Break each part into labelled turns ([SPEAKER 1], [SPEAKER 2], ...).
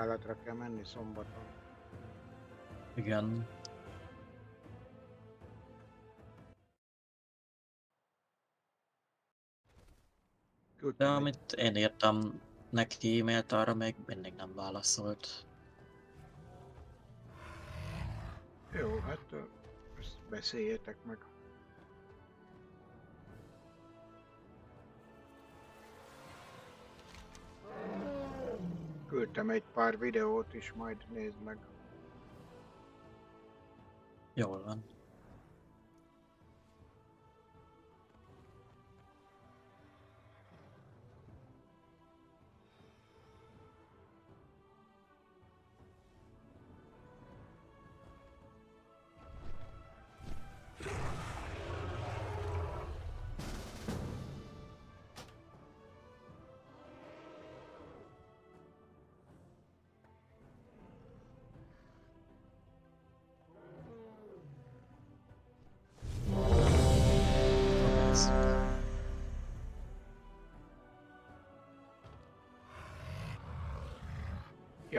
[SPEAKER 1] Vizsgálatra kell menni szombaton.
[SPEAKER 2] Igen. De amit én írtam neki e-mailt, arra még mindig nem válaszolt.
[SPEAKER 1] Jó, hát ezt beszéljétek meg. Küldtem egy pár videót is, majd nézd meg.
[SPEAKER 2] Jól van.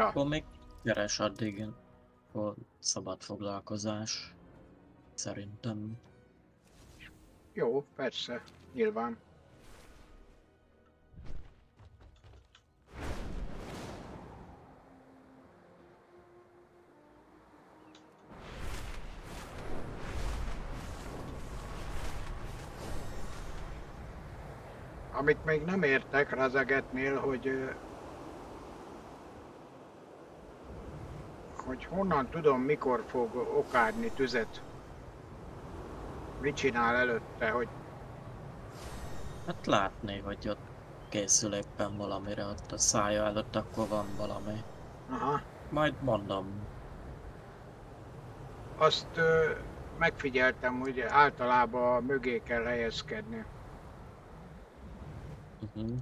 [SPEAKER 1] Ja,
[SPEAKER 2] Akkor még keres addig szabad foglalkozás. Szerintem.
[SPEAKER 1] jó, persze, nyilván. Amit még nem értek Razagetnél, hogy hogy honnan tudom, mikor fog okádni tüzet. Mit csinál előtte, hogy
[SPEAKER 2] Hát látni, hogy ott készül éppen valamire, ott a szája előtt akkor van valami.
[SPEAKER 1] aha,
[SPEAKER 2] Majd mondom.
[SPEAKER 1] azt ö, megfigyeltem, hogy általában mögé kell helyezkedni.
[SPEAKER 2] Uh-huh.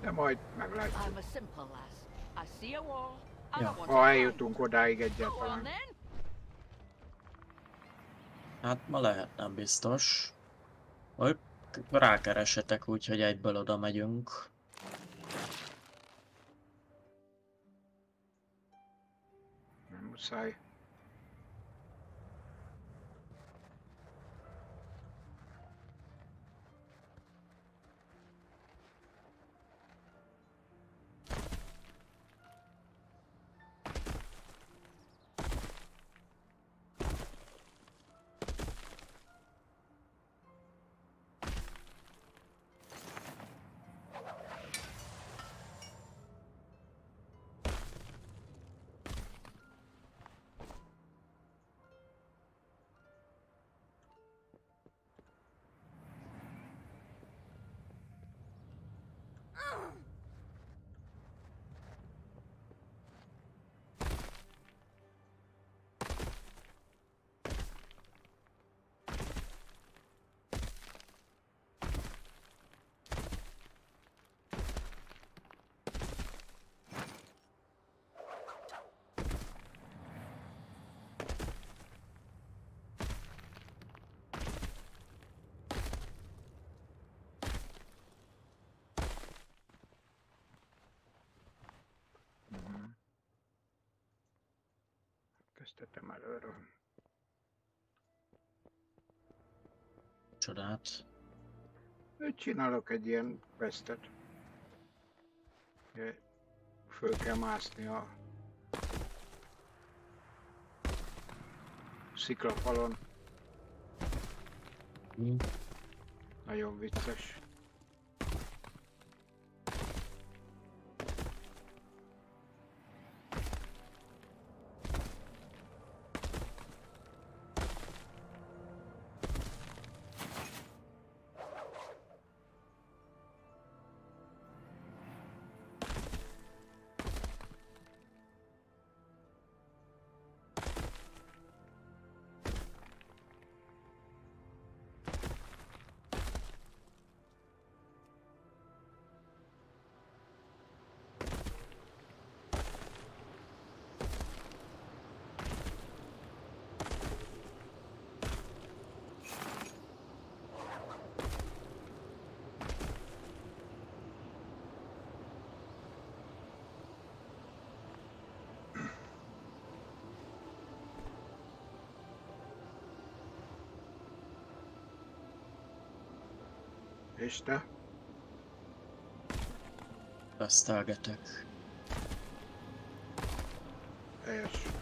[SPEAKER 1] De majd meglátjuk.
[SPEAKER 3] I'm a simple lass. I see a wall, and
[SPEAKER 2] Ja.
[SPEAKER 1] Ha eljutunk odáig egyáltalán.
[SPEAKER 2] Hát ma lehet, nem biztos. Majd rákeresetek úgy, hogy egyből oda megyünk.
[SPEAKER 1] Nem muszáj. Kezdhetem előről.
[SPEAKER 2] Csodát.
[SPEAKER 1] Csinálok egy ilyen. Ugye, Föl kell mászni a sziklafalon.
[SPEAKER 2] Hm.
[SPEAKER 1] Nagyon vicces. És te?
[SPEAKER 2] Vesztelgetek.
[SPEAKER 1] Helyes.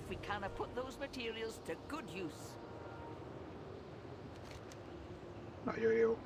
[SPEAKER 3] If we can put those materials to good use.
[SPEAKER 1] Nagyon jó.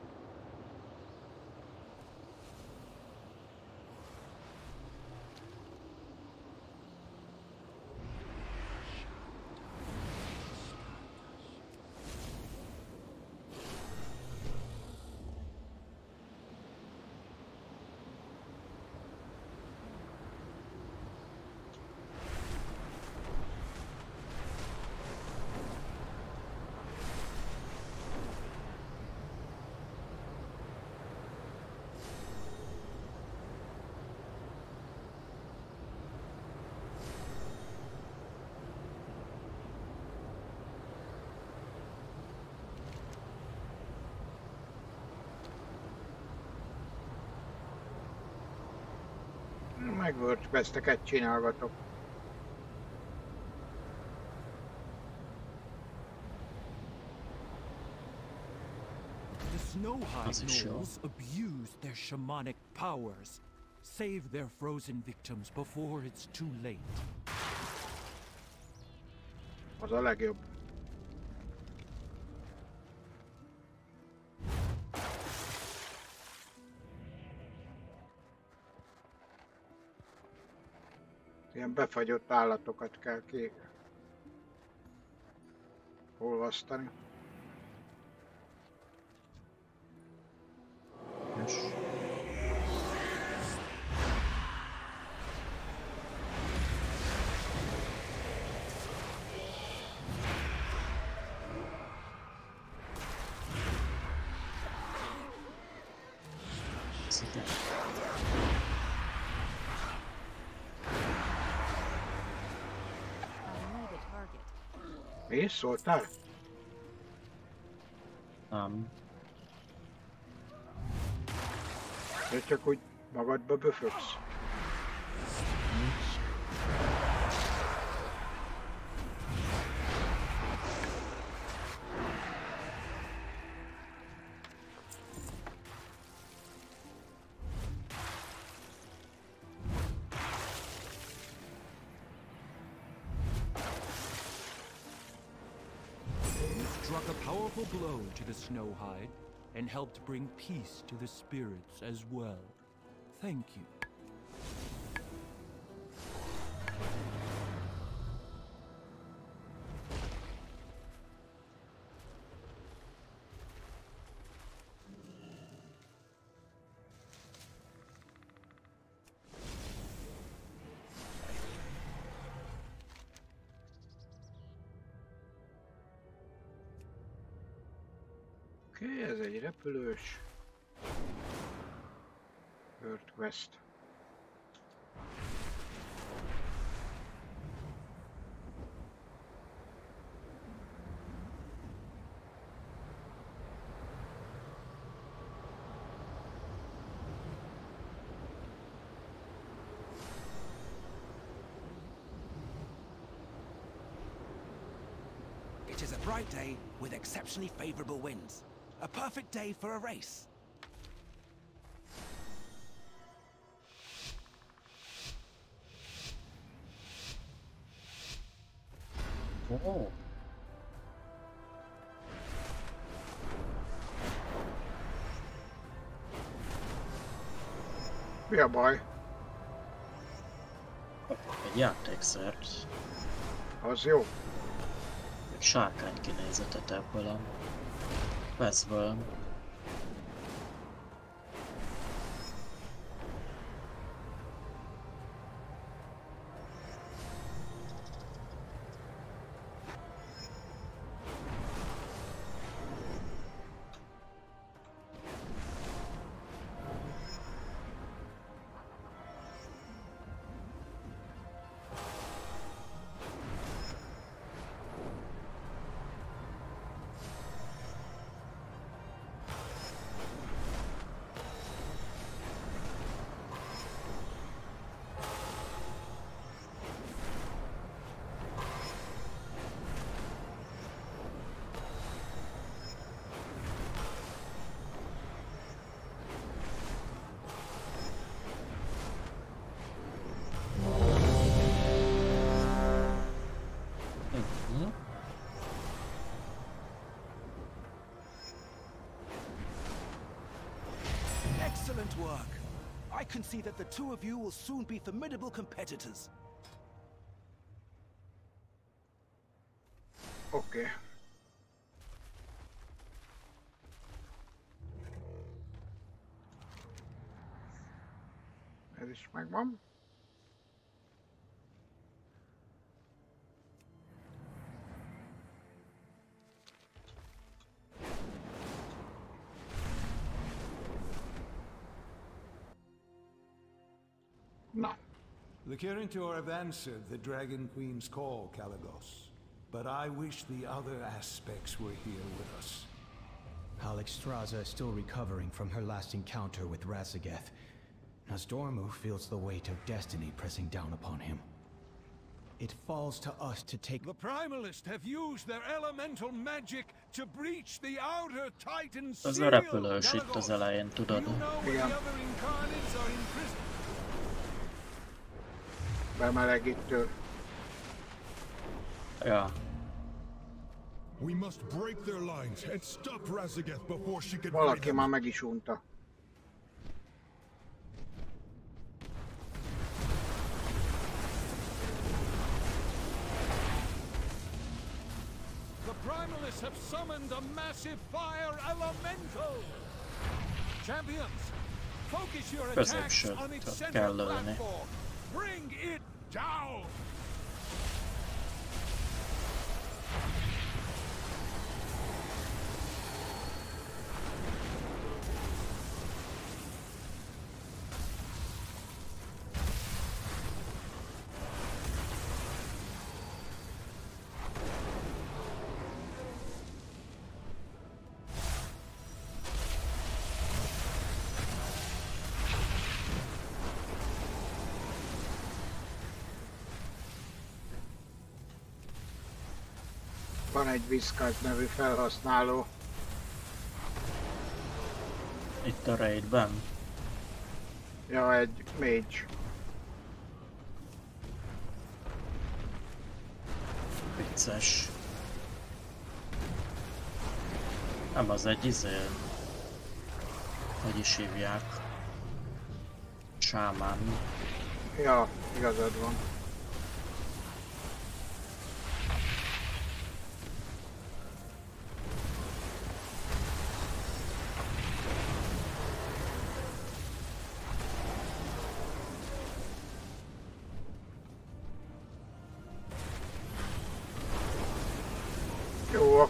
[SPEAKER 1] Meg WordPress-teket csinálgatok.
[SPEAKER 4] The Snowhide
[SPEAKER 2] That's a.
[SPEAKER 4] Gnolls abuse their shamanic powers. Save their frozen victims before it's too late.
[SPEAKER 1] Az a legjobb. Befagyott állatokat kell ki olvasztani. Szóltál?
[SPEAKER 2] Nem.
[SPEAKER 1] De csak úgy magadba böfögsz.
[SPEAKER 4] Blow to the Snowhide. and helped bring peace to the spirits as well. Thank you.
[SPEAKER 1] Oké, okay, ez egy repülős. Earth West.
[SPEAKER 5] It is a bright day with exceptionally favorable winds. A perfect day for a race.
[SPEAKER 2] Ó,
[SPEAKER 1] Mi a baj?
[SPEAKER 2] egy játékszert.
[SPEAKER 1] Az jó.
[SPEAKER 2] Egy sárkány kinézetet ebből a
[SPEAKER 5] that's fun. See that the two of you will soon be formidable competitors.
[SPEAKER 6] Kirintor have answered the Dragon Queen's call, Kalagos. But I wish the other aspects were here with us.
[SPEAKER 7] Alexstrasza is still recovering from her last encounter with Razageth. Nasdormu feels the weight of destiny pressing down upon him. It falls to us to take
[SPEAKER 4] The Primalists have used their elemental magic to breach the outer Titan
[SPEAKER 2] Az
[SPEAKER 4] seal.
[SPEAKER 2] a repülős itt az
[SPEAKER 4] Galagos.
[SPEAKER 2] elején,
[SPEAKER 4] Do
[SPEAKER 2] tudod?
[SPEAKER 4] you know where
[SPEAKER 1] Igen.
[SPEAKER 4] the other incarnates are imprisoned?
[SPEAKER 1] bemelegítő.
[SPEAKER 8] We must break their lines and stop Razageth before she can free
[SPEAKER 1] Valaki
[SPEAKER 8] them.
[SPEAKER 1] már meg is unta.
[SPEAKER 4] The Primalists have summoned a massive fire elemental! Champions, focus your attacks on its
[SPEAKER 2] csak
[SPEAKER 4] center platform. Bring it Ciao!
[SPEAKER 1] Van egy Viskaz nevű felhasználó.
[SPEAKER 2] itt a raidben.
[SPEAKER 1] Ja, egy mage.
[SPEAKER 2] Vicces. Nem az egy izé... hogy is hívják. Sámán.
[SPEAKER 1] Ja, igazad van.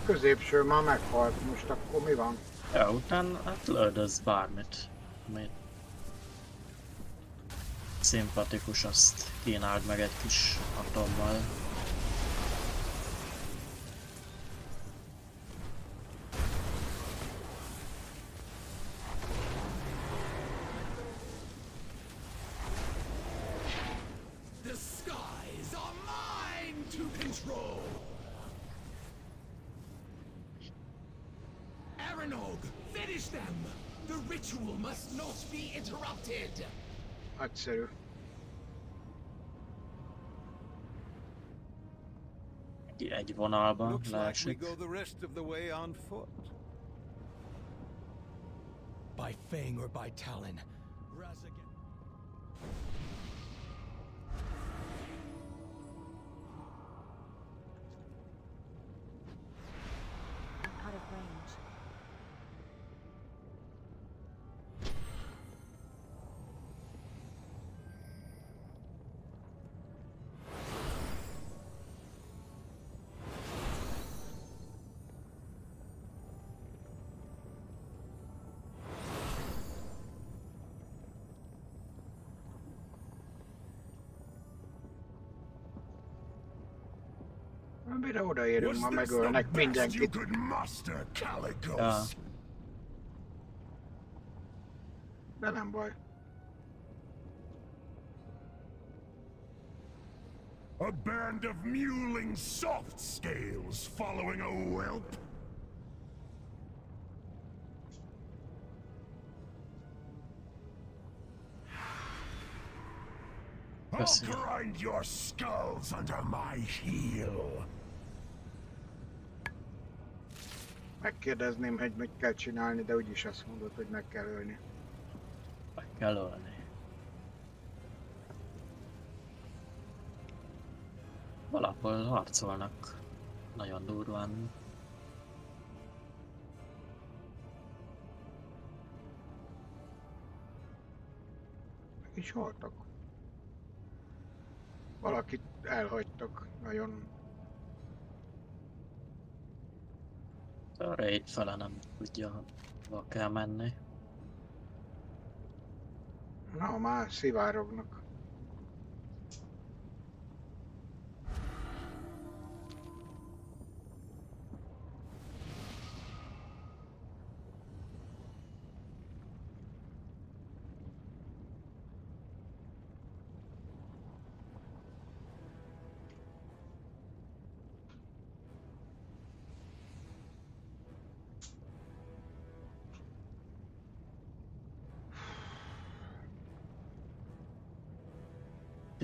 [SPEAKER 1] Középső már meghalt, most akkor mi van?
[SPEAKER 2] Ja, utána hát lődöz bármit, amit szimpatikus, azt kínáld meg egy kis atommal. Narba.
[SPEAKER 4] Looks like we go the rest of the way on foot.
[SPEAKER 7] By Fang or by Talon,
[SPEAKER 1] Mire odaérünk,
[SPEAKER 8] Was
[SPEAKER 1] ma
[SPEAKER 8] this the
[SPEAKER 1] megölnek
[SPEAKER 8] you
[SPEAKER 1] mindenkit.
[SPEAKER 8] could muster, Calicos?
[SPEAKER 2] Ja.
[SPEAKER 1] De nem baj.
[SPEAKER 8] A band of mewling soft scales following a whelp? I'll grind your skulls under my heel.
[SPEAKER 1] Megkérdezném, hogy mit kell csinálni, de úgyis azt mondod, hogy meg kell ölni.
[SPEAKER 2] Meg kell ölni. Valahol harcolnak. Nagyon durván.
[SPEAKER 1] Meg is haltak. Valakit elhagytak nagyon.
[SPEAKER 2] A raid fele nem tudja, hova kell menni.
[SPEAKER 1] Na, már szivárognak.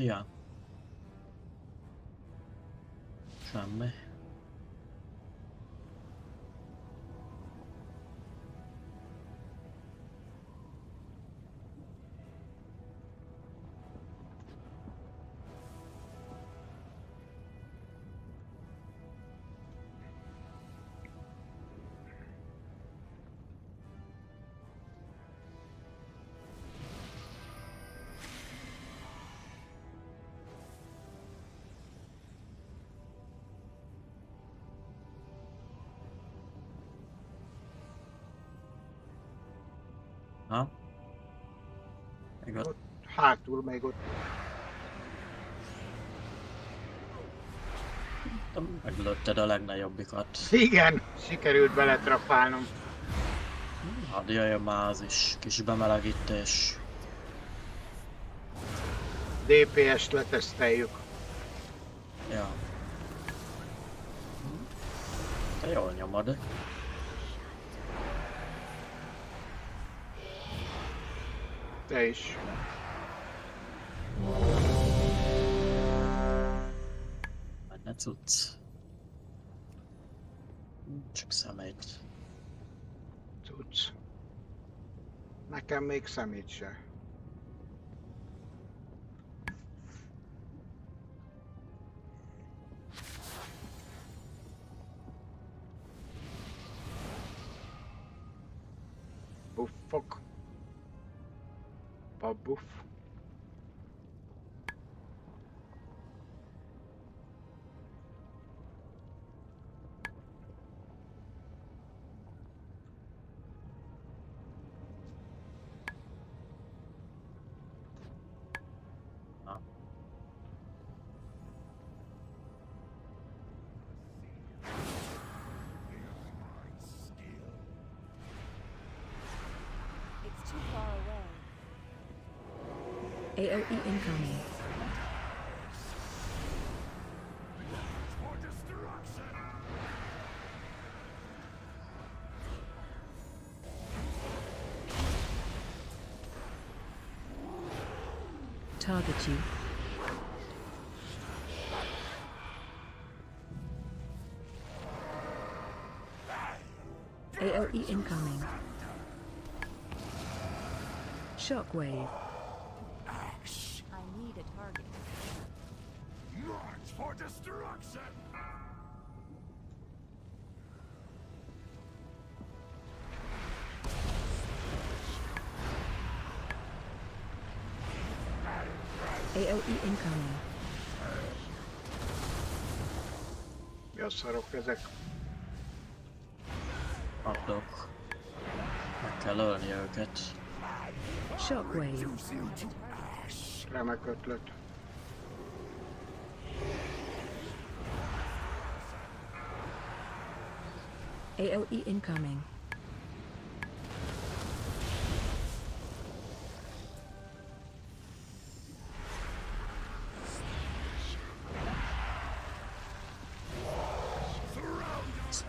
[SPEAKER 2] Ja.
[SPEAKER 1] Hátul még ott.
[SPEAKER 2] meglőtted a legnagyobbikat.
[SPEAKER 1] Igen, sikerült beletrapálnom.
[SPEAKER 2] Hadd jöjjön már az is, kis bemelegítés.
[SPEAKER 1] DPS-t leteszteljük.
[SPEAKER 2] Ja. Te jól nyomod.
[SPEAKER 1] Te is.
[SPEAKER 2] Cucc. Csak szemét.
[SPEAKER 1] Tudsz. Nekem még szemét se.
[SPEAKER 9] AOE incoming. Target you. AOE incoming. Shockwave.
[SPEAKER 1] Mi a szarok ezek?
[SPEAKER 2] Adok. Meg kell ölni őket.
[SPEAKER 9] Shockwave.
[SPEAKER 1] Remek ötlet.
[SPEAKER 9] AOE incoming.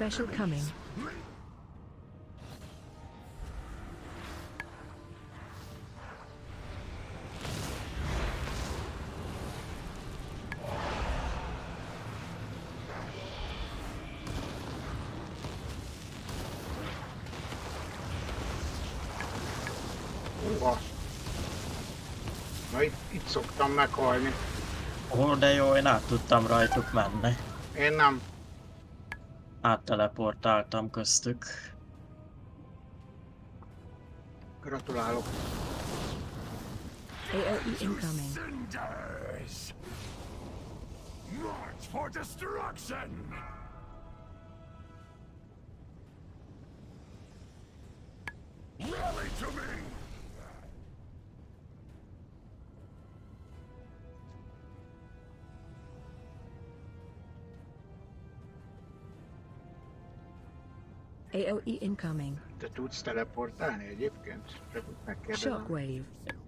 [SPEAKER 9] Special coming.
[SPEAKER 1] Húha. Na itt, itt szoktam meghalni.
[SPEAKER 2] Ó, de jó, én át tudtam rajtuk menni.
[SPEAKER 1] Én nem.
[SPEAKER 2] Átteleportáltam köztük.
[SPEAKER 1] Gratulálok.
[SPEAKER 9] AOE incoming.
[SPEAKER 8] March for destruction!
[SPEAKER 9] AOE incoming.
[SPEAKER 1] Te tudsz teleportálni egyébként? Csak megkérdezem.
[SPEAKER 9] Shockwave.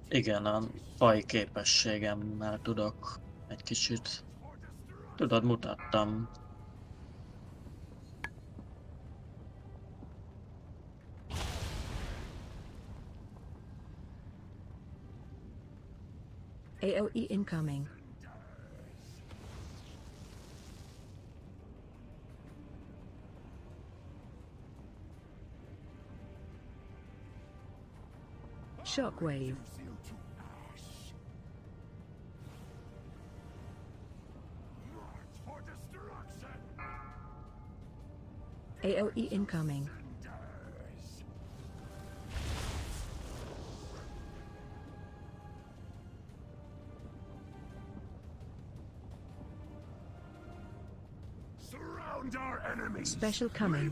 [SPEAKER 2] Igen, a faj képességemmel tudok egy kicsit. Tudod, mutattam.
[SPEAKER 9] AOE incoming. Shockwave.
[SPEAKER 8] March for destruction!
[SPEAKER 9] AOE incoming.
[SPEAKER 8] Surround our enemies!
[SPEAKER 9] Special coming.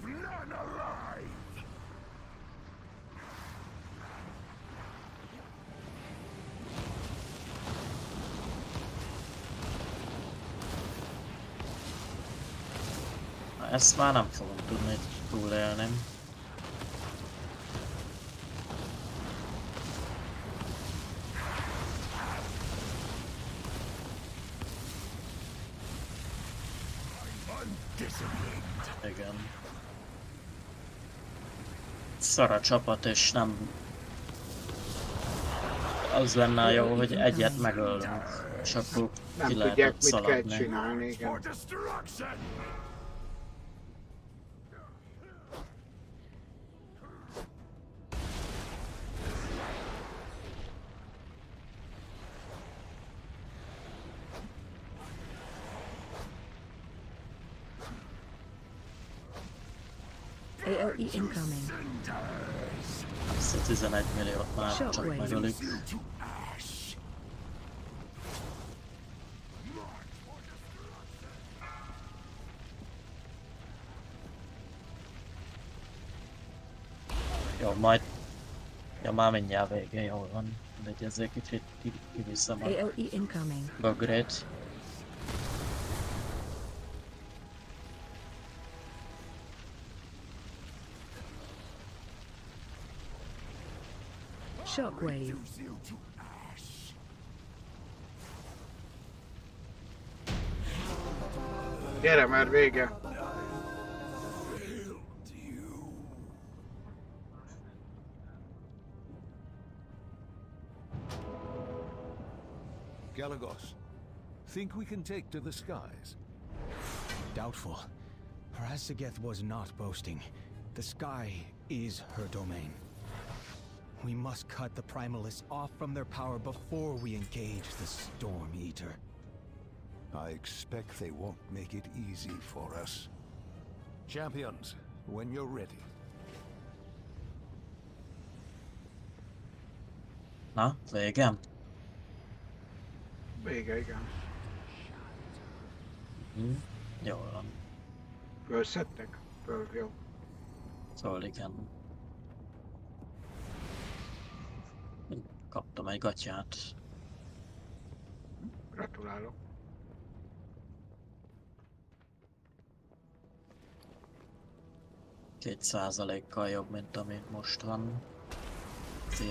[SPEAKER 2] Ezt már nem fogom tudni túlélni. Igen. Szar a csapat, és nem... Az lenne jó, hogy egyet megölünk, és akkor
[SPEAKER 1] Nem
[SPEAKER 2] ki
[SPEAKER 1] tudják, mit kell csinálni, igen.
[SPEAKER 8] destruction!
[SPEAKER 9] AOE incoming.
[SPEAKER 2] Ezt a 11 milliót már csak
[SPEAKER 9] Shockwave.
[SPEAKER 2] megölik. Jó, majd... Ja, már mindjárt vége, jól van. De ezért kicsit ki- kiviszem a
[SPEAKER 9] AOE incoming.
[SPEAKER 2] bögrét.
[SPEAKER 9] Shockwave.
[SPEAKER 1] Gyere, már vége.
[SPEAKER 6] Galagos, think we can take to the skies?
[SPEAKER 7] Doubtful. Rasageth was not boasting. The sky is her domain. We must cut the Primalists off from their power before we engage the Storm Eater.
[SPEAKER 6] I expect they won't make it easy for us. Champions, when you're ready.
[SPEAKER 2] Na, vége?
[SPEAKER 1] Vége, igen.
[SPEAKER 2] Hm, jól van.
[SPEAKER 1] Fölszedtek? Föl, jó.
[SPEAKER 2] Szóval igen. Kaptam egy gatyát.
[SPEAKER 1] Gratulálok.
[SPEAKER 2] Két százalékkal jobb, mint ami most van. Az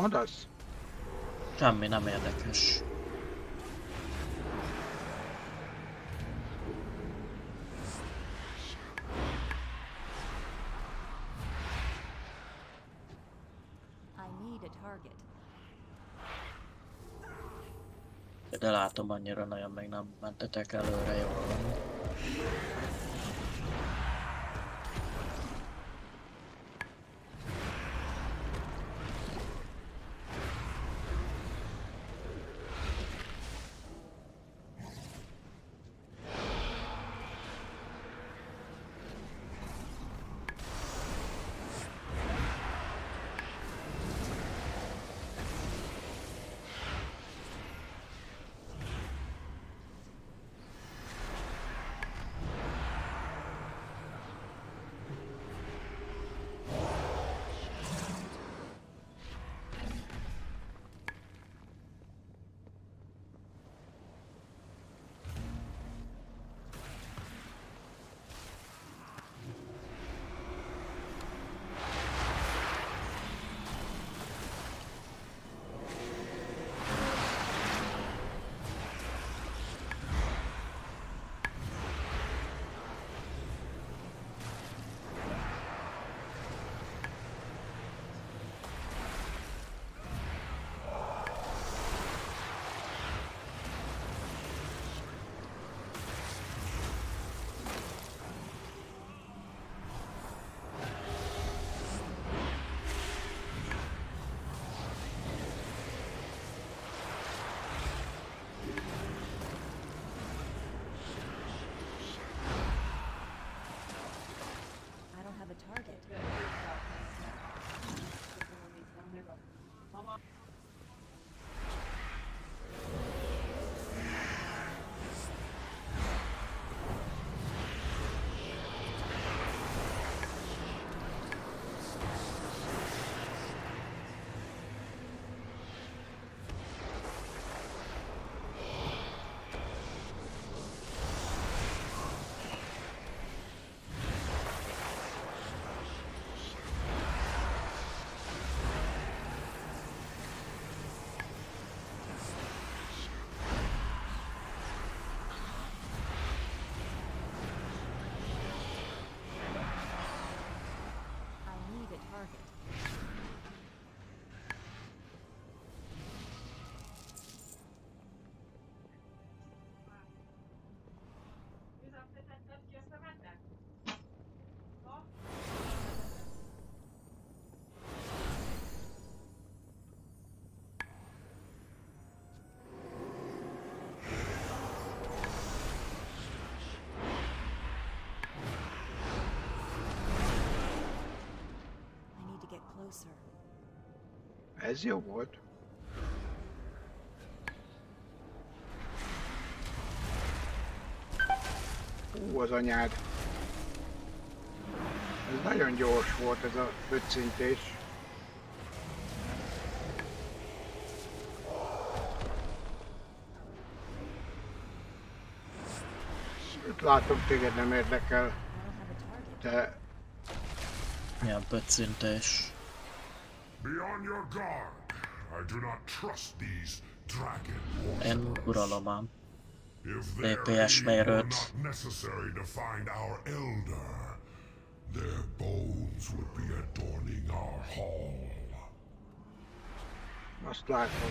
[SPEAKER 1] mondasz?
[SPEAKER 2] Semmi nem érdekes.
[SPEAKER 10] I need a target.
[SPEAKER 2] De látom annyira nagyon még nem mentetek előre, jól
[SPEAKER 1] Ez jó volt. Ú, az anyád. Ez nagyon gyors volt ez a ötszintés. Itt látom, téged nem érdekel,
[SPEAKER 10] I don't have a
[SPEAKER 2] pöccintés.
[SPEAKER 8] Be on your guard. I do not trust these dragon warriors.
[SPEAKER 2] Én uralom ám.
[SPEAKER 8] If their
[SPEAKER 2] DPS
[SPEAKER 8] aid were
[SPEAKER 2] mérőt.
[SPEAKER 8] not necessary to find our elder, their bones would be adorning our hall.
[SPEAKER 1] azt látom.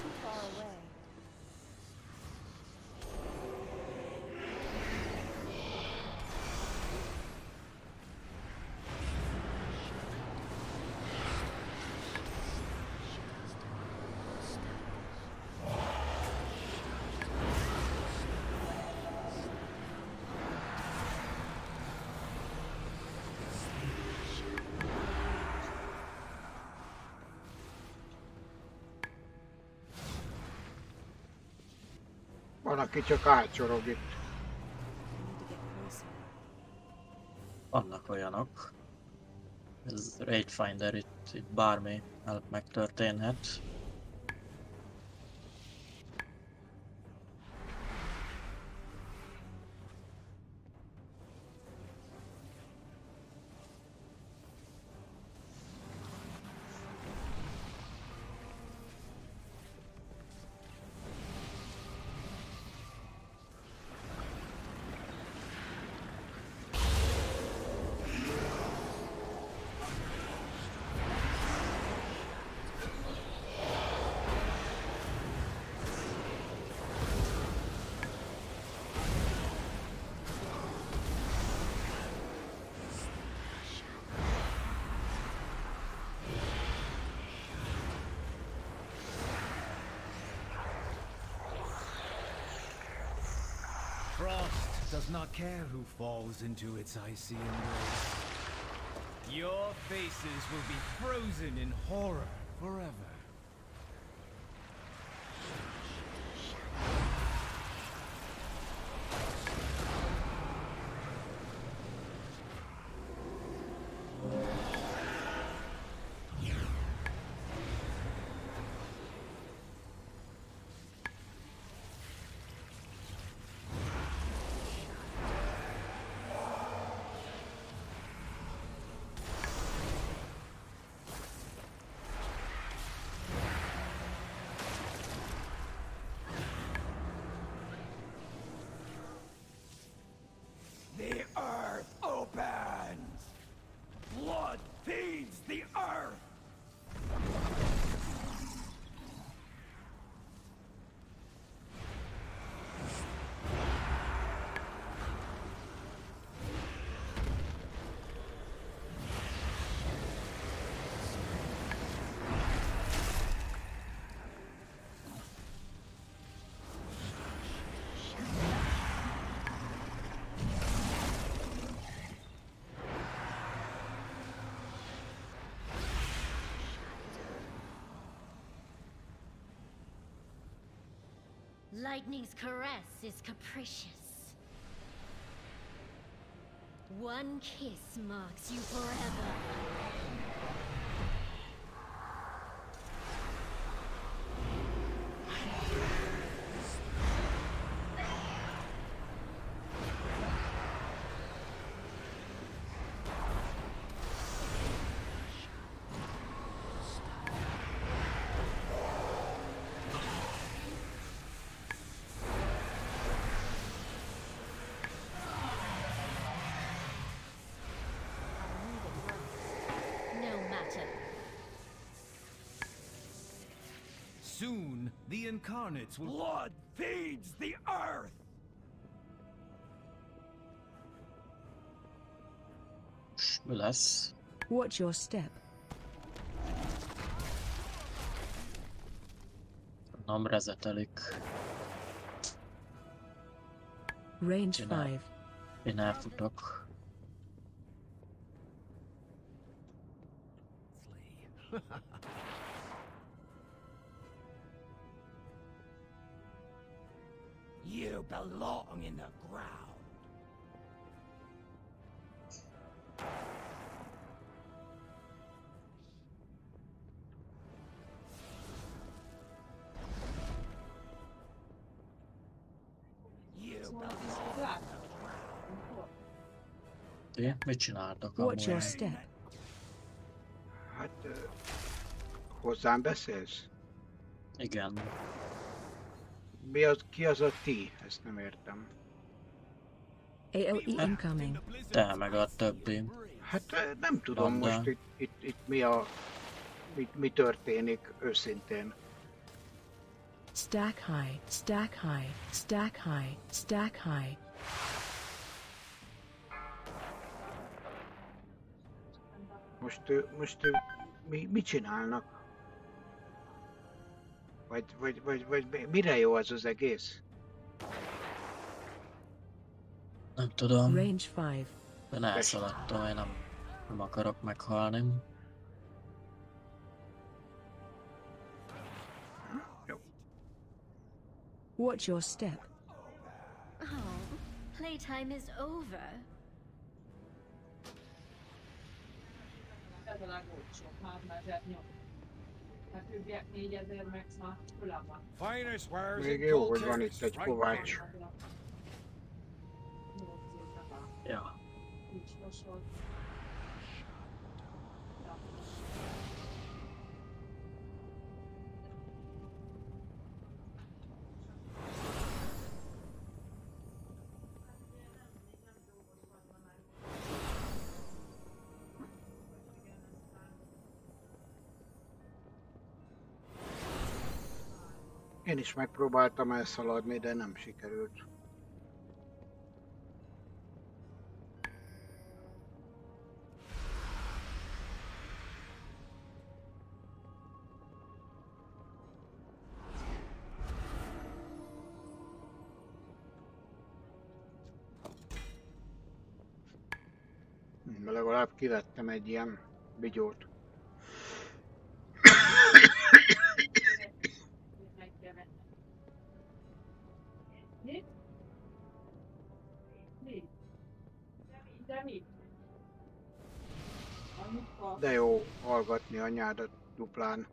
[SPEAKER 10] Too far away.
[SPEAKER 1] Aki csak átcsorog itt.
[SPEAKER 2] Vannak olyanok. Ez Raidfinder itt, itt bármi el megtörténhet.
[SPEAKER 5] Does not care who falls into its icy embrace. Your faces will be frozen in horror forever.
[SPEAKER 11] Lightning's caress is capricious. One kiss marks you forever. No matter.
[SPEAKER 5] Soon, the incarnates will. Blood feeds the earth!
[SPEAKER 2] S mi?
[SPEAKER 9] Watch your step.
[SPEAKER 2] Nem rezetelik.
[SPEAKER 9] Range
[SPEAKER 2] Csinál.
[SPEAKER 9] 5.
[SPEAKER 2] Én elfutok. Ti mit csináltok
[SPEAKER 9] Watch your
[SPEAKER 2] amúgy?
[SPEAKER 9] step.
[SPEAKER 1] Hát... ö, Hozzám beszélsz?
[SPEAKER 2] Igen.
[SPEAKER 1] Mi az, ki az a ti? Ezt nem értem.
[SPEAKER 9] AOE incoming.
[SPEAKER 2] Te meg a többi.
[SPEAKER 1] Hát nem tudom
[SPEAKER 2] Lambda.
[SPEAKER 1] most itt, itt, itt mi a... Mi, mi történik őszintén.
[SPEAKER 9] Stack high, stack high, stack high, stack high.
[SPEAKER 1] Most, most mi, mit csinálnak? Vagy, vagy, vagy, vagy mi- mire jó az az egész?
[SPEAKER 2] Nem tudom,
[SPEAKER 9] Range 5.
[SPEAKER 2] de elszaladtam, én nem, nem akarok meghalni.
[SPEAKER 9] Watch your step.
[SPEAKER 11] Oh, playtime is over.
[SPEAKER 1] Még
[SPEAKER 4] in
[SPEAKER 1] jó, hogy van itt egy kovács.
[SPEAKER 2] Ja.
[SPEAKER 12] Nincs most volt.
[SPEAKER 1] Én is megpróbáltam elszaladni, de nem sikerült. Hm, Legalább kivettem egy ilyen bigyót.
[SPEAKER 12] De
[SPEAKER 1] jó hallgatni anyádat duplán.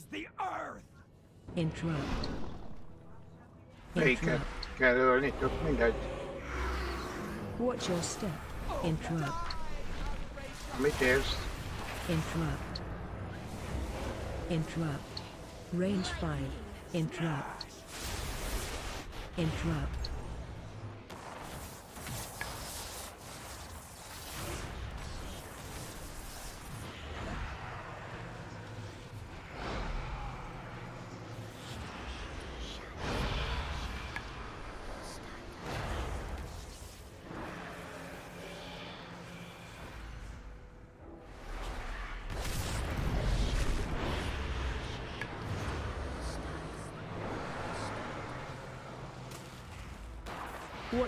[SPEAKER 5] Feeds the earth.
[SPEAKER 9] Interrupt.
[SPEAKER 1] Melyiket
[SPEAKER 9] Interrupt.
[SPEAKER 1] kell ölni, tök mindegy.
[SPEAKER 9] Watch your step. Interrupt.
[SPEAKER 1] Mit érsz?
[SPEAKER 9] Interrupt. Interrupt. Range 5. Interrupt. Interrupt.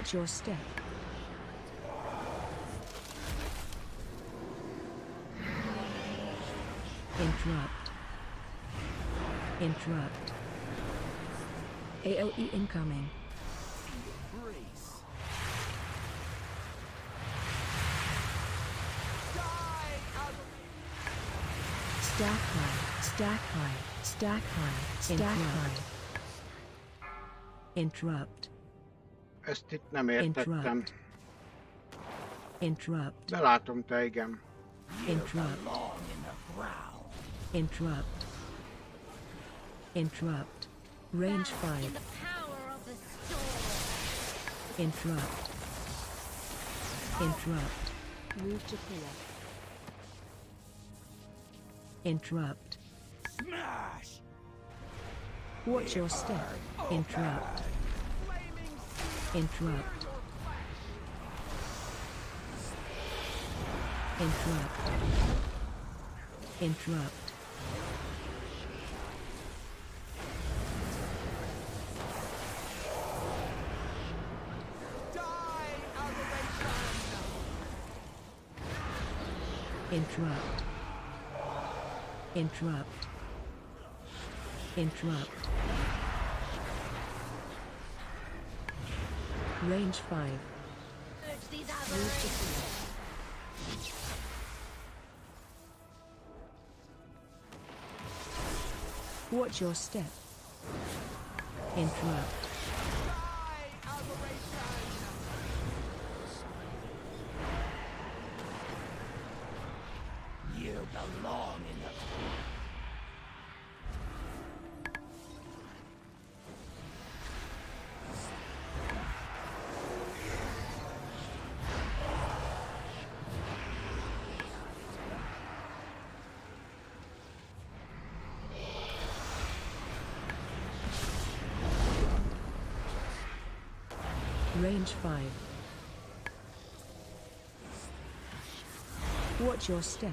[SPEAKER 9] Watch your step. Interrupt. Interrupt. AOE incoming. Stack high. Stack high. Stack high. Stack high. Interrupt.
[SPEAKER 1] Ezt itt nem értettem.
[SPEAKER 9] Interrupt. Interrupt.
[SPEAKER 1] De látom, te igen.
[SPEAKER 9] Interrupt. Interrupt. Interrupt. Range 5. Interrupt. Interrupt. Move to pillar. Interrupt.
[SPEAKER 5] Smash!
[SPEAKER 9] Watch your step. Interrupt. Interrupt. Interrupt. Interrupt. Interrupt. Interrupt. Interrupt. Range 5. Move to field. Watch your step. Interrupt. Range 5. Watch your step.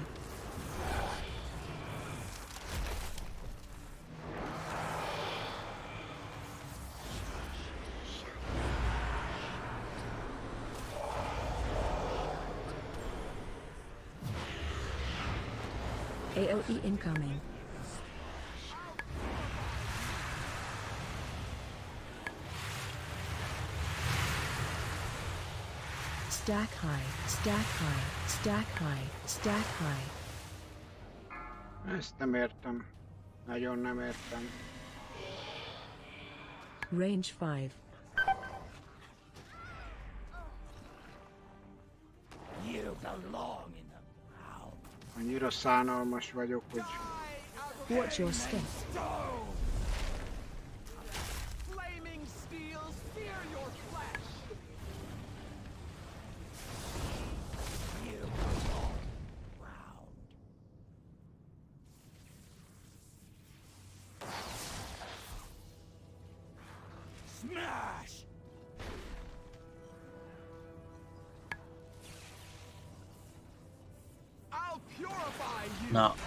[SPEAKER 9] AOE incoming. Stack high, stack high, stack high, stack high.
[SPEAKER 1] Ezt nem értem. Nagyon nem értem.
[SPEAKER 9] Range 5.
[SPEAKER 5] You belong in the ground.
[SPEAKER 1] Annyira szánalmas vagyok, hogy
[SPEAKER 9] Watch your step.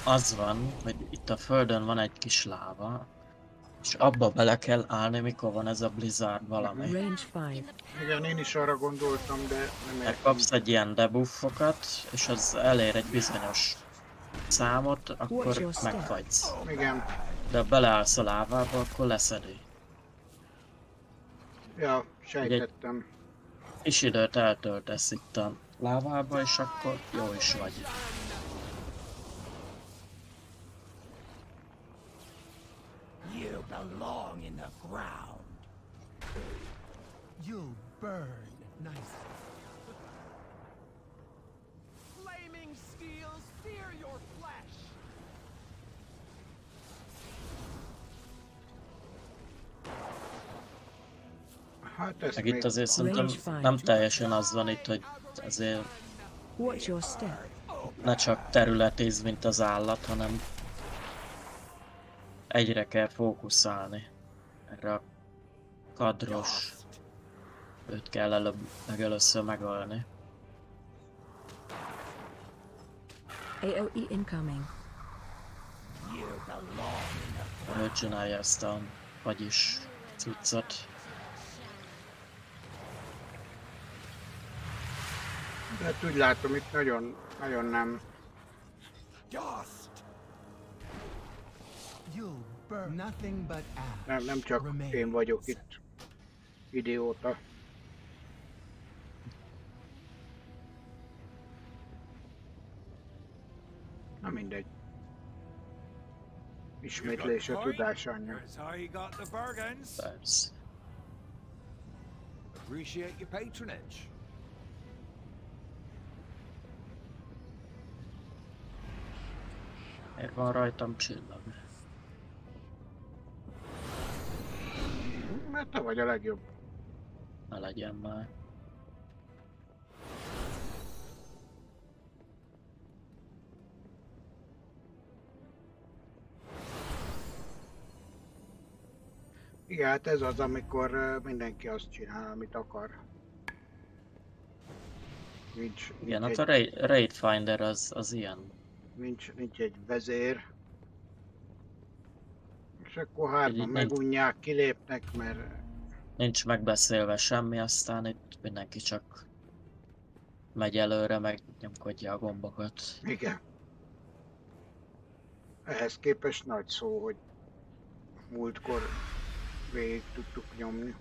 [SPEAKER 2] Az van, hogy itt a földön van egy kis láva, és abba bele kell állni, mikor van ez a blizzard valami.
[SPEAKER 9] Range 5.
[SPEAKER 1] igen, én is arra gondoltam, de nem értem.
[SPEAKER 2] Megkapsz egy ilyen debuffokat, és az elér egy bizonyos számot, akkor megfagysz.
[SPEAKER 1] Igen.
[SPEAKER 2] De ha beleállsz a lávába, akkor leszedi.
[SPEAKER 1] Ja, sejtettem.
[SPEAKER 2] És időt eltöltesz itt a lávába, és akkor jó is vagy. Meg itt azért szerintem nem teljesen az van itt, hogy azért ne csak területéz, mint az állat, hanem egyre kell fókuszálni. Erre a kadros őt kell előbb, meg először megölni.
[SPEAKER 9] AOE incoming.
[SPEAKER 2] Ő csinálja ezt a vagyis cuccot.
[SPEAKER 1] Hát úgy látom, itt nagyon, nagyon nem.
[SPEAKER 5] dust.
[SPEAKER 6] You'll burn nothing but ash.
[SPEAKER 1] Nem, nem csak én vagyok itt. Idióta. Na mindegy. Ismétlés a tudás anyja.
[SPEAKER 2] Persze.
[SPEAKER 4] Appreciate your patronage.
[SPEAKER 2] Miért van rajtam csillag?
[SPEAKER 1] Mert te vagy a legjobb.
[SPEAKER 2] Ne legyen már.
[SPEAKER 1] Igen, hát ez az, amikor mindenki azt csinál, amit akar. Nincs,
[SPEAKER 2] Igen,
[SPEAKER 1] nincs,
[SPEAKER 2] hát a
[SPEAKER 1] egy,
[SPEAKER 2] Raid, Raid Finder az, az ilyen.
[SPEAKER 1] Nincs, nincs egy vezér. És akkor hárman
[SPEAKER 2] Egy-
[SPEAKER 1] megunják, kilépnek, mert
[SPEAKER 2] Nincs megbeszélve semmi, aztán itt mindenki csak megy előre, meg nyomkodja a gombokat.
[SPEAKER 1] igen. Ehhez képest nagy szó, hogy múltkor végig tudtuk nyomni.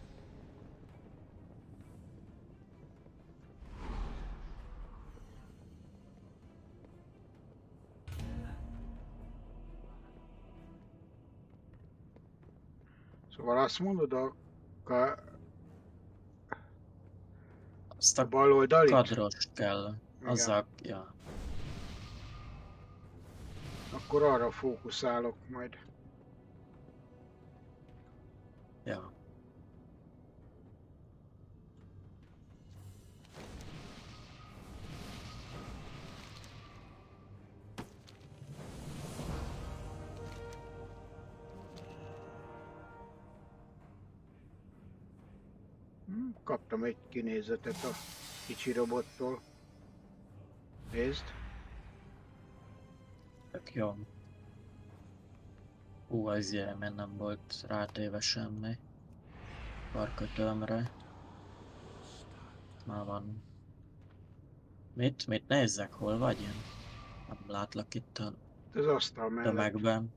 [SPEAKER 1] Szóval azt mondod a, a,
[SPEAKER 2] Azt
[SPEAKER 1] a
[SPEAKER 2] a
[SPEAKER 1] bal oldalit?
[SPEAKER 2] kadrost kell. Azzal, ja.
[SPEAKER 1] Akkor arra fókuszálok majd.
[SPEAKER 2] Ja.
[SPEAKER 1] Kaptam egy kinézetet a kicsi robottól. Nézd.
[SPEAKER 2] Tök jó. Ú, ez ilyen, mert nem volt rátéve semmi. Karkötőmre. Már van. Mit? Mit nézzek? Hol vagy én? Nem látlak itt a
[SPEAKER 1] Az asztal mellett.
[SPEAKER 2] tömegben.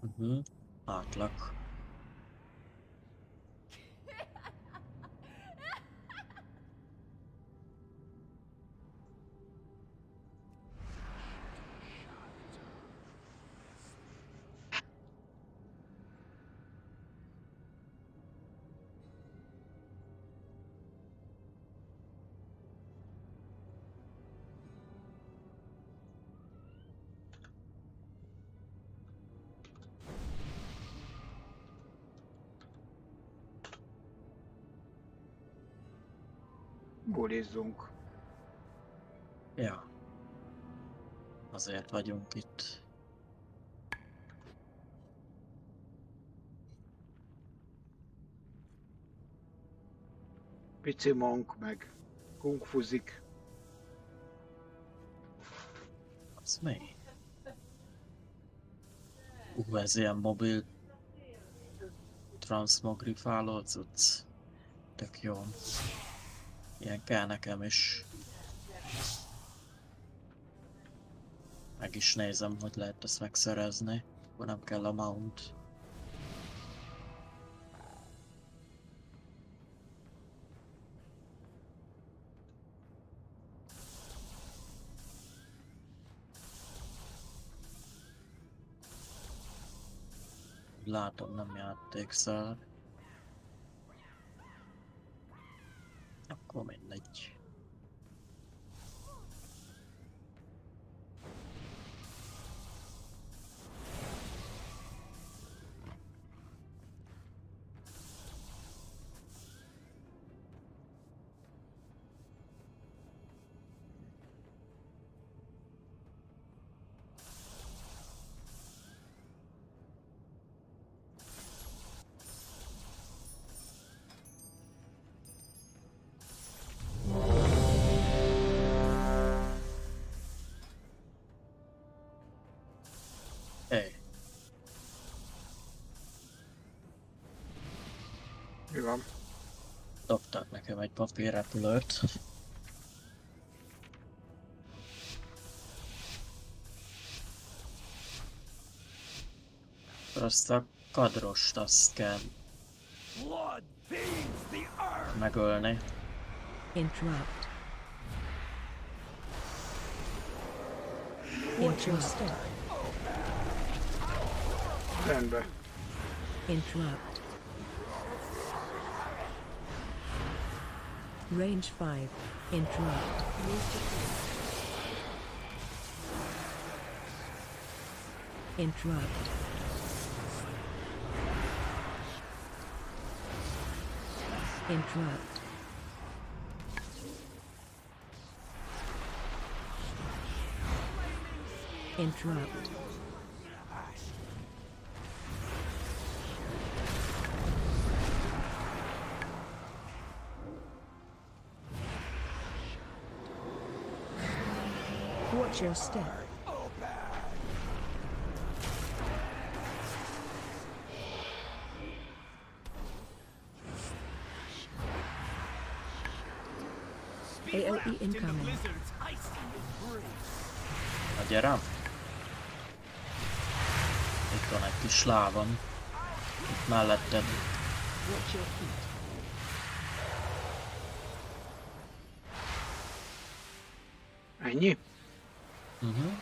[SPEAKER 2] Uh-huh. Látlak.
[SPEAKER 1] Bulizzunk.
[SPEAKER 2] Ja. Azért vagyunk itt.
[SPEAKER 1] Pici monk meg kungfuzik.
[SPEAKER 2] Az mi? Ú, ez ilyen mobil transmogrifáló cucc. Tök jó. Ilyen kell nekem is. Meg is nézem, hogy lehet ezt megszerezni. Akkor nem kell a mount. Látom, nem játékszár. Nekem egy papírrepülőt. Azt a kadrost azt kell megölni.
[SPEAKER 9] Interrupt. Step.
[SPEAKER 1] Rendben.
[SPEAKER 9] Interrupt. Range 5. Interrupt. Interrupt. Interrupt. Interrupt. Watch your step. AOE incoming.
[SPEAKER 2] Na gyere! Itt van egy kis lábam. Itt melletted.
[SPEAKER 1] Ennyi?
[SPEAKER 2] Uh-huh.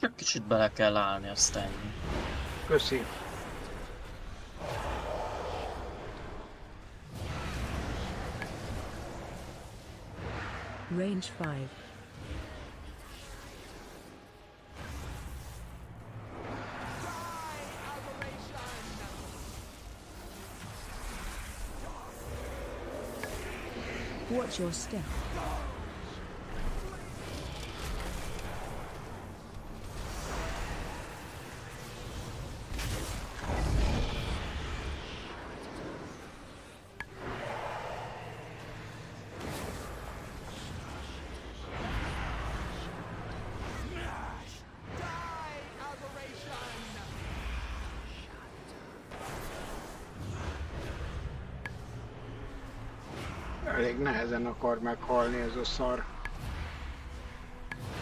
[SPEAKER 2] Csak kicsit bele kell állni, azt ennyi.
[SPEAKER 1] Köszi.
[SPEAKER 9] Range 5. Watch your step.
[SPEAKER 1] Elég akar meghalni ez a szar.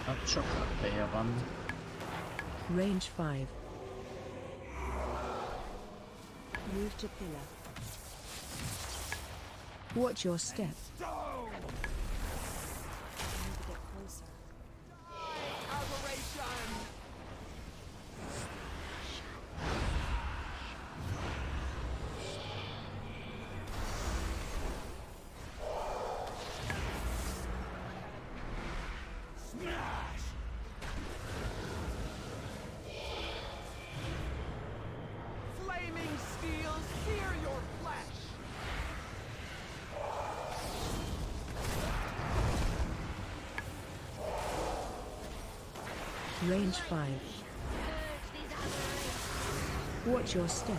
[SPEAKER 2] Hát sok feje van.
[SPEAKER 9] Range 5.
[SPEAKER 10] Move to pillar.
[SPEAKER 9] Watch your step. Watch your step.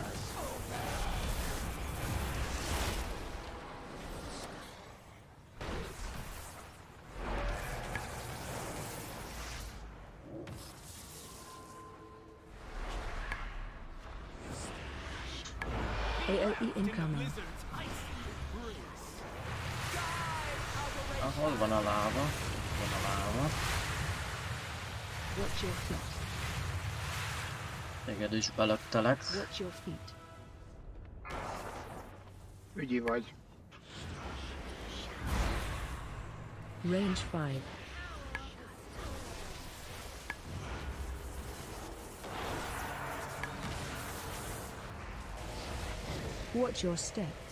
[SPEAKER 9] AOE incoming.
[SPEAKER 2] Ah, hol van a láva? Van a láva.
[SPEAKER 9] Watch your feet.
[SPEAKER 2] Téged is belöktelek.
[SPEAKER 9] Watch your feet.
[SPEAKER 1] Ügyi vagy.
[SPEAKER 9] Range 5. Watch your step.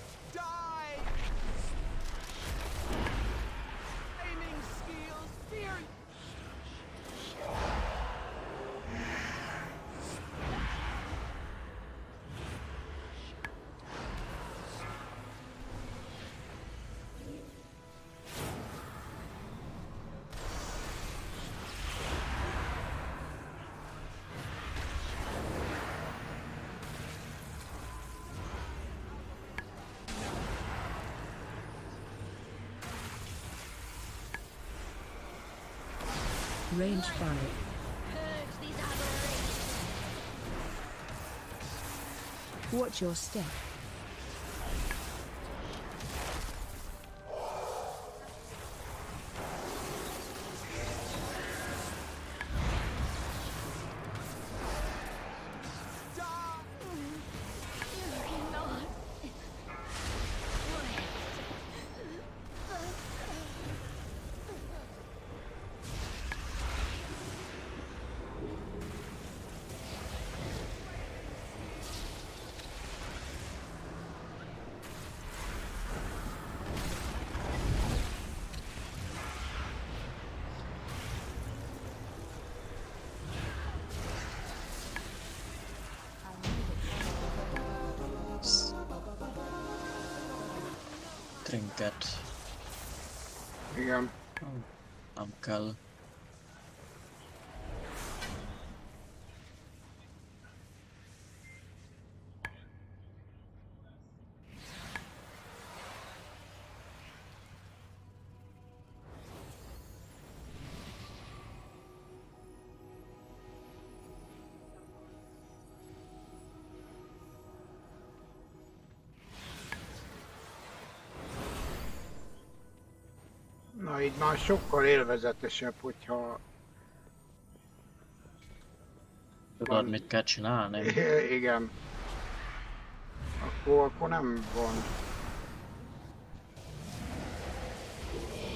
[SPEAKER 9] Range 5. Watch your step.
[SPEAKER 2] Trinket.
[SPEAKER 1] Igen.
[SPEAKER 2] Nem kell.
[SPEAKER 1] Na így már sokkal élvezetesebb, hogyha
[SPEAKER 2] Tudod,
[SPEAKER 1] Van.
[SPEAKER 2] mit kell csinálni?
[SPEAKER 1] igen. Akkor, akkor nem van.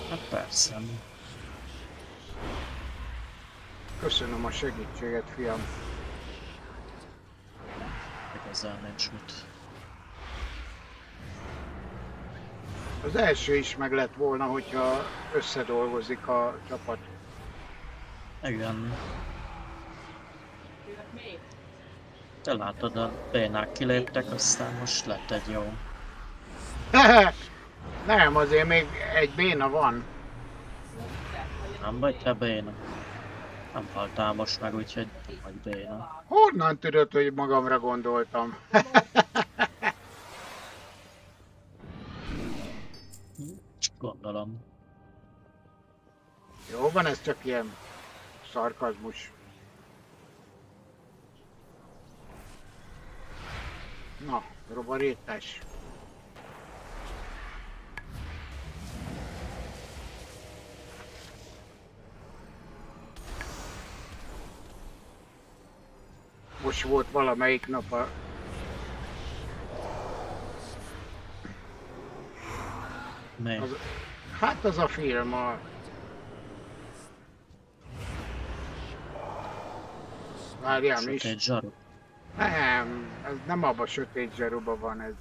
[SPEAKER 2] Hát persze.
[SPEAKER 1] Köszönöm a segítséget, fiam.
[SPEAKER 2] Igazán nincs mit.
[SPEAKER 1] Az első is meg lett volna, hogyha összedolgozik a csapat.
[SPEAKER 2] Igen. Te látod, a bénák kiléptek, aztán most lett egy jó.
[SPEAKER 1] nem, azért még egy béna van.
[SPEAKER 2] Nem vagy te béna? Nem haltál most meg, úgyhogy vagy béna.
[SPEAKER 1] Honnan tudod, hogy magamra gondoltam?
[SPEAKER 2] Csak gondolom.
[SPEAKER 1] Jó van, ez csak ilyen szarkazmus. Na, robarítás. Most volt valamelyik nap a... Az, hát az a film a... Várjál, mi is?
[SPEAKER 2] Sötét zsaru.
[SPEAKER 1] Nem, ez nem abban a sötét zsaruban van ez.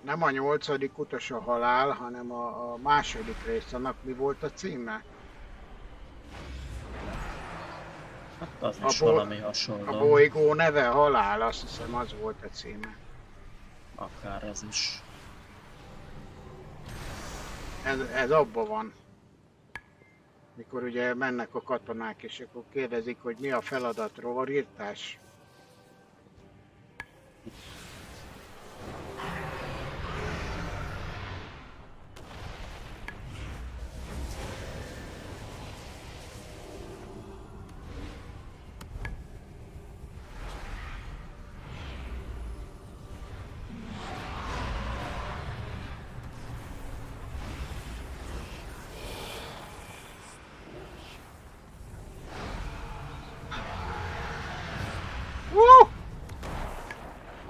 [SPEAKER 1] Nem a nyolcadik utas a halál, hanem a, a második rész, annak mi volt a címe?
[SPEAKER 2] Hát az
[SPEAKER 1] A
[SPEAKER 2] is
[SPEAKER 1] bo-
[SPEAKER 2] valami
[SPEAKER 1] A
[SPEAKER 2] hasonló.
[SPEAKER 1] bolygó neve halál, azt hiszem az volt a címe.
[SPEAKER 2] Akár ez is.
[SPEAKER 1] Ez, ez abban van. Mikor ugye mennek a katonák, és akkor kérdezik, hogy mi a feladat, rovarírtás.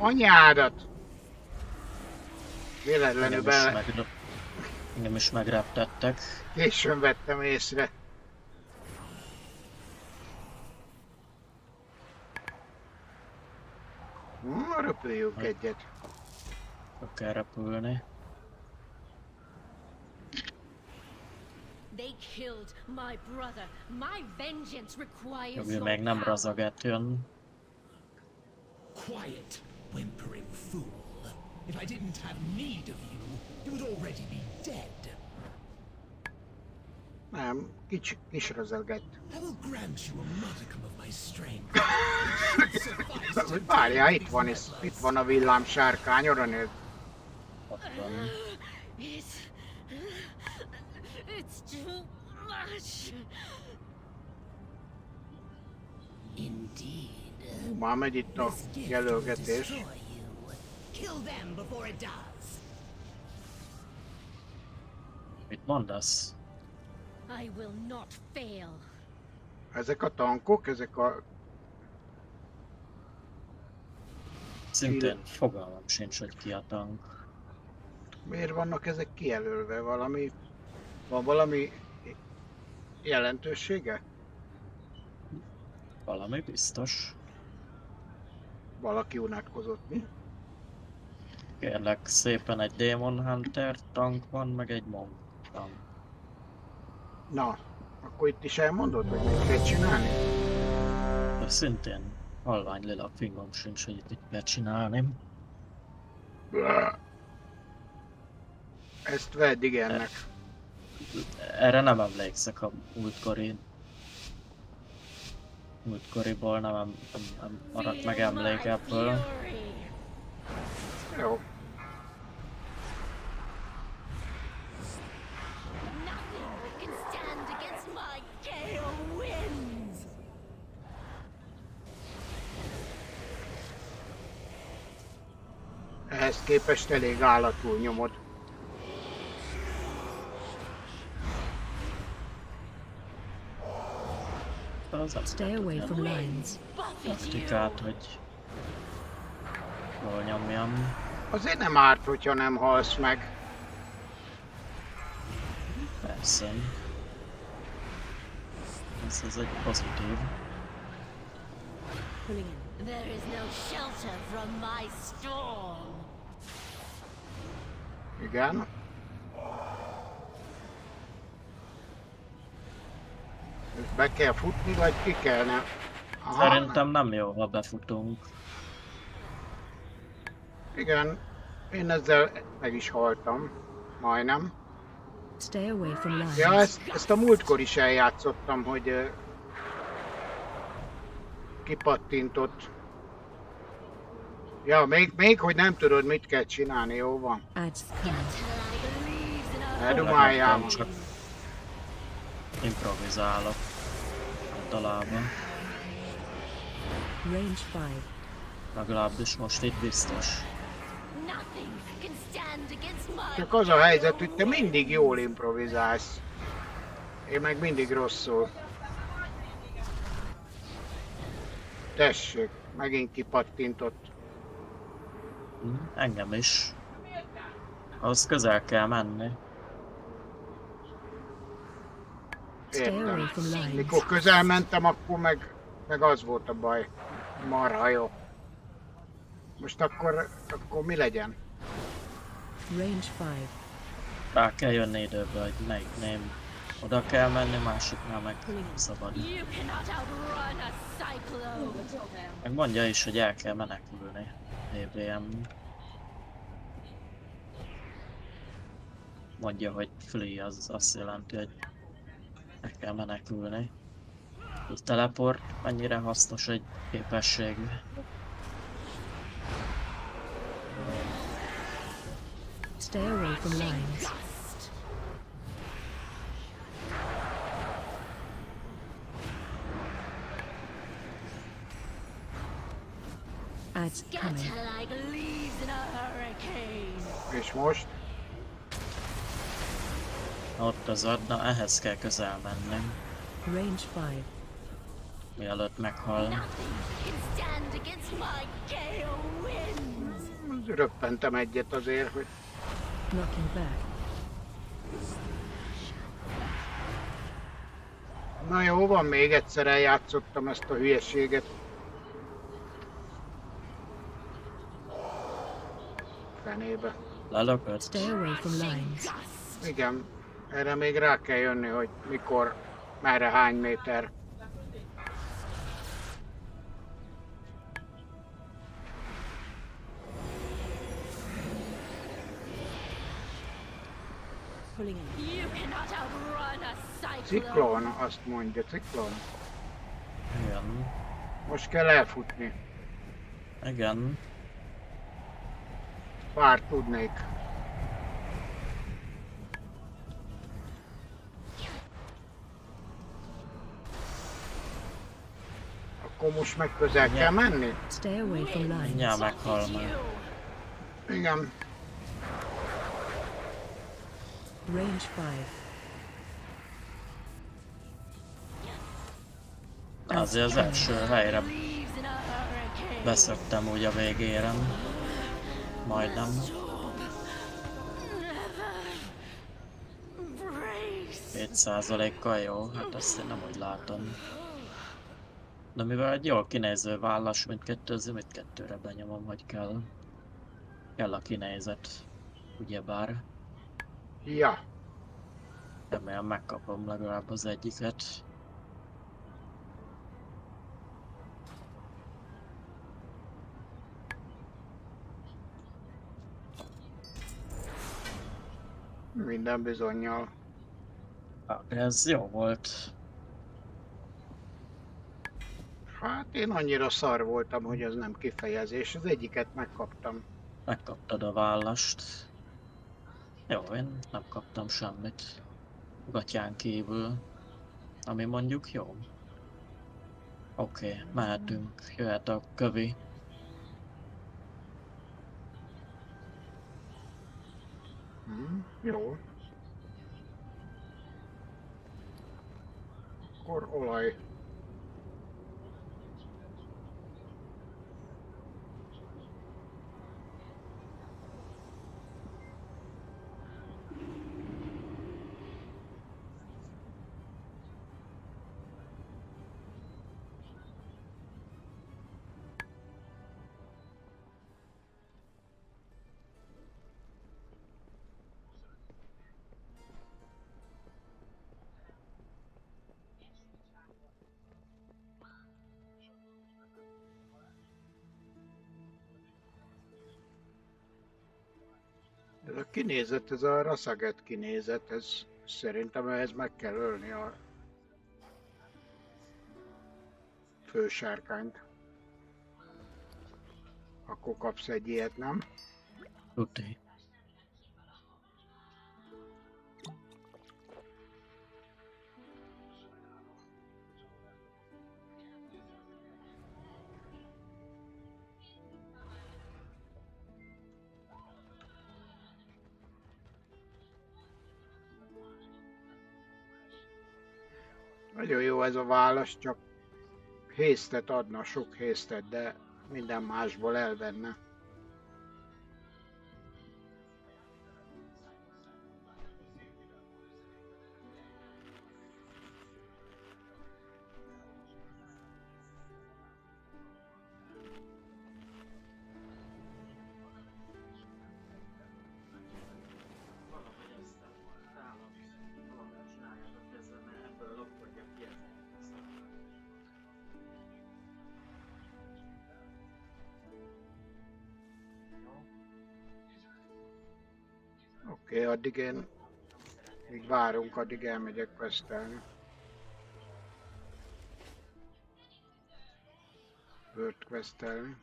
[SPEAKER 1] Anyádat! Véletlenül bele...
[SPEAKER 2] meg, engem is megreptettek.
[SPEAKER 1] Későn vettem észre. Na, röpüljünk egyet.
[SPEAKER 2] Fel kell repülni.
[SPEAKER 11] They killed my brother. My vengeance requires
[SPEAKER 2] Jogi
[SPEAKER 11] your
[SPEAKER 2] még nem jön.
[SPEAKER 5] Quiet, whimpering fool. If I didn't have need of you, you would already be dead.
[SPEAKER 1] Nem, kis, kis razelgett.
[SPEAKER 5] I will grant you a modicum of my strength. It should suffice to
[SPEAKER 1] Várjál, itt van, is, itt van a villám sárkány, oda néz.
[SPEAKER 2] Ott van.
[SPEAKER 11] It's... It's too much.
[SPEAKER 5] Indeed.
[SPEAKER 1] Már megy itt a jelölgetés.
[SPEAKER 2] Mit mondasz?
[SPEAKER 11] I will not fail.
[SPEAKER 1] Ezek a tankok, ezek a...
[SPEAKER 2] Szintén fogalmam sincs, hogy ki a tank.
[SPEAKER 1] Miért vannak ezek kijelölve? Valami... Van valami jelentősége?
[SPEAKER 2] Valami biztos.
[SPEAKER 1] Valaki unatkozott, mi?
[SPEAKER 2] Kérlek szépen egy Demon Hunter tank van, meg egy Monk tank.
[SPEAKER 1] Na, akkor itt is elmondod, hogy mit kell csinálni?
[SPEAKER 2] De szintén halvány lila fingom sincs, hogy itt mit kell csinálni.
[SPEAKER 1] Ezt vedd igennek.
[SPEAKER 2] Erre nem emlékszek a múltkori... Múltkoriból nem, nem, nem, maradt meg emlék ebből.
[SPEAKER 1] Jó. Ehhez képest elég állatul nyomod.
[SPEAKER 2] Az nem
[SPEAKER 9] Stay away from lines.
[SPEAKER 2] taktikát, hogy jól nyomjam.
[SPEAKER 1] Azért nem árt, hogyha nem halsz meg.
[SPEAKER 2] Persze. Ez, ez egy pozitív.
[SPEAKER 10] Pulling in.
[SPEAKER 11] There is no shelter from my storm.
[SPEAKER 1] Igen. Be kell futni, vagy ki kellene? Aha,
[SPEAKER 2] Szerintem nem jó, ha befutunk.
[SPEAKER 1] Igen. Én ezzel meg is haltam. Majdnem.
[SPEAKER 9] Stay away from lines.
[SPEAKER 1] Ja, ezt, ezt a múltkor is eljátszottam, hogy kipattintott. Ja, még, még hogy nem tudod, mit kell csinálni, jó van. Ne dumáljál.
[SPEAKER 2] Nem csak improvizálok általában.
[SPEAKER 9] Range 5.
[SPEAKER 2] Legalábbis most itt biztos.
[SPEAKER 1] Csak az a helyzet, hogy te mindig jól improvizálsz. Én meg mindig rosszul. Tessék, megint kipattintott.
[SPEAKER 2] Engem is. Az közel kell menni.
[SPEAKER 9] Stay away
[SPEAKER 1] Értem. Mikor közel mentem, akkor meg, meg az volt a baj. Marha jó. Most akkor, akkor mi legyen?
[SPEAKER 9] Range 5.
[SPEAKER 2] Rá kell jönni időbe, hogy melyiknél oda kell menni, másiknál meg szabad. Meg mondja is, hogy el kell menekülni. EBM. Mondja, hogy flee, az azt jelenti, hogy el kell menekülni. A teleport mennyire hasznos egy képesség.
[SPEAKER 9] Stay away from lines. Adds coming.
[SPEAKER 1] És most?
[SPEAKER 2] Ott az adna, ehhez kell közel menni,
[SPEAKER 9] Range 5.
[SPEAKER 2] mielőtt meghal.
[SPEAKER 11] Nothing can stand against my gale winds.
[SPEAKER 1] Röppentem egyet azért, hogy
[SPEAKER 9] Knocking back.
[SPEAKER 1] Na jó van, még egyszer eljátszottam ezt a hülyeséget. Fenébe.
[SPEAKER 2] Lelökött.
[SPEAKER 9] Stay away from lines.
[SPEAKER 1] Igen, erre még rá kell jönni, hogy mikor, merre, hány méter. Ciklón, azt mondja, ciklón.
[SPEAKER 2] Igen.
[SPEAKER 1] Most kell elfutni.
[SPEAKER 2] Igen.
[SPEAKER 1] Pár tudnék. Akkor most meg közel kell menni?
[SPEAKER 9] Stay away from lines.
[SPEAKER 2] Mindjárt meghal már.
[SPEAKER 1] Igen.
[SPEAKER 9] Range 5.
[SPEAKER 2] Azért az első helyre beszöktem úgy a végére. Majdnem.
[SPEAKER 11] Brace.
[SPEAKER 2] 7%-kal jó, hát azt én nem úgy látom. Na mivel egy jól kinéző vállas mindkettő, azért mindkettőre benyomom, hogy kell. Kell a kinézet, ugyebár.
[SPEAKER 1] Ja.
[SPEAKER 2] Remélem megkapom legalább az egyiket.
[SPEAKER 1] Minden bizonyal.
[SPEAKER 2] Hát, ez jó volt.
[SPEAKER 1] Hát én annyira szar voltam, hogy az nem kifejezés. Az egyiket megkaptam.
[SPEAKER 2] Megkaptad a vállast. Jó, én nem kaptam semmit. Gatyán kívül. Ami mondjuk jó. Oké, okay, mehetünk. Jöhet a kövi.
[SPEAKER 1] Hm, jó. Akkor olaj. Kinézet, ez a raszaget kinézet, ez szerintem ehhez meg kell ölni a fősárkányt. Akkor kapsz egy ilyet, nem?
[SPEAKER 2] Tuti.
[SPEAKER 1] Nagyon jó ez a válasz, csak hésztet adna, sok hésztet, de minden másból elvenne. Addig én, míg várunk, addig elmegyek questelni. Bört questelni.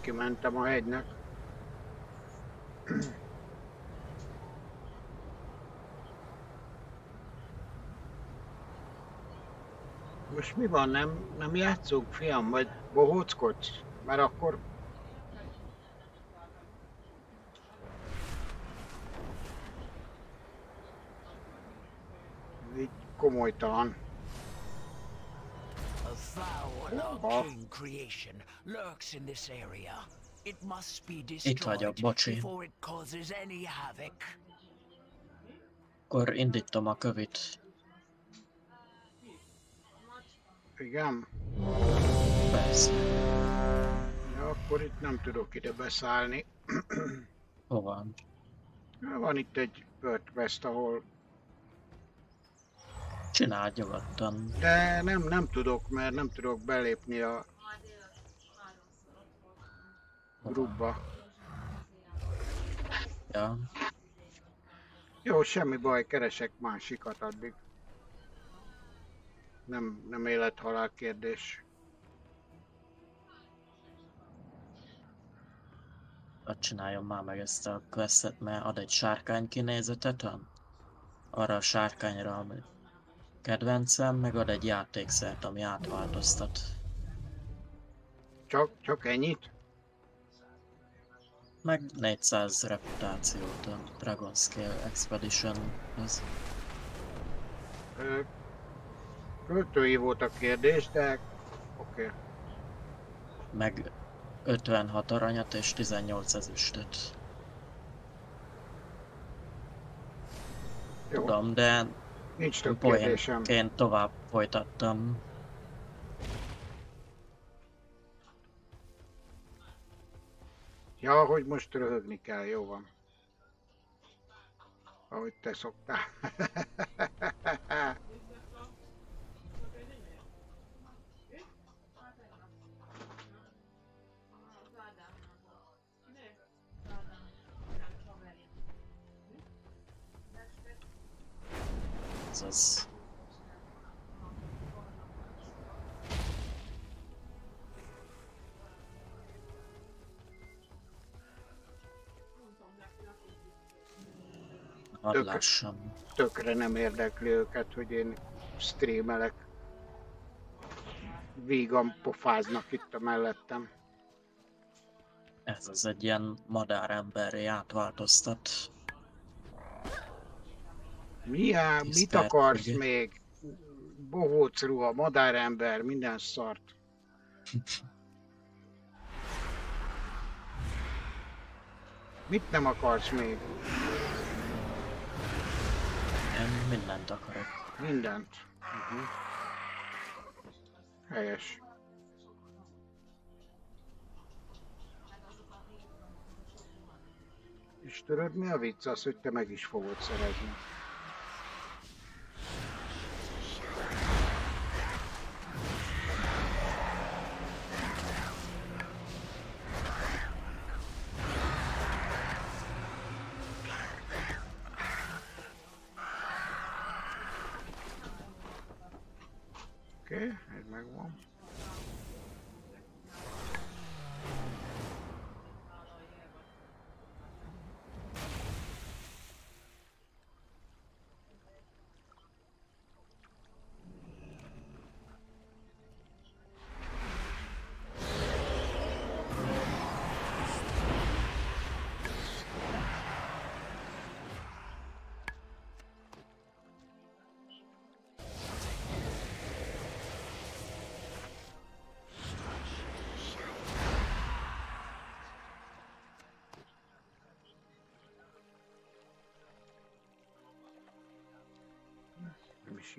[SPEAKER 1] Neki mentem a hegynek. Most mi van, nem, nem játszunk, fiam, vagy bohóckodsz? Mert akkor... Így komolytalan.
[SPEAKER 3] Arcane creation lurks in this area. It must be destroyed before it causes any havoc.
[SPEAKER 2] Akkor indítom a kövit.
[SPEAKER 1] Igen?
[SPEAKER 2] Persze.
[SPEAKER 1] Ja, akkor itt nem tudok ide beszállni.
[SPEAKER 2] Hova?
[SPEAKER 1] Van itt egy West, ahol...
[SPEAKER 2] Csináld nyugodtan.
[SPEAKER 1] De nem, nem tudok, mert nem tudok belépni a grupba.
[SPEAKER 2] Ja.
[SPEAKER 1] Jó, semmi baj, keresek másikat addig. Nem, nem élet-halál kérdés.
[SPEAKER 2] hadd csináljon már meg ezt a questet, mert ad egy sárkány kinézetet, arra a sárkányra, ami kedvencem, meg ad egy játékszert, ami átváltoztat.
[SPEAKER 1] Csak, csak ennyit?
[SPEAKER 2] Meg 400 reputációt a Dragon Scale Expedition az
[SPEAKER 1] Ö, Költői volt a kérdés, de oké. Okay.
[SPEAKER 2] meg 56 aranyat és 18 ezüstöt.
[SPEAKER 1] Jó.
[SPEAKER 2] Tudom, de
[SPEAKER 1] Nincs több kérdésem.
[SPEAKER 2] poénként tovább folytattam.
[SPEAKER 1] Ja, hogy most röhögni kell, jó van. Ahogy te szoktál.
[SPEAKER 2] Azaz. Hadd
[SPEAKER 1] Tök-
[SPEAKER 2] lássam.
[SPEAKER 1] Tökre nem érdekli őket, hogy én streamelek. Vígan pofáznak itt a mellettem.
[SPEAKER 2] Ez az egy ilyen madáremberré átváltoztat.
[SPEAKER 1] Milyen, mit akarsz
[SPEAKER 2] ugye?
[SPEAKER 1] még? Bohóc ruha, madárember, minden szart. Mit nem akarsz még?
[SPEAKER 2] Én mindent akarok.
[SPEAKER 1] Mindent. Uh-huh. Helyes. És tudod mi a vicc? Az, hogy te meg is fogod szerezni.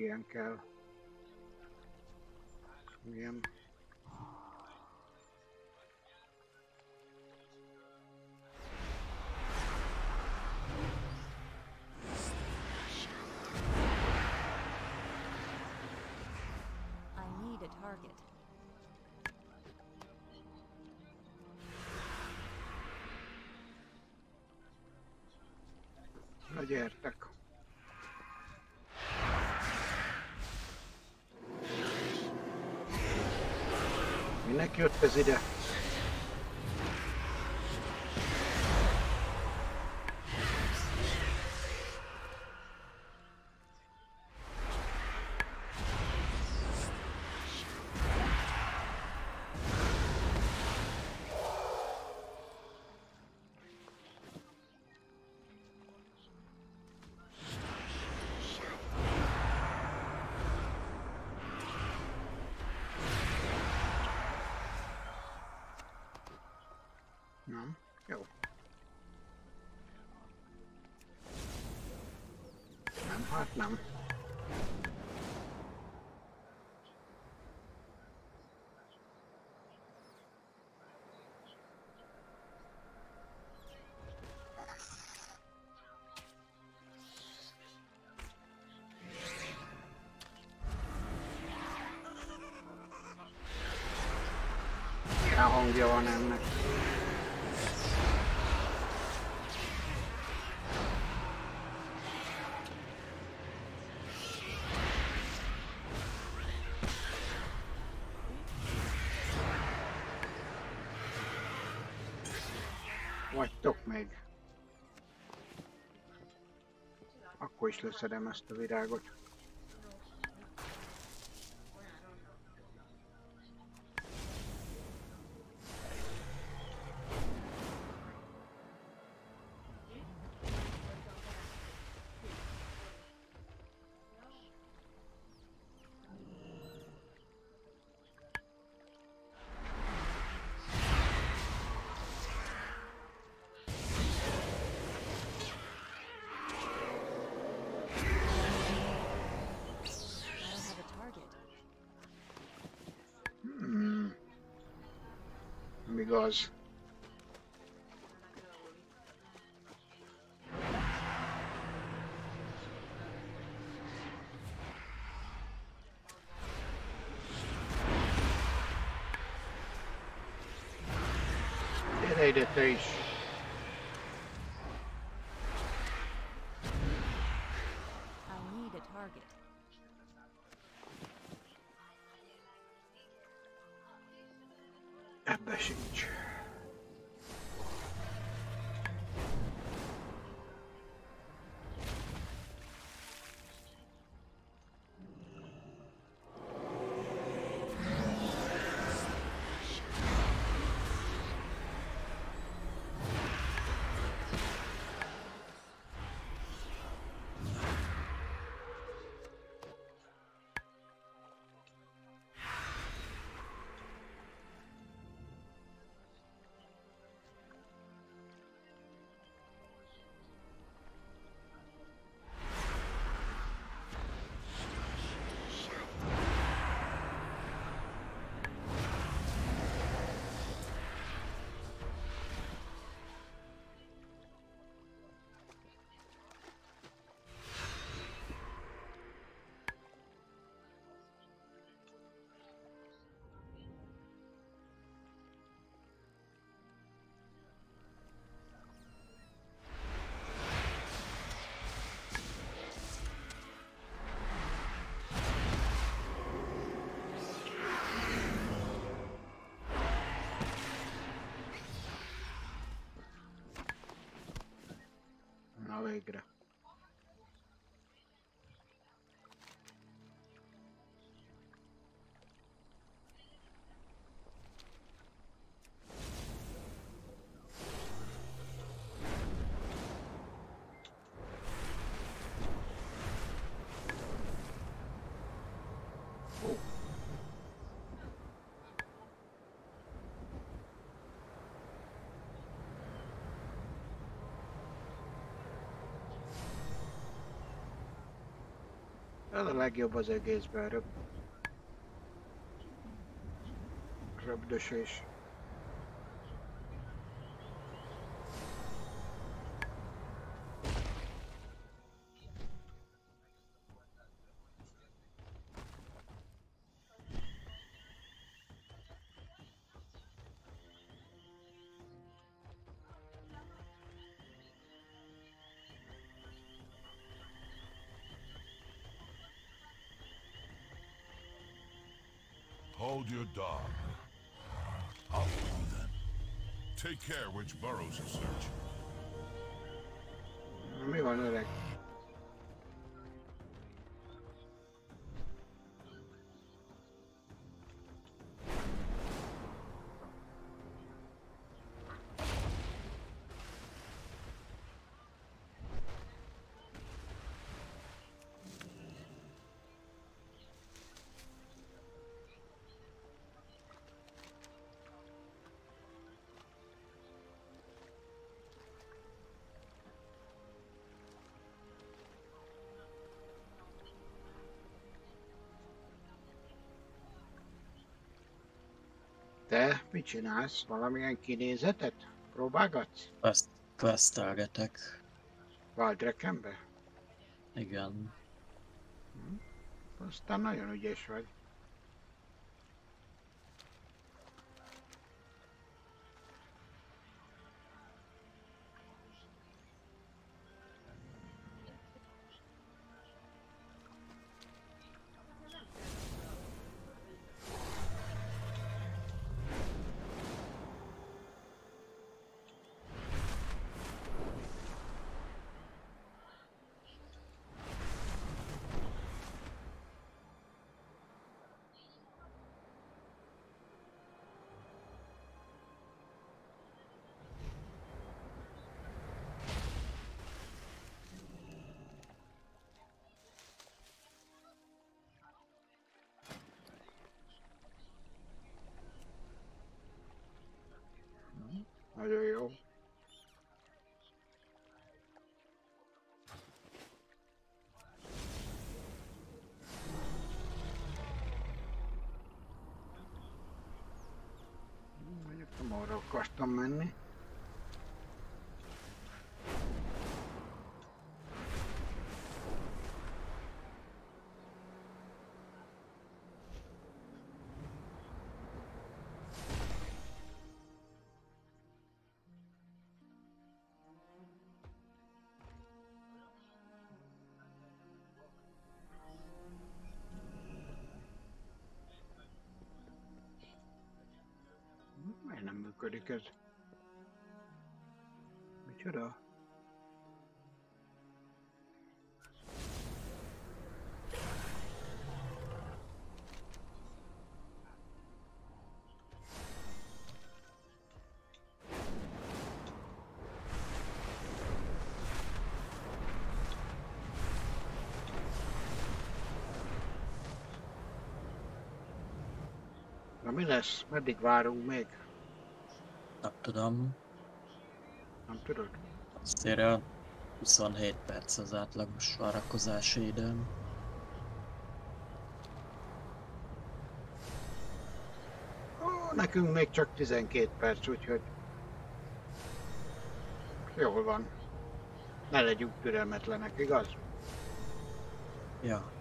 [SPEAKER 1] Ilyen kell. Igen.
[SPEAKER 10] I need a target.
[SPEAKER 1] Na gyertek. Jött ez ide? Milyen hangja van ennek? Vagytok még. Akkor is leszedem ezt a virágot. Nem igaz. Gyere ide te Ez a legjobb az egészben, röp... Röpdösés.
[SPEAKER 8] Your dog. I'll do then. Take care which burrows you search.
[SPEAKER 1] Te mit csinálsz? Valamilyen kinézetet? Próbálgatsz?
[SPEAKER 2] Quest, questelgetek.
[SPEAKER 1] Valdrekenbe?
[SPEAKER 2] Igen.
[SPEAKER 1] Aztán nagyon ügyes vagy. Akartam menni. Nem működik ez? Micsoda? Mi lesz? Meddig várunk még?
[SPEAKER 2] Tudom.
[SPEAKER 1] Nem tudod?
[SPEAKER 2] Azért 27 perc az átlagos várakozási időm.
[SPEAKER 1] Ó, nekünk még csak 12 perc, úgyhogy... Jól van. Ne legyünk türelmetlenek, igaz?
[SPEAKER 2] Ja.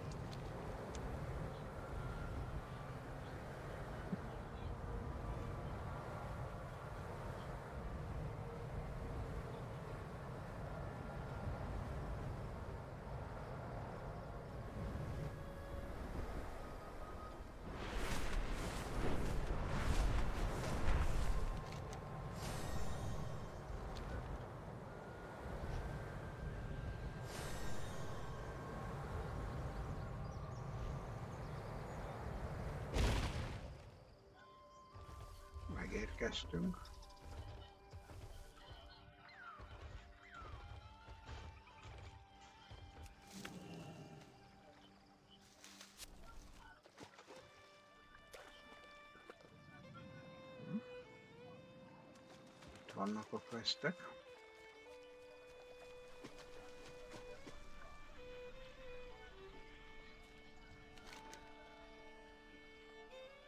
[SPEAKER 1] Itt vannak a questek.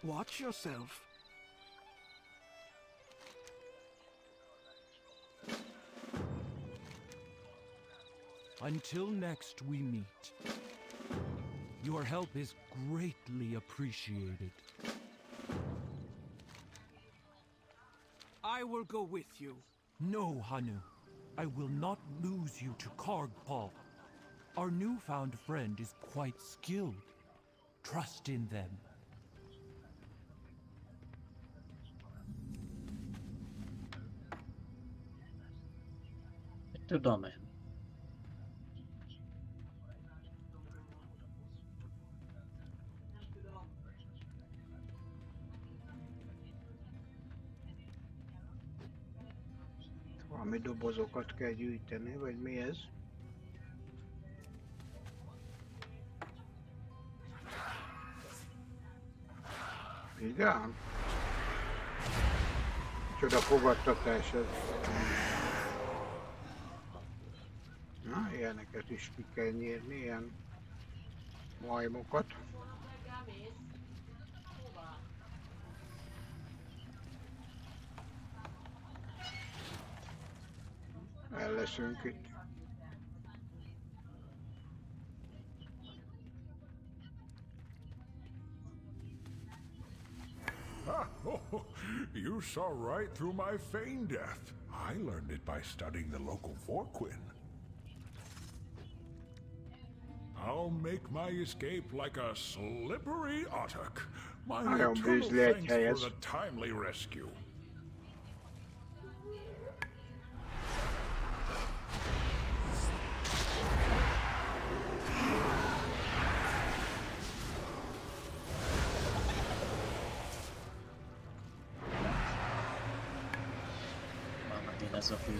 [SPEAKER 5] Watch yourself.
[SPEAKER 4] Until next we meet. Your help is greatly appreciated.
[SPEAKER 5] I will go with you.
[SPEAKER 4] No, Hanu. I will not lose you to Kargpal. Our newfound friend is quite skilled. Trust in them.
[SPEAKER 2] Mit tudom
[SPEAKER 1] Valami dobozokat kell gyűjteni, vagy mi ez? Igen? Csoda fogadtatás ez. Na, ilyeneket is ki kell nyírni, ilyen majmokat. El leszünk itt.
[SPEAKER 8] Oh, you saw right through my feign death. I learned it by studying the local Vorquin. I'll make my escape like a slippery otter. My eternal thanks for the timely rescue.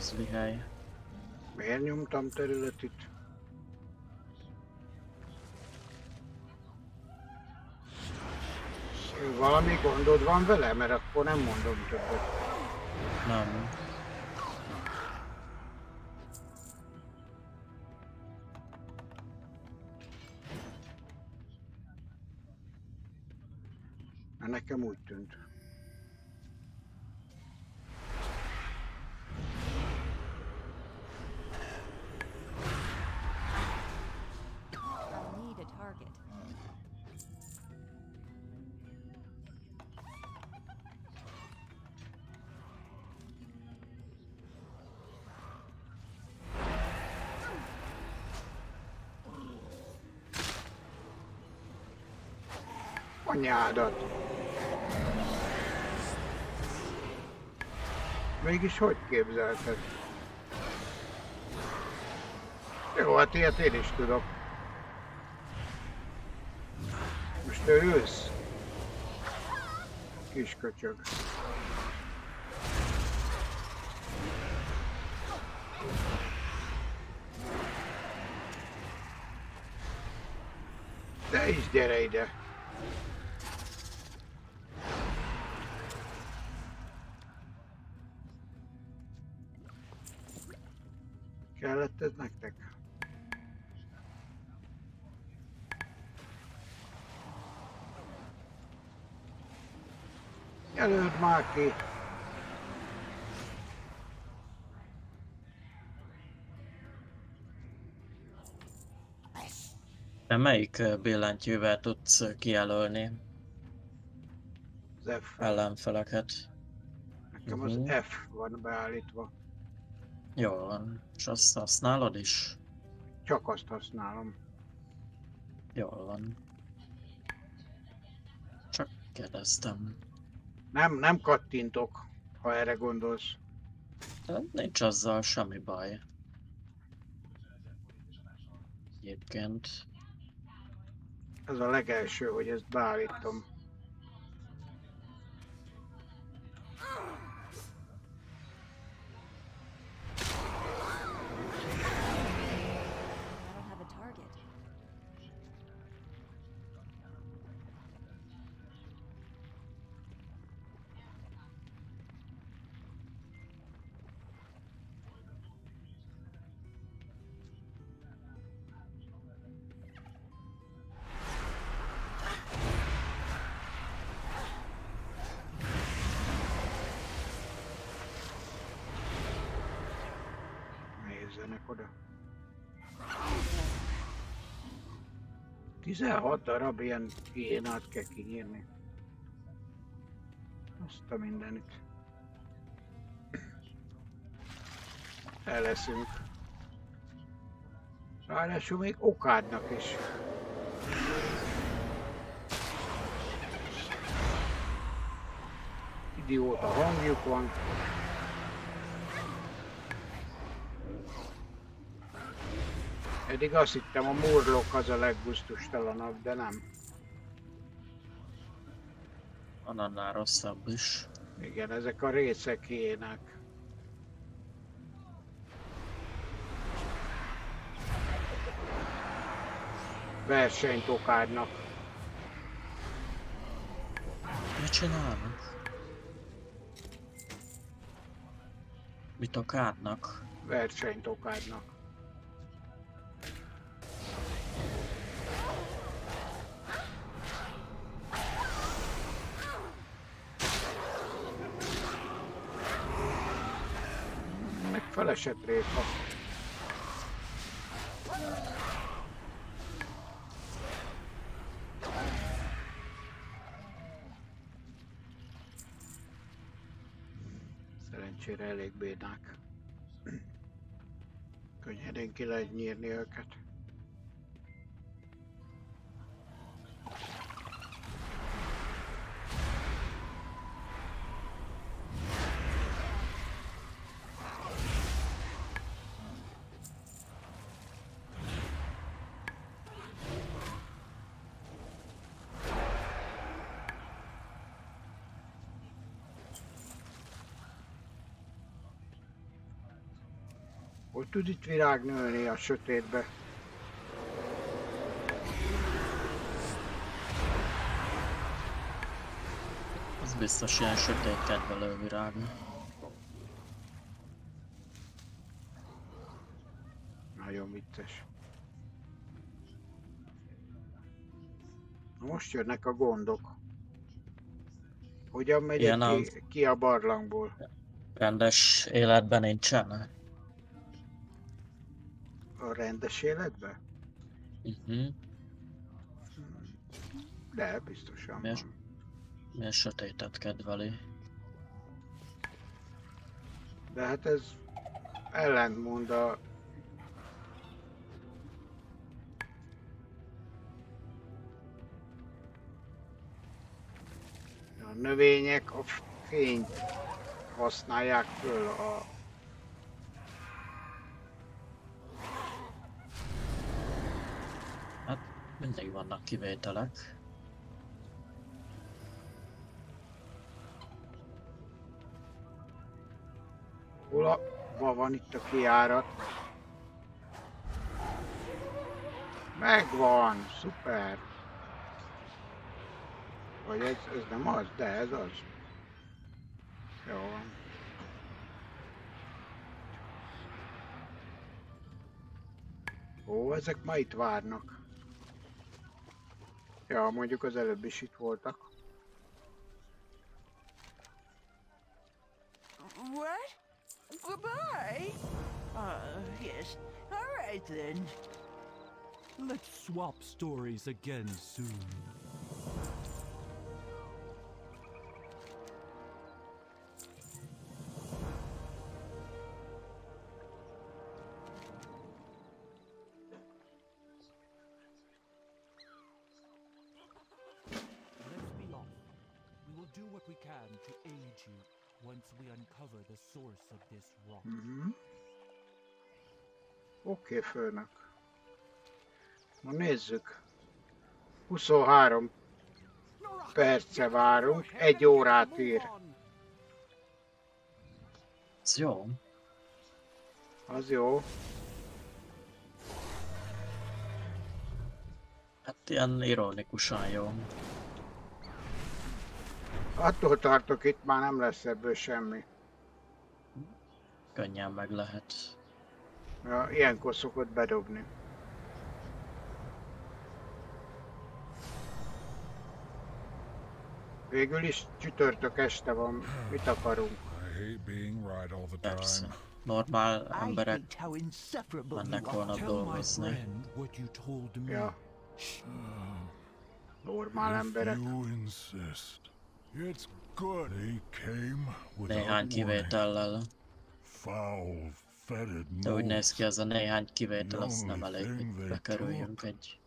[SPEAKER 2] Ez hely.
[SPEAKER 1] Miért nyomtam területit? Valami gondod van vele? Mert akkor nem mondom többet.
[SPEAKER 2] Nem.
[SPEAKER 1] Anyádat! Mégis hogy képzelted? Jó, hát ilyet én is tudok. Most te ülsz? Kis köcsög. Te is gyere ide. Jelöld már ki!
[SPEAKER 2] Te melyik ö, billentyűvel tudsz ö, kijelölni
[SPEAKER 1] Az F.
[SPEAKER 2] ellenfeleket?
[SPEAKER 1] Nekem az
[SPEAKER 2] Mhm.
[SPEAKER 1] F van beállítva.
[SPEAKER 2] Jó van. És azt használod is?
[SPEAKER 1] Csak azt használom.
[SPEAKER 2] Jól van. Csak kérdeztem.
[SPEAKER 1] Nem, nem kattintok, ha erre gondolsz.
[SPEAKER 2] Nincs azzal semmi baj. Egyébként.
[SPEAKER 1] Ez a legelső, hogy ezt beállítom. 16 darab ilyen hiénát kell kinyírni. Azt a mindenit. El leszünk. Ráadásul még okádnak is. Idióta hangjuk van. Eddig azt hittem a murlok az a leggusztustalanabb, de nem.
[SPEAKER 2] Van annál rosszabb is.
[SPEAKER 1] Igen, ezek a részek hiének. Versenyt okádnak.
[SPEAKER 2] Mit csinálnak? Mit akárnak?
[SPEAKER 1] Versenyt okádnak. Meg felesett répa. Szerencsére elég bénák. Könnyedén ki lehet nyírni őket. Tud itt virág nőni a sötétbe?
[SPEAKER 2] Az biztos ilyen sötét kedvelő virág.
[SPEAKER 1] Nagyon vicces. Most jönnek a gondok. Hogyan megyek
[SPEAKER 2] Ilyen
[SPEAKER 1] ki,
[SPEAKER 2] az-
[SPEAKER 1] ki a barlangból?
[SPEAKER 2] Rendes életben nincsen.
[SPEAKER 1] A rendes életbe?
[SPEAKER 2] Uh-huh.
[SPEAKER 1] De, biztosan
[SPEAKER 2] Miért?
[SPEAKER 1] van.
[SPEAKER 2] Mi a sötétet kedveli?
[SPEAKER 1] De hát ez ellentmond a... A növények a fényt használják föl a
[SPEAKER 2] mindig vannak kivételek.
[SPEAKER 1] hol van itt a kiárat. Megvan, szuper. Vagy ez, ez nem az, de ez az. Jó van. Ó, ezek ma itt várnak. Ja, mondjuk az előbb is itt voltak.
[SPEAKER 11] What? Goodbye? Uh, yes. All right then.
[SPEAKER 4] Let's swap stories again soon. Do what we can to aid you once we uncover the source of this rot.
[SPEAKER 1] Mhm. Oké, főnök. Na nézzük. 23 perce várunk, egy órát ír.
[SPEAKER 2] Ez jó.
[SPEAKER 1] Az jó.
[SPEAKER 2] Hát ilyen ironikusan jó.
[SPEAKER 1] Attól tartok, itt már nem lesz ebből semmi.
[SPEAKER 2] Könnyen meg lehet.
[SPEAKER 1] Ja, ilyenkor szokott bedobni. Végül is csütörtök este van. Mit akarunk?
[SPEAKER 2] Persze. Normál emberek mennek volna dolgozni.
[SPEAKER 1] Ja, normál emberek.
[SPEAKER 8] If you insist. It's good he came without
[SPEAKER 2] Néhány
[SPEAKER 8] warning. Foul, fetid
[SPEAKER 2] De úgy néz
[SPEAKER 8] moles
[SPEAKER 2] ki, ez a néhány kivétel, az nem elég, hogy bekerüljünk egy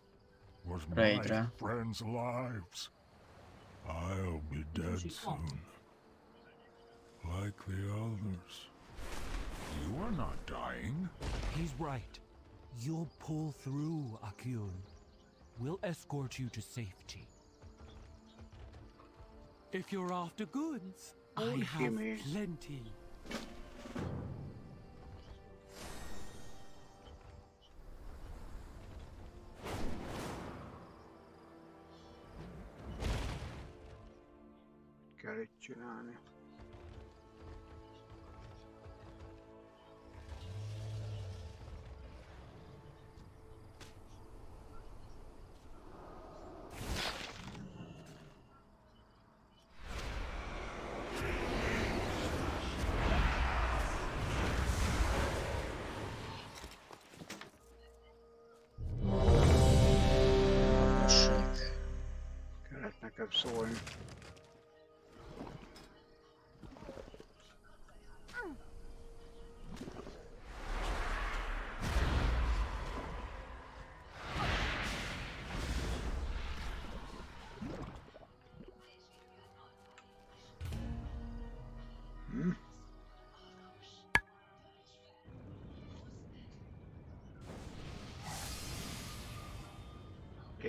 [SPEAKER 8] was my
[SPEAKER 2] raidre.
[SPEAKER 8] friends' lives. I'll be dead soon. Like the others. You are not dying.
[SPEAKER 4] He's right. You'll pull through, Akyun. We'll escort you to safety. If you're after goods, I
[SPEAKER 1] Ay,
[SPEAKER 4] have
[SPEAKER 1] Jimmy.
[SPEAKER 4] plenty.
[SPEAKER 1] Kell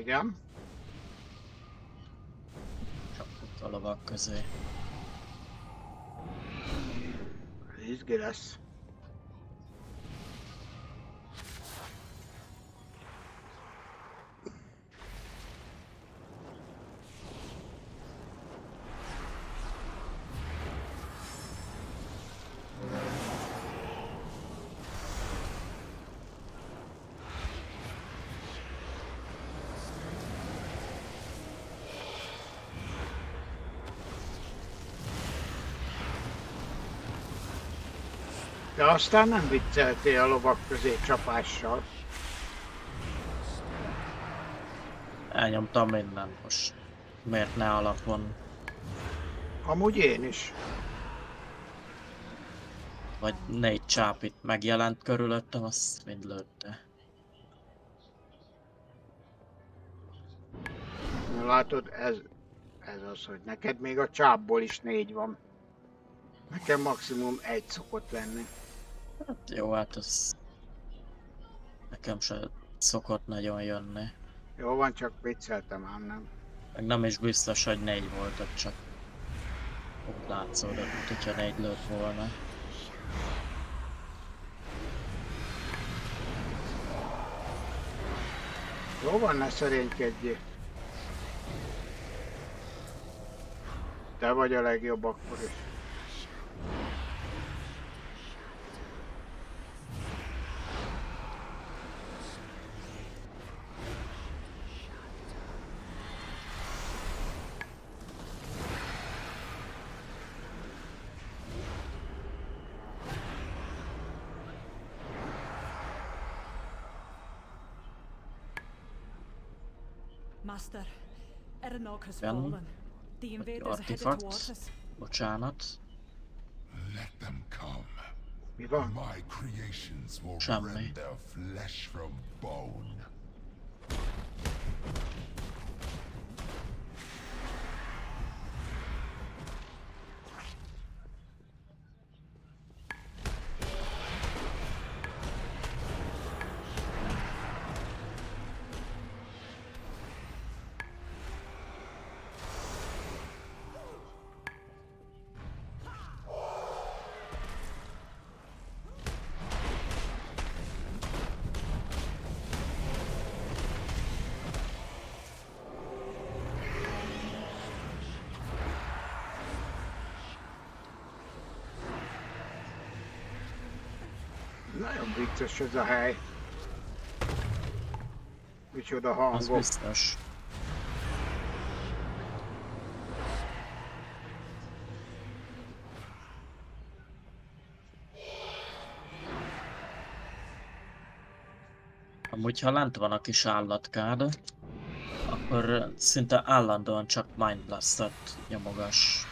[SPEAKER 1] nekem szólni. Hm? Igen?
[SPEAKER 2] Csapott a
[SPEAKER 1] aztán nem vicceltél a lovak közé csapással.
[SPEAKER 2] Elnyomtam mindent most. Miért ne alapon?
[SPEAKER 1] Amúgy én is.
[SPEAKER 2] Vagy négy csáp itt megjelent körülöttem, azt mind lőtte.
[SPEAKER 1] Látod, ez, Ez az, hogy neked még a csápból is négy van. Nekem maximum egy szokott lenni.
[SPEAKER 2] Hát jó, hát ez... Nekem se szokott nagyon jönni.
[SPEAKER 1] Jó van, csak vicceltem ám, nem?
[SPEAKER 2] Meg nem is biztos, hogy négy voltak, csak ott látszódott, mint hogyha négy lőtt volna.
[SPEAKER 1] Jó van, ne szerénykedjél. Te vagy a legjobb akkor is.
[SPEAKER 2] Artifact.
[SPEAKER 13] towards us.
[SPEAKER 2] Bocsánat.
[SPEAKER 8] Let them come.
[SPEAKER 1] Mi?
[SPEAKER 8] My creations will
[SPEAKER 2] Semmi.
[SPEAKER 8] rend their flesh from bone.
[SPEAKER 1] Nagyon vicces ez a hely. Micsoda
[SPEAKER 2] Az
[SPEAKER 1] hangok.
[SPEAKER 2] biztos. Amúgy, ha lent van a kis állatkád, akkor szinte állandóan csak Mind Blastet nyomogass.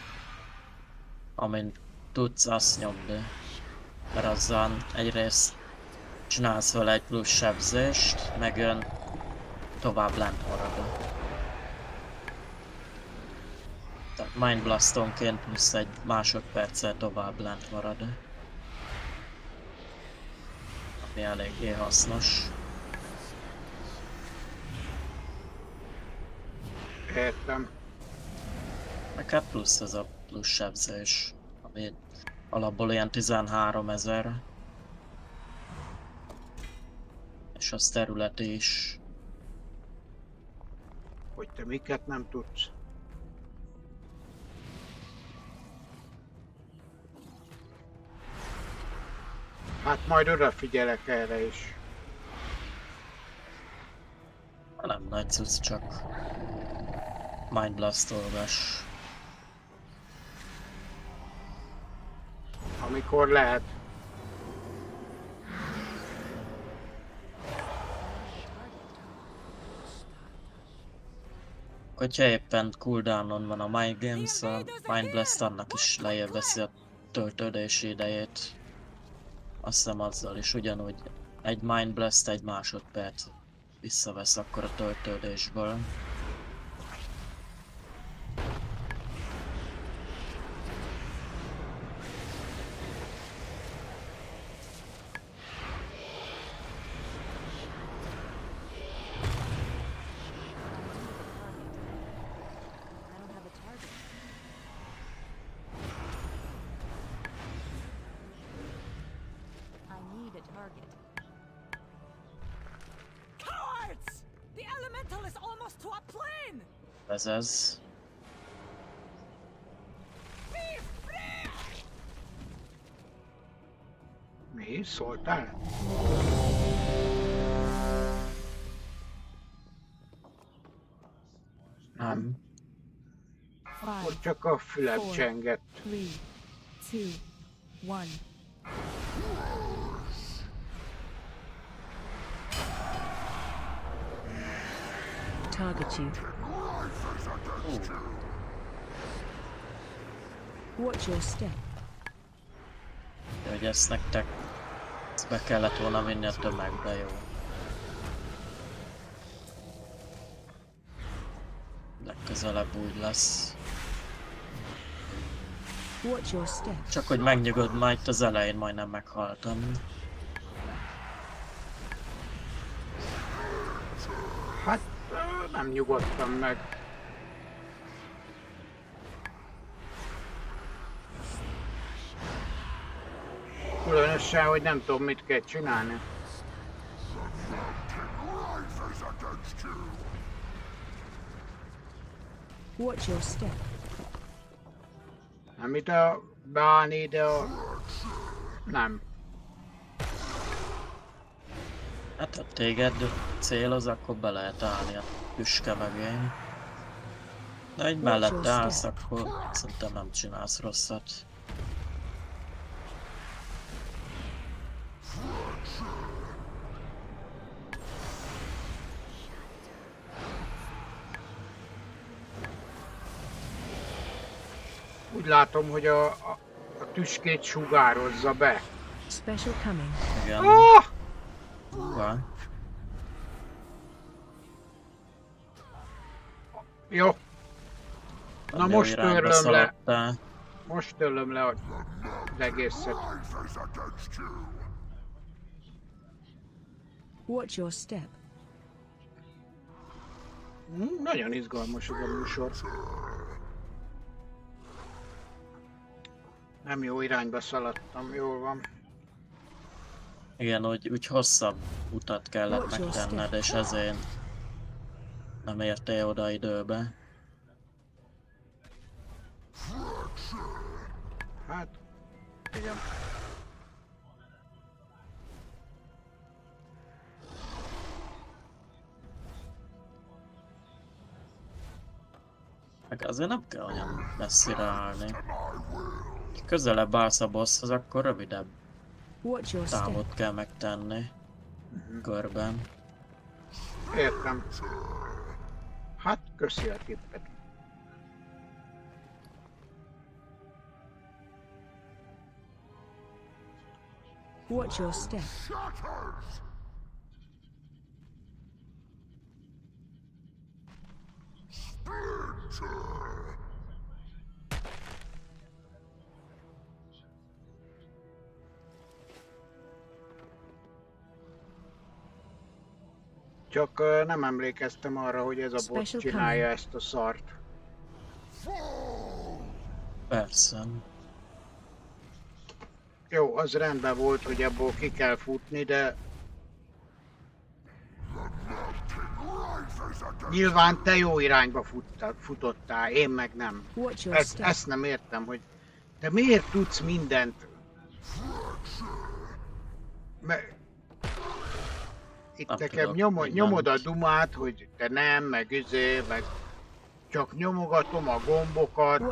[SPEAKER 2] Amint tudsz, azt nyomd. Mert azzal egyrészt csinálsz vele egy plusz sebzést, meg ön tovább lent marad. Tehát Mind Blastonként plusz egy másodperccel tovább lent marad. Ami eléggé hasznos.
[SPEAKER 1] Értem.
[SPEAKER 2] Meg hát plusz ez a plusz sebzés, ami alapból ilyen 13 ezer. És az területi is.
[SPEAKER 1] Hogy te miket nem tudsz. Hát majd odafigyelek erre is.
[SPEAKER 2] Nem nagy cucc, csak Mind Blastolgas.
[SPEAKER 1] Amikor lehet.
[SPEAKER 2] Hogyha éppen cooldownon van a Mind Games, a Mind Blast annak is lejjebb a töltődési idejét. Azt hiszem azzal is ugyanúgy egy Mind Blast egy másodperc visszavesz akkor a töltődésből. Ez ez.
[SPEAKER 13] Be free!
[SPEAKER 1] Mi? Szóltál?
[SPEAKER 2] Nem.
[SPEAKER 1] Akkor
[SPEAKER 9] Five,
[SPEAKER 1] csak a fülem
[SPEAKER 9] Four.
[SPEAKER 1] csengett.
[SPEAKER 9] three, two, one. Target you. Watch your step.
[SPEAKER 2] Hogy ezt nektek ezt be kellett volna vinni a tömegbe, jó. Legközelebb úgy lesz.
[SPEAKER 9] Watch your step.
[SPEAKER 2] Csak hogy megnyugodj, már itt az elején majdnem meghaltam.
[SPEAKER 1] Hát nem nyugodtam meg. Különösen, hogy nem tudom mit kell csinálni.
[SPEAKER 9] Watch your step.
[SPEAKER 1] Nem itt a beállni ide a... Nem.
[SPEAKER 2] Hát ha téged céloz, akkor be lehet állni a püske mögé. De egy mellette állsz, akkor szerintem nem csinálsz rosszat.
[SPEAKER 1] Úgy látom, hogy a, a, a tüskét sugározza be.
[SPEAKER 9] Special coming.
[SPEAKER 2] Igen.
[SPEAKER 1] Ah!
[SPEAKER 2] Húha.
[SPEAKER 1] Jó. Na
[SPEAKER 2] jó
[SPEAKER 1] most törlöm le. Most törlöm le az egészet.
[SPEAKER 9] Watch your step.
[SPEAKER 1] Hm, Nagyon izgalmas ez a műsor. Nem jó irányba szaladtam, jól van.
[SPEAKER 2] Igen, úgy, úgy hosszabb utat kellett megtenned, és ezért nem értél oda időbe.
[SPEAKER 1] Hát, igen.
[SPEAKER 2] Meg azért nem kell olyan messzire állni. Közelebb állsz a bosshoz, akkor rövidebb
[SPEAKER 9] Watch your step.
[SPEAKER 2] távot kell megtenni. Körben.
[SPEAKER 1] Értem. Hát, köszi a tippet.
[SPEAKER 9] Watch your step.
[SPEAKER 8] Splinter.
[SPEAKER 1] Csak nem emlékeztem arra, hogy ez a bot
[SPEAKER 9] Special
[SPEAKER 1] csinálja
[SPEAKER 9] coming.
[SPEAKER 1] ezt a szart.
[SPEAKER 2] Persze.
[SPEAKER 1] Jó, az rendben volt, hogy abból ki kell futni, de nyilván te jó irányba futta, futottál, én meg nem. Ezt, ezt nem értem, hogy te miért tudsz mindent? Mert itt
[SPEAKER 2] Nem
[SPEAKER 1] nekem
[SPEAKER 2] tudok
[SPEAKER 1] nyomo, nyomod a dumát, hogy te nem, meg üzé, meg csak nyomogatom a gombokat,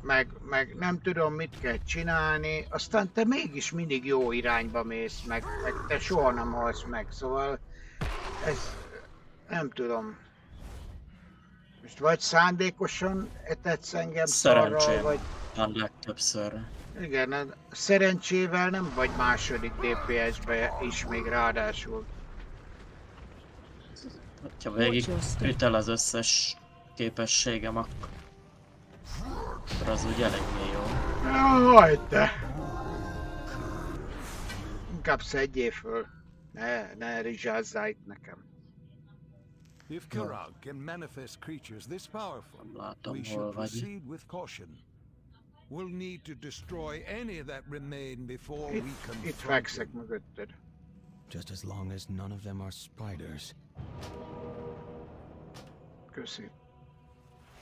[SPEAKER 1] meg, meg nem tudom mit kell csinálni, aztán te mégis mindig jó irányba mész, meg, meg te soha nem halsz meg, szóval ez nem tudom. Most vagy szándékosan etetsz engem szarral,
[SPEAKER 2] Szerencsém
[SPEAKER 1] vagy
[SPEAKER 2] van legtöbbször.
[SPEAKER 1] Igen, a szerencsével nem vagy második DPS-be is még ráadásul.
[SPEAKER 2] Ha végig ütel az összes képességem, akkor az úgy eléggé jó.
[SPEAKER 1] Jaj, te! Inkább szedjél föl. Ne, ne rizsázzál itt nekem.
[SPEAKER 6] If Kirag can manifest creatures this powerful,
[SPEAKER 2] látom,
[SPEAKER 6] we
[SPEAKER 2] hol
[SPEAKER 6] should proceed with caution. We'll need to destroy any that remain before
[SPEAKER 1] Itt,
[SPEAKER 6] we
[SPEAKER 1] itt
[SPEAKER 6] confront
[SPEAKER 1] fekszek
[SPEAKER 6] him.
[SPEAKER 1] mögötted.
[SPEAKER 7] Just as long as none of them are spiders.
[SPEAKER 1] Köszi.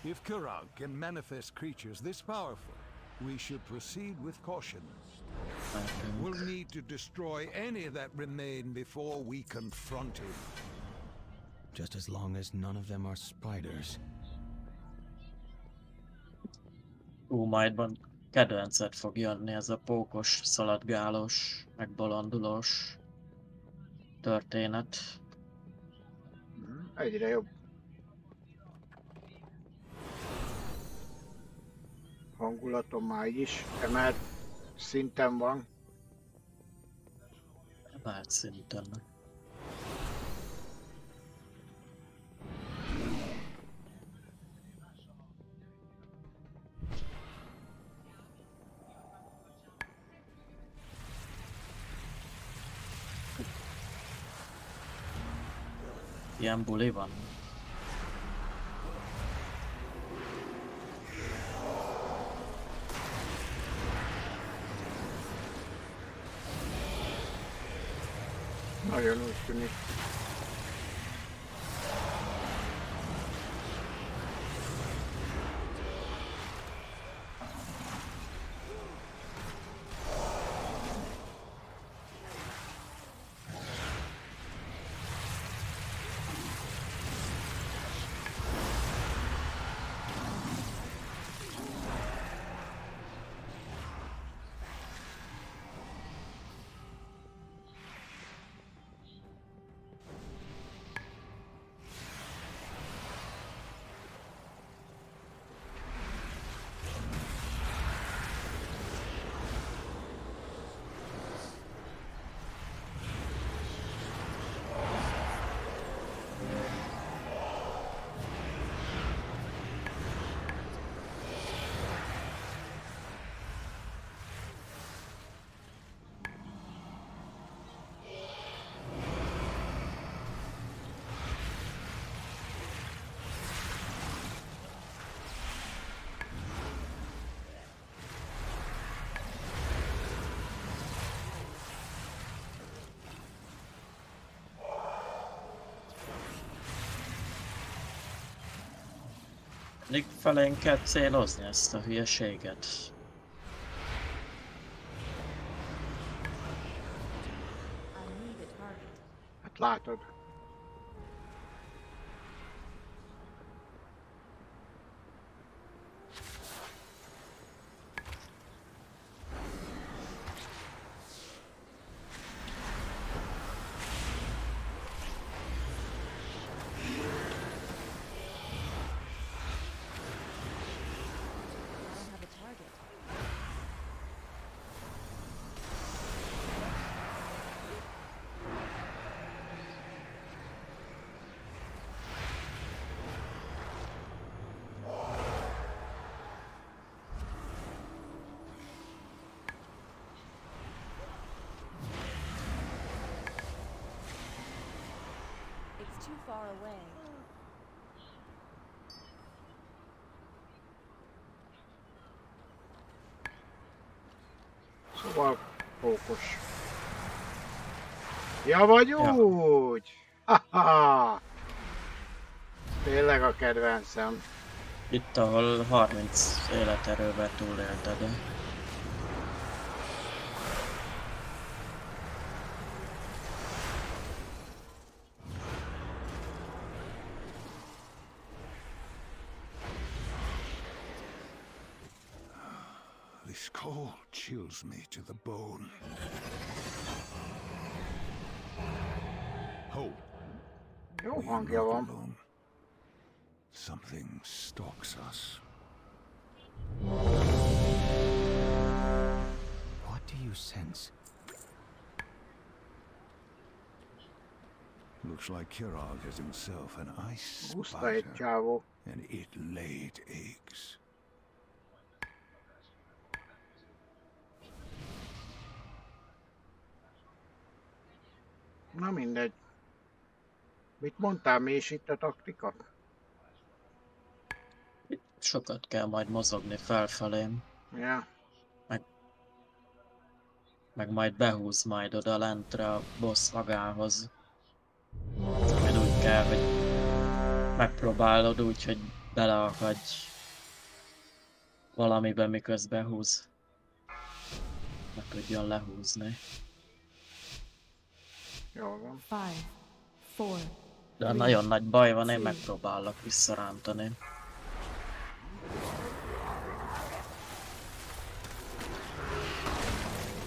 [SPEAKER 6] If Kirag can manifest creatures this powerful, we should proceed with caution. We'll need to destroy any that remain before we confront him.
[SPEAKER 7] Just as long as none of them are spiders.
[SPEAKER 2] Ú, majdban kedvencet fog jönni ez a pókos, szaladgálós, megbolondulós történet.
[SPEAKER 1] Mhm, Egyre jobb. Hangulatom már így is emelt szinten van.
[SPEAKER 2] Emelt szinten. Ilyen buli van?
[SPEAKER 1] Nagyon úgy tűnik.
[SPEAKER 2] Mindig felénk kell célozni ezt a hülyeséget.
[SPEAKER 1] Hát látod.
[SPEAKER 10] Too far away.
[SPEAKER 1] Szóval fókusz. Ja, vagy
[SPEAKER 2] Ja.
[SPEAKER 1] úgy? Haha! Tényleg a kedvencem.
[SPEAKER 2] Itt, ahol 30 életerővel túlélted.
[SPEAKER 6] Has himself an ice spider, and it laid eggs.
[SPEAKER 1] Na mindegy. Mit mondtál, mi is itt a taktika?
[SPEAKER 2] Sokat kell majd mozogni felfelé,
[SPEAKER 1] Ja,
[SPEAKER 2] meg majd behúz majd oda lentre a boss magához. Kell, hogy megpróbálod úgy, hogy beleakadj valamibe, miközben húz. Ne tudjon lehúzni.
[SPEAKER 1] jól van.
[SPEAKER 9] Five, four,
[SPEAKER 2] De nagyon nagy baj van, én megpróbálok visszarántani.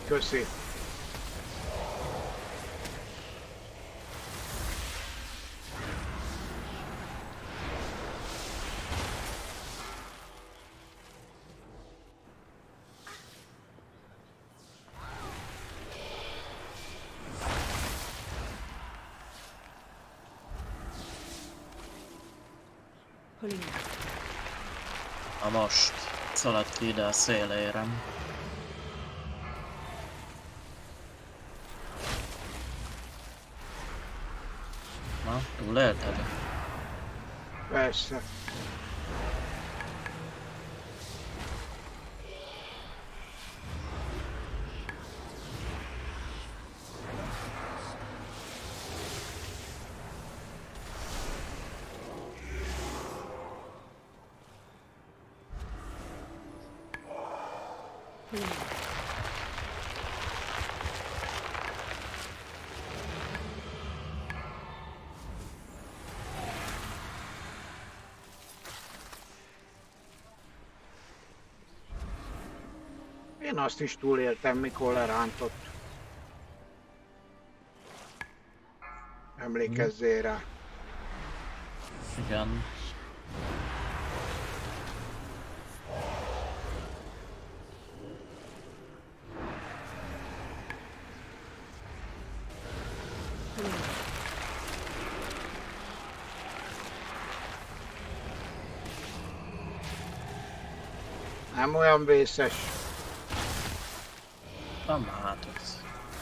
[SPEAKER 1] Köszi.
[SPEAKER 9] pulling out.
[SPEAKER 2] Na most, szalad ki ide a szélére. Aha,
[SPEAKER 1] azt is túléltem, mikor lerántott. Emlékezzél rá.
[SPEAKER 2] Igen.
[SPEAKER 1] Nem olyan vészes.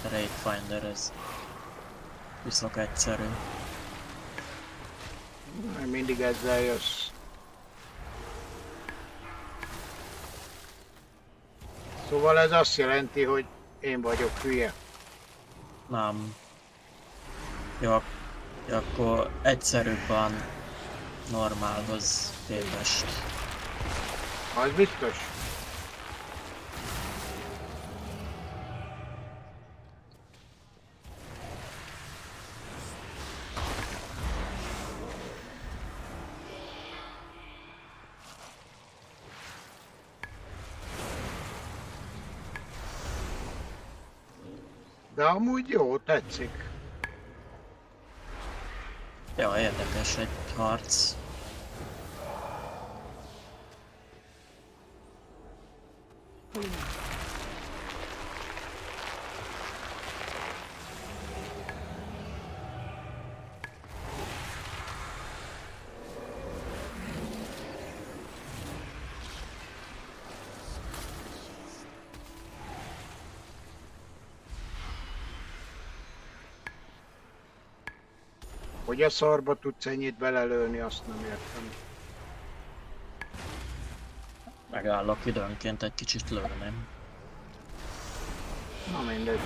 [SPEAKER 2] Az Raid Finder ez viszont egyszerű.
[SPEAKER 1] Mert mindig ezzel jössz. Szóval ez azt jelenti, hogy én vagyok hülye.
[SPEAKER 2] Nem. Jó, jó, akkor egyszerűbben normálhoz képest.
[SPEAKER 1] Az biztos. Amúgy jó, tetszik.
[SPEAKER 2] Ja, érdekes egy harc.
[SPEAKER 1] Hogy a szarba tudsz ennyit belelőni, azt nem értem.
[SPEAKER 2] Megállok időnként egy kicsit lőni.
[SPEAKER 1] Na mindegy.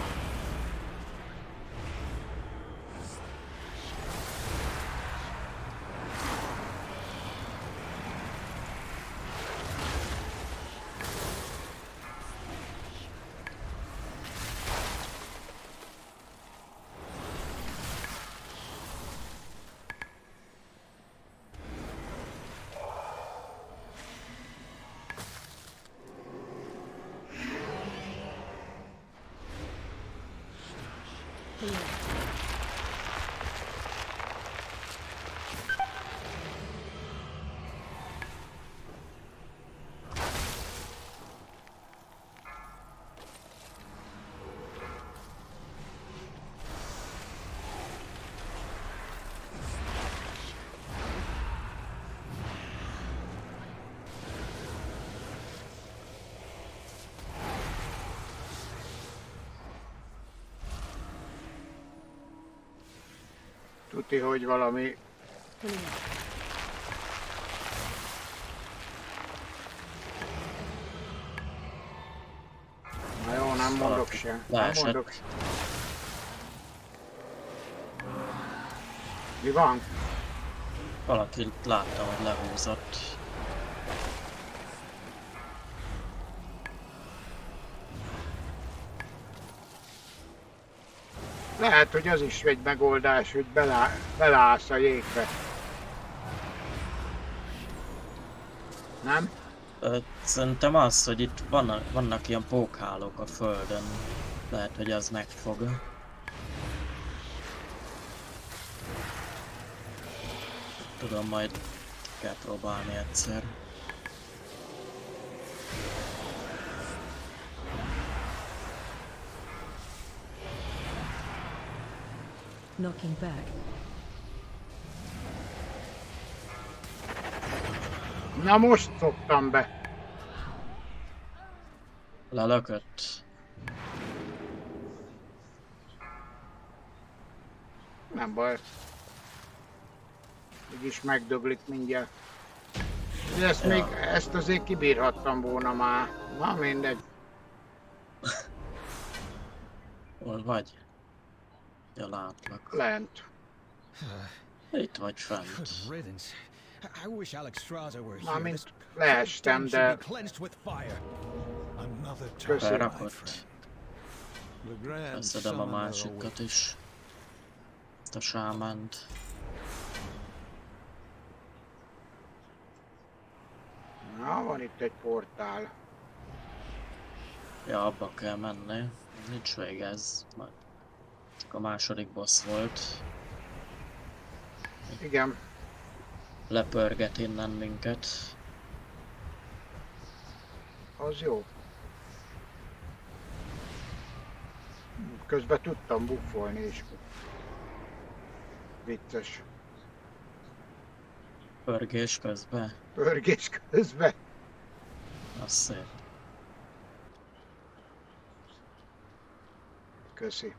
[SPEAKER 1] Tuti, hogy valami... Na jó, nem mondok se. Nem mondok se. Mi van?
[SPEAKER 2] Valaki láttam, hogy lehúzott.
[SPEAKER 1] Lehet, hogy az is egy megoldás, hogy belá, belállsz a jégbe. Nem?
[SPEAKER 2] Szerintem az, hogy itt vannak, vannak ilyen pókhálók a földön. Lehet, hogy az megfog. Tudom, majd ki kell próbálni egyszer.
[SPEAKER 9] Knocking back.
[SPEAKER 1] Na most szoktam be.
[SPEAKER 2] Lelökött.
[SPEAKER 1] Nem baj. Úgyis megdöglik mindjárt. De ezt, még, ezt azért kibírhattam volna már. Na mindegy.
[SPEAKER 2] Hol vagy? Ja, látlak.
[SPEAKER 1] Lent.
[SPEAKER 2] Itt vagy fent.
[SPEAKER 7] I wish Alex Strasser were here.
[SPEAKER 1] Mármint leestem, de
[SPEAKER 6] Grand
[SPEAKER 2] Beszedem a másikat is. Ezt a sámánt.
[SPEAKER 1] Na, van itt egy portál.
[SPEAKER 2] Ja, abba kell menni. Nincs vége ez. Majd a második boss volt.
[SPEAKER 1] Igen,
[SPEAKER 2] Lepörget innen minket.
[SPEAKER 1] az jó. Közben tudtam buffolni is. Vicces.
[SPEAKER 2] Pörgés közben.
[SPEAKER 1] Pörgés közben.
[SPEAKER 2] Az szép.
[SPEAKER 1] Köszi.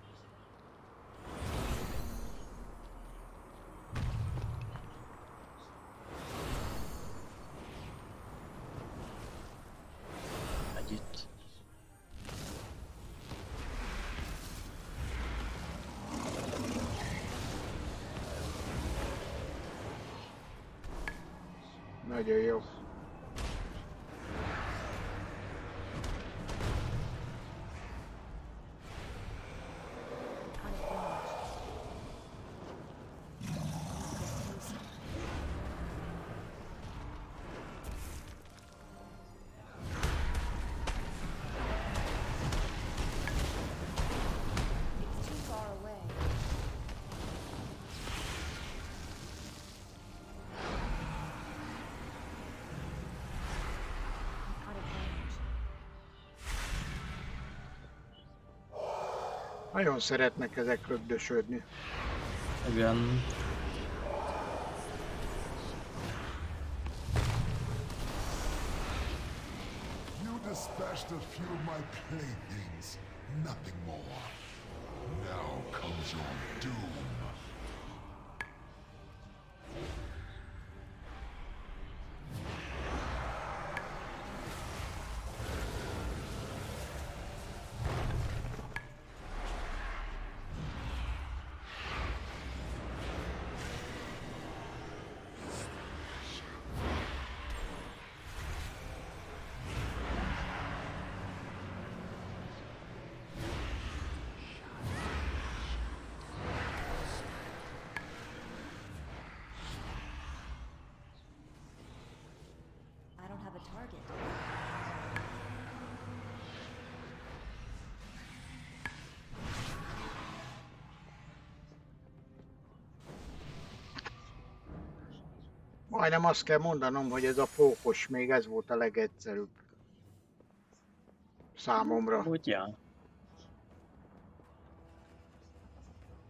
[SPEAKER 1] Nagyon szeretnek ezek rögdösödni.
[SPEAKER 2] Igen.
[SPEAKER 8] You dispatched a few of my playthings, nothing more. Now comes your doom.
[SPEAKER 1] Majdnem azt kell mondanom, hogy ez a fókos még ez volt a legegyszerűbb. Számomra.
[SPEAKER 2] Ugye?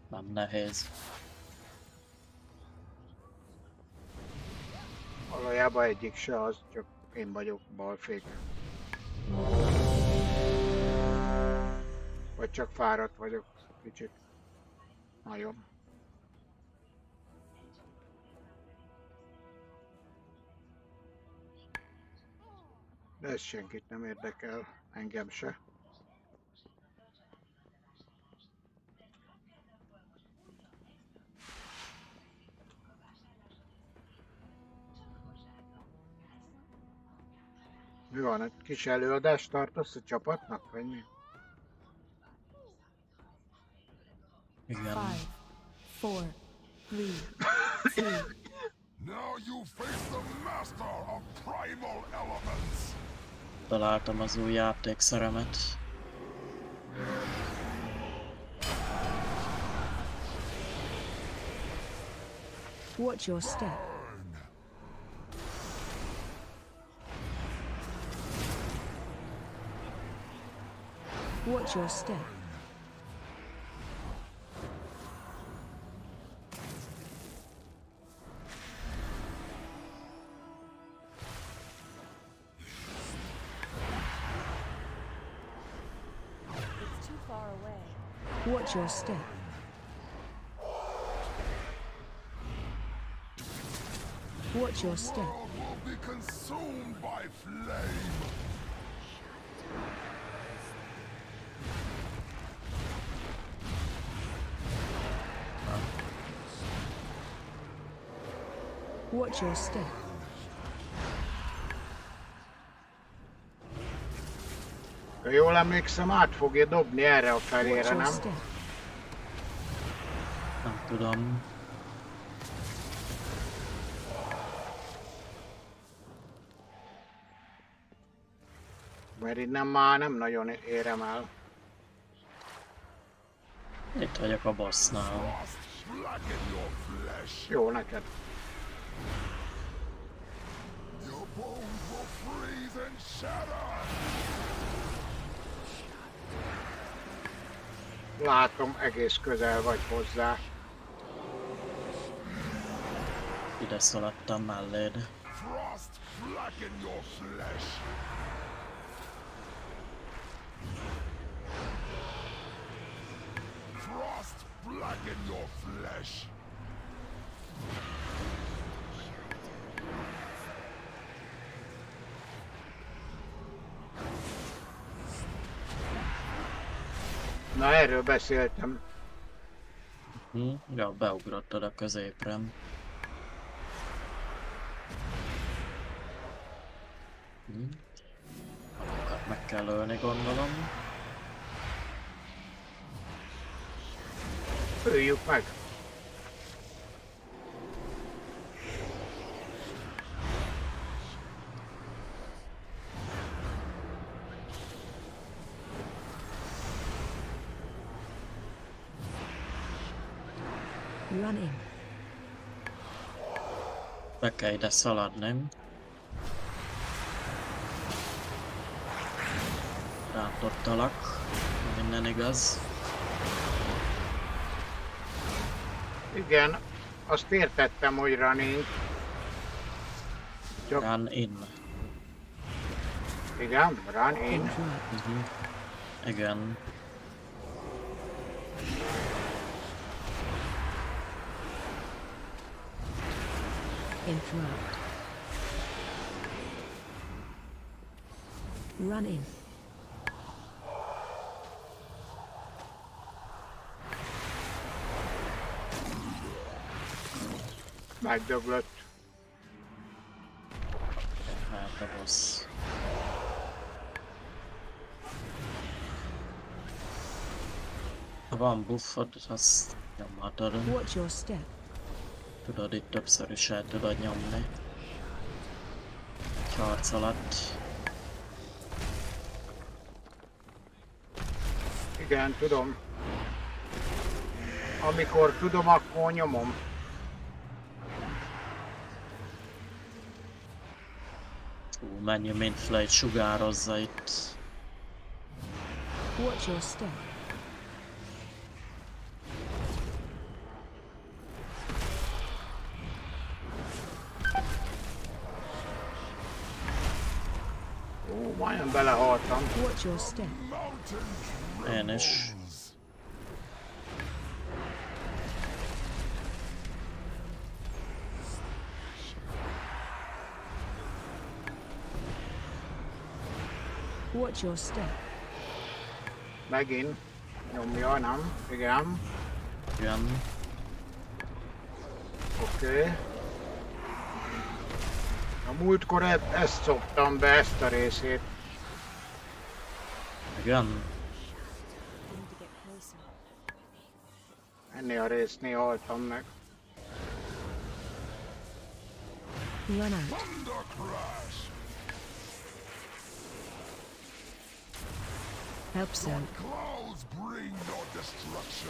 [SPEAKER 2] Nem nehéz.
[SPEAKER 1] Valójában egyik se az, csak én vagyok balfék. Vagy csak fáradt vagyok kicsit. Nagyon. De ez senkit nem érdekel, engem se. Mi van, egy kis előadást tartasz a csapatnak, vagy mi?
[SPEAKER 2] Igen.
[SPEAKER 9] Five, four, three, two,
[SPEAKER 8] Now you face the master of primal elements.
[SPEAKER 2] Találtam az új játékszeremet.
[SPEAKER 9] watch your step. Watch your step. Watch your step. Watch your step.
[SPEAKER 8] will be consumed by flame.
[SPEAKER 9] Watch your step.
[SPEAKER 1] Ha jól emlékszem, át fogja dobni erre a
[SPEAKER 9] Watch
[SPEAKER 1] felére, nem?
[SPEAKER 9] step.
[SPEAKER 2] Tudom.
[SPEAKER 1] Mert innen már nem nagyon érem el.
[SPEAKER 2] Itt vagyok a bossnál.
[SPEAKER 1] Jó neked. Látom, egész közel vagy hozzá.
[SPEAKER 2] Ide szaladtam melléd.
[SPEAKER 8] Frost blacken your flesh. Frost blacken your flesh.
[SPEAKER 1] Na erről beszéltem.
[SPEAKER 2] Hm? Ja, beugrottad a középre. Azokat meg kell ölni, gondolom.
[SPEAKER 1] Öljük meg.
[SPEAKER 9] Run in.
[SPEAKER 2] Be kell ide szaladni. Rántottalak. ha Minden igaz.
[SPEAKER 1] Igen, azt értettem, hogy running. Csak,
[SPEAKER 2] Run in.
[SPEAKER 1] igen, run in.
[SPEAKER 2] Mhm. Igen.
[SPEAKER 9] Interrupt. Run in.
[SPEAKER 1] Megdöglött.
[SPEAKER 2] Hát a boss. Ha van buffod, azt nyomhatod.
[SPEAKER 9] Watch your step.
[SPEAKER 2] Tudod, itt többször is el tudod nyomni. Egy harc alatt.
[SPEAKER 1] Igen, tudom. Amikor tudom, akkor nyomom.
[SPEAKER 2] Mennyi Minflate sugározza itt.
[SPEAKER 9] Watch your step.
[SPEAKER 1] Ó, majdnem belehaltam.
[SPEAKER 9] Watch your step.
[SPEAKER 2] Én is.
[SPEAKER 9] Watch your step.
[SPEAKER 1] Megint. Nyomja, nem? Igen.
[SPEAKER 2] Igen.
[SPEAKER 1] Oké. Okay. A múltkor e- ezt szoktam be, ezt a részét.
[SPEAKER 2] Igen.
[SPEAKER 1] Ennél a résznél haltam meg.
[SPEAKER 9] Run out. Help so.
[SPEAKER 8] Clouds bring destruction.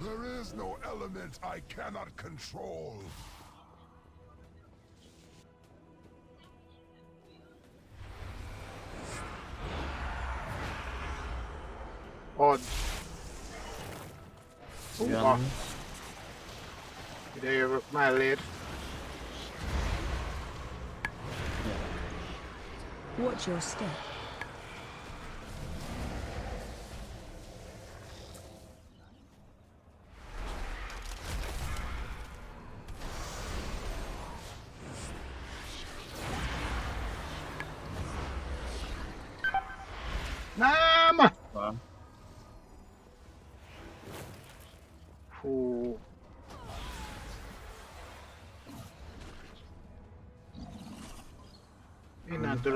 [SPEAKER 8] There is no element I cannot control.
[SPEAKER 1] Húha,
[SPEAKER 2] Igen.
[SPEAKER 1] ide jövök melléd.
[SPEAKER 9] Watch your step.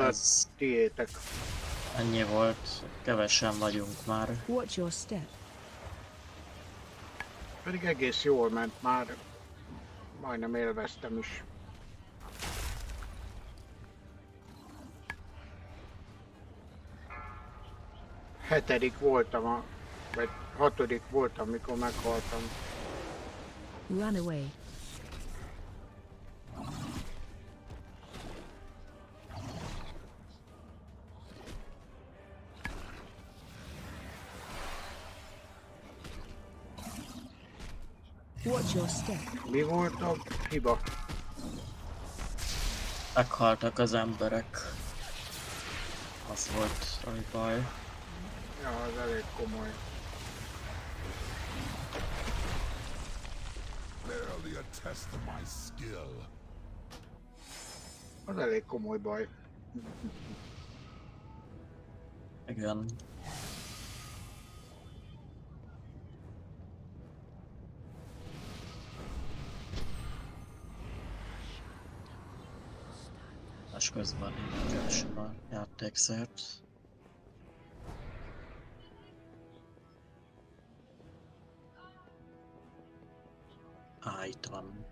[SPEAKER 1] Az tiétek.
[SPEAKER 2] Ennyi volt, kevesen vagyunk már.
[SPEAKER 9] Watch your step.
[SPEAKER 1] Pedig egész jól ment már. Majdnem élveztem is. Hetedik voltam, a, vagy hatodik voltam, mikor meghaltam.
[SPEAKER 9] Run away.
[SPEAKER 1] Mi volt a hiba?
[SPEAKER 2] Meghaltak az emberek. Az volt a baj.
[SPEAKER 1] Ja, az elég komoly.
[SPEAKER 8] Barely a test of my skill.
[SPEAKER 1] Az elég komoly baj.
[SPEAKER 2] Igen. Közben én keresem a játékszert. Á, itt van.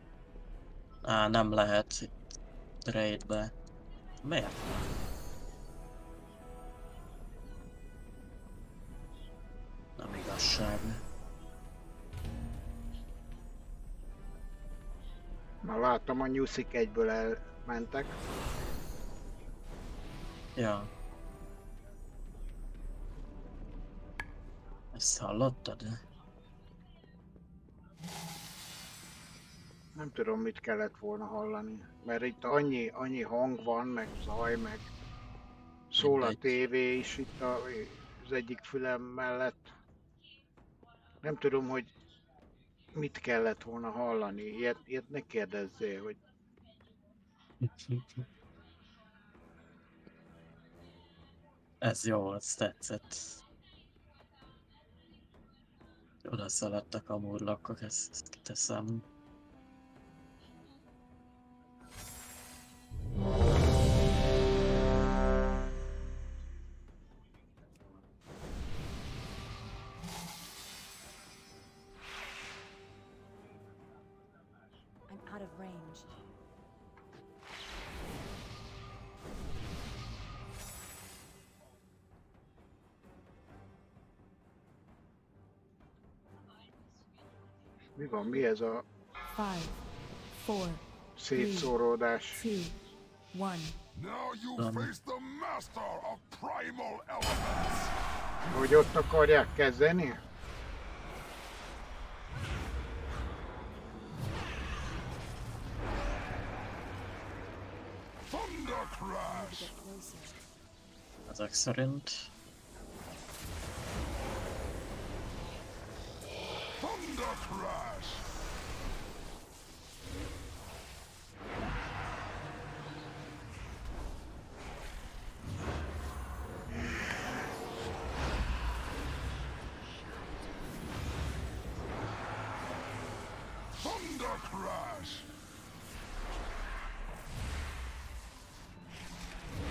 [SPEAKER 2] Á, nem lehet itt raidbe. Miért nem? Nem igazság.
[SPEAKER 1] Már láttam, a nyuszik egyből elmentek.
[SPEAKER 2] Ja. Ezt hallottad?
[SPEAKER 1] Nem tudom, mit kellett volna hallani. Mert itt annyi, annyi hang van, meg zaj, meg szól a tévé is itt a, az egyik fülem mellett. Nem tudom, hogy mit kellett volna hallani. Ilyet, ilyet ne kérdezzél, hogy
[SPEAKER 2] Ez jó, ez tetszett. Oda szaladtak a murlakok, ezt kiteszem.
[SPEAKER 1] Van, mi ez a
[SPEAKER 9] Five, four,
[SPEAKER 1] szétszóródás.
[SPEAKER 9] two, one.
[SPEAKER 8] Now you face the master of primal elements.
[SPEAKER 1] Hogy ott akarják kezdeni?
[SPEAKER 8] Thunder Crash.
[SPEAKER 2] Ezek szerint.
[SPEAKER 8] Thunder Crash. Thunder Crash.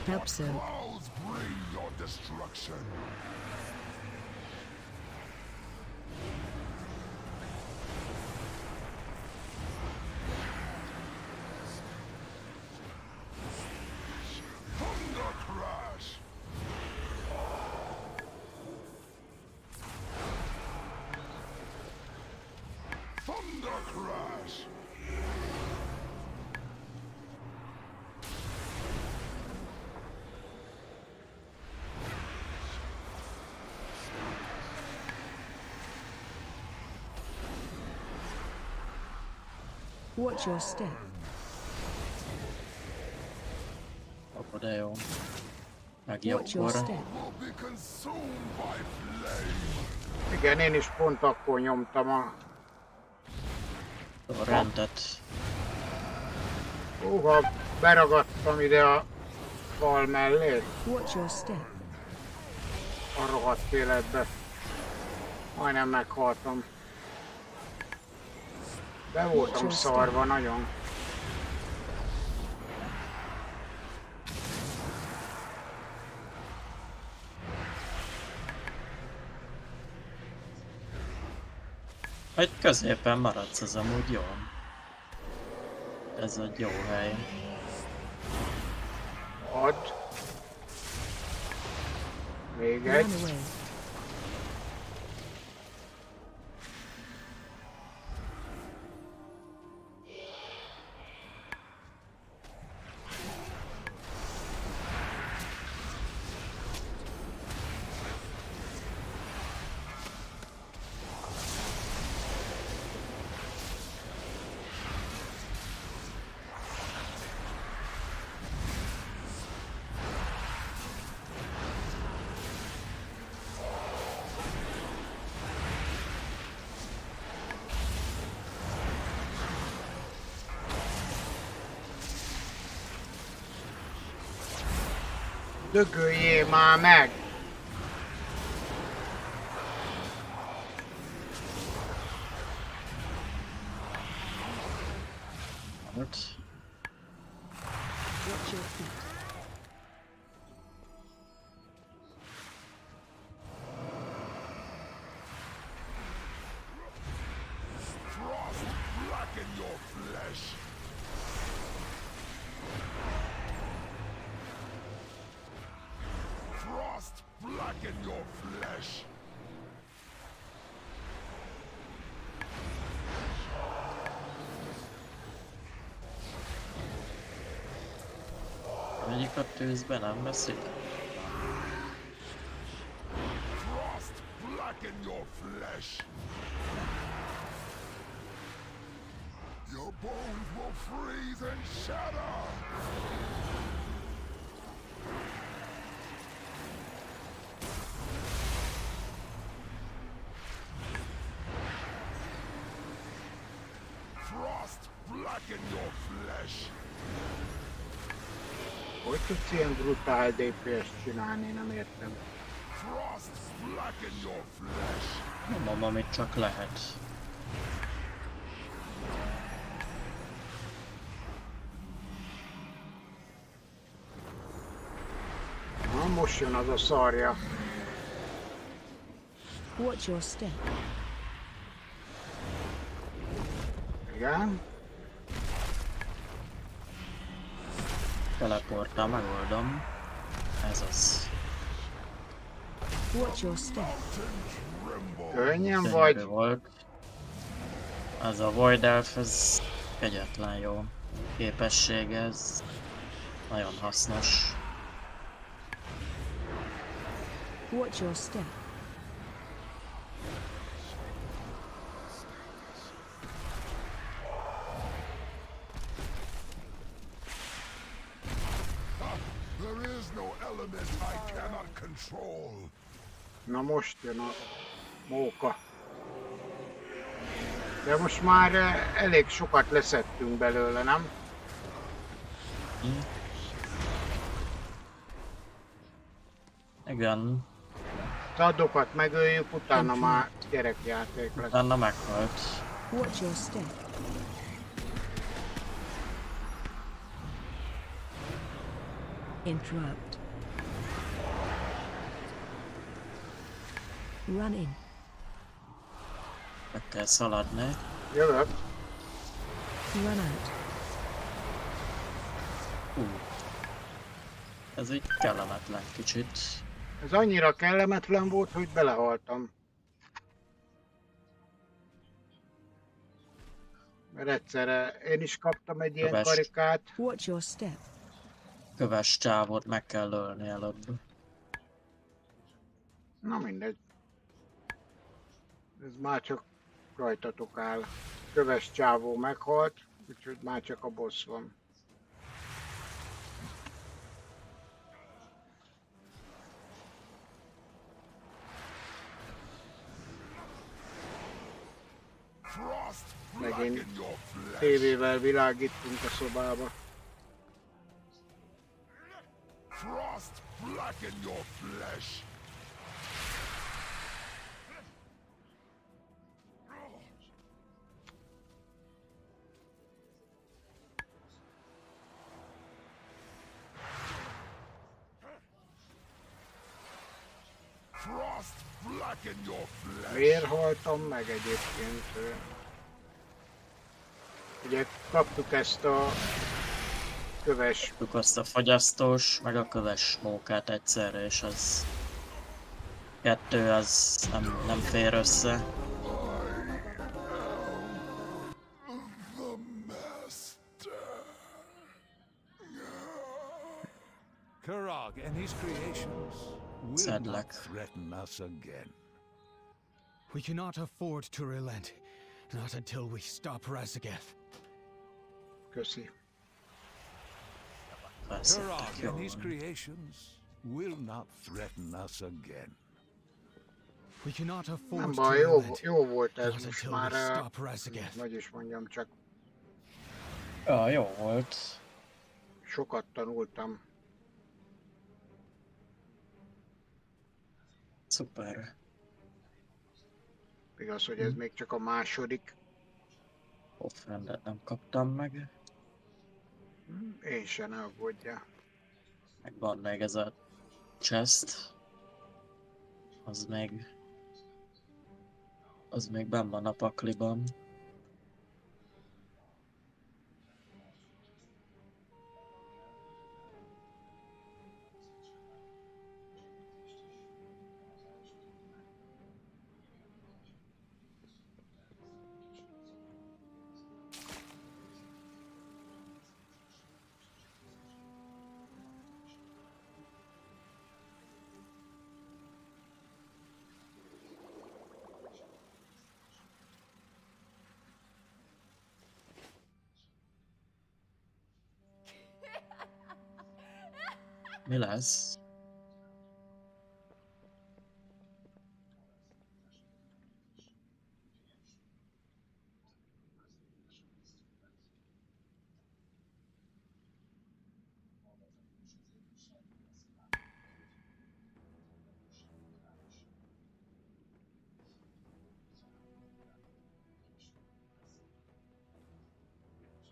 [SPEAKER 9] Help so.
[SPEAKER 8] Clouds bring your destruction.
[SPEAKER 9] Watch your step.
[SPEAKER 2] Akkor de jó. Meg
[SPEAKER 9] Watch your
[SPEAKER 2] jobbkor.
[SPEAKER 9] step.
[SPEAKER 8] Will be consumed by flame.
[SPEAKER 1] Igen, én is pont akkor nyomtam a...
[SPEAKER 2] A rendet.
[SPEAKER 1] Húha, beragadtam ide a fal mellé,
[SPEAKER 9] Watch your step.
[SPEAKER 1] a rohadt életbe. Majdnem meghaltam. Be voltam szarva nagyon.
[SPEAKER 2] Egy középen maradsz, ez amúgy jó. Ez egy jó hely.
[SPEAKER 1] Add. Még
[SPEAKER 9] Run
[SPEAKER 1] egy.
[SPEAKER 9] away.
[SPEAKER 1] Dögöljél már meg!
[SPEAKER 2] Hát, egyik a tűzbe nem veszik?
[SPEAKER 8] Frost blacken your flesh. Your bones will freeze and shatter. Frost blacken your flesh.
[SPEAKER 1] Hogy tudsz ilyen brutál DPS csinálni, nem értem.
[SPEAKER 8] Frost blacken your flesh.
[SPEAKER 2] Nyomom, amit csak lehet.
[SPEAKER 1] Na, most jön az a szarja.
[SPEAKER 9] Watch your step.
[SPEAKER 1] Igen.
[SPEAKER 2] Teleporttal megoldom. Ez az.
[SPEAKER 9] Watch your step.
[SPEAKER 1] Könnyen vagy.
[SPEAKER 2] volt. Az a Void Elf, ez kegyetlen jó képesség ez. Nagyon hasznos.
[SPEAKER 9] Watch your step.
[SPEAKER 8] There is no element I cannot control.
[SPEAKER 1] Na most jön a móka. De most már eh, elég sokat leszettünk belőle, nem?
[SPEAKER 2] Igen,
[SPEAKER 1] Tadokat megöljük, utána már gyerekjáték lesz.
[SPEAKER 2] utána meghalt.
[SPEAKER 9] Watch your step. Interrupt. Run in.
[SPEAKER 2] Meg kell szaladni.
[SPEAKER 1] Jövök.
[SPEAKER 9] Run out.
[SPEAKER 2] Hú. Ez így kellemetlen kicsit.
[SPEAKER 1] Ez annyira kellemetlen volt, hogy belehaltam. Mert egyszerre én is kaptam egy ilyen
[SPEAKER 2] Köves.
[SPEAKER 1] karikát.
[SPEAKER 9] Watch your step.
[SPEAKER 2] Köves csávot meg kell ölni előbb.
[SPEAKER 1] Na mindegy. Ez már csak rajtatok áll. Köves csávó meghalt. Úgyhogy már csak a boss van. Megint tévével világítunk a szobába.
[SPEAKER 8] Frost blacken your flesh. Your flesh.
[SPEAKER 1] Miért haltam meg egyébként? Ugye kaptuk ezt a köves
[SPEAKER 2] Kaptuk azt a fagyasztós, meg a köves mókát egyszerre, és az... Kettő az nem, nem fér össze.
[SPEAKER 6] Karag and his creations will not threaten us again.
[SPEAKER 7] We cannot afford to relent. Not until we stop Razageth.
[SPEAKER 1] köszi.
[SPEAKER 2] Jó
[SPEAKER 6] and his creations will not threaten us again.
[SPEAKER 7] We cannot afford
[SPEAKER 1] Nem
[SPEAKER 7] to
[SPEAKER 1] baj, jó,
[SPEAKER 7] relent.
[SPEAKER 1] jó volt ez
[SPEAKER 7] Not
[SPEAKER 1] most
[SPEAKER 7] until
[SPEAKER 1] már,
[SPEAKER 7] we
[SPEAKER 1] ö,
[SPEAKER 7] stop Razageth.
[SPEAKER 1] hogy is mondjam, csak
[SPEAKER 2] Ja, jó volt.
[SPEAKER 1] sokat tanultam.
[SPEAKER 2] Szuper.
[SPEAKER 1] Igaz, hogy ez még csak a második.
[SPEAKER 2] Offrendet nem kaptam meg.
[SPEAKER 1] Én se ne aggódjál.
[SPEAKER 2] Meg van még ez a chest. Az még... Az még benn van a pakliban. Mi lesz?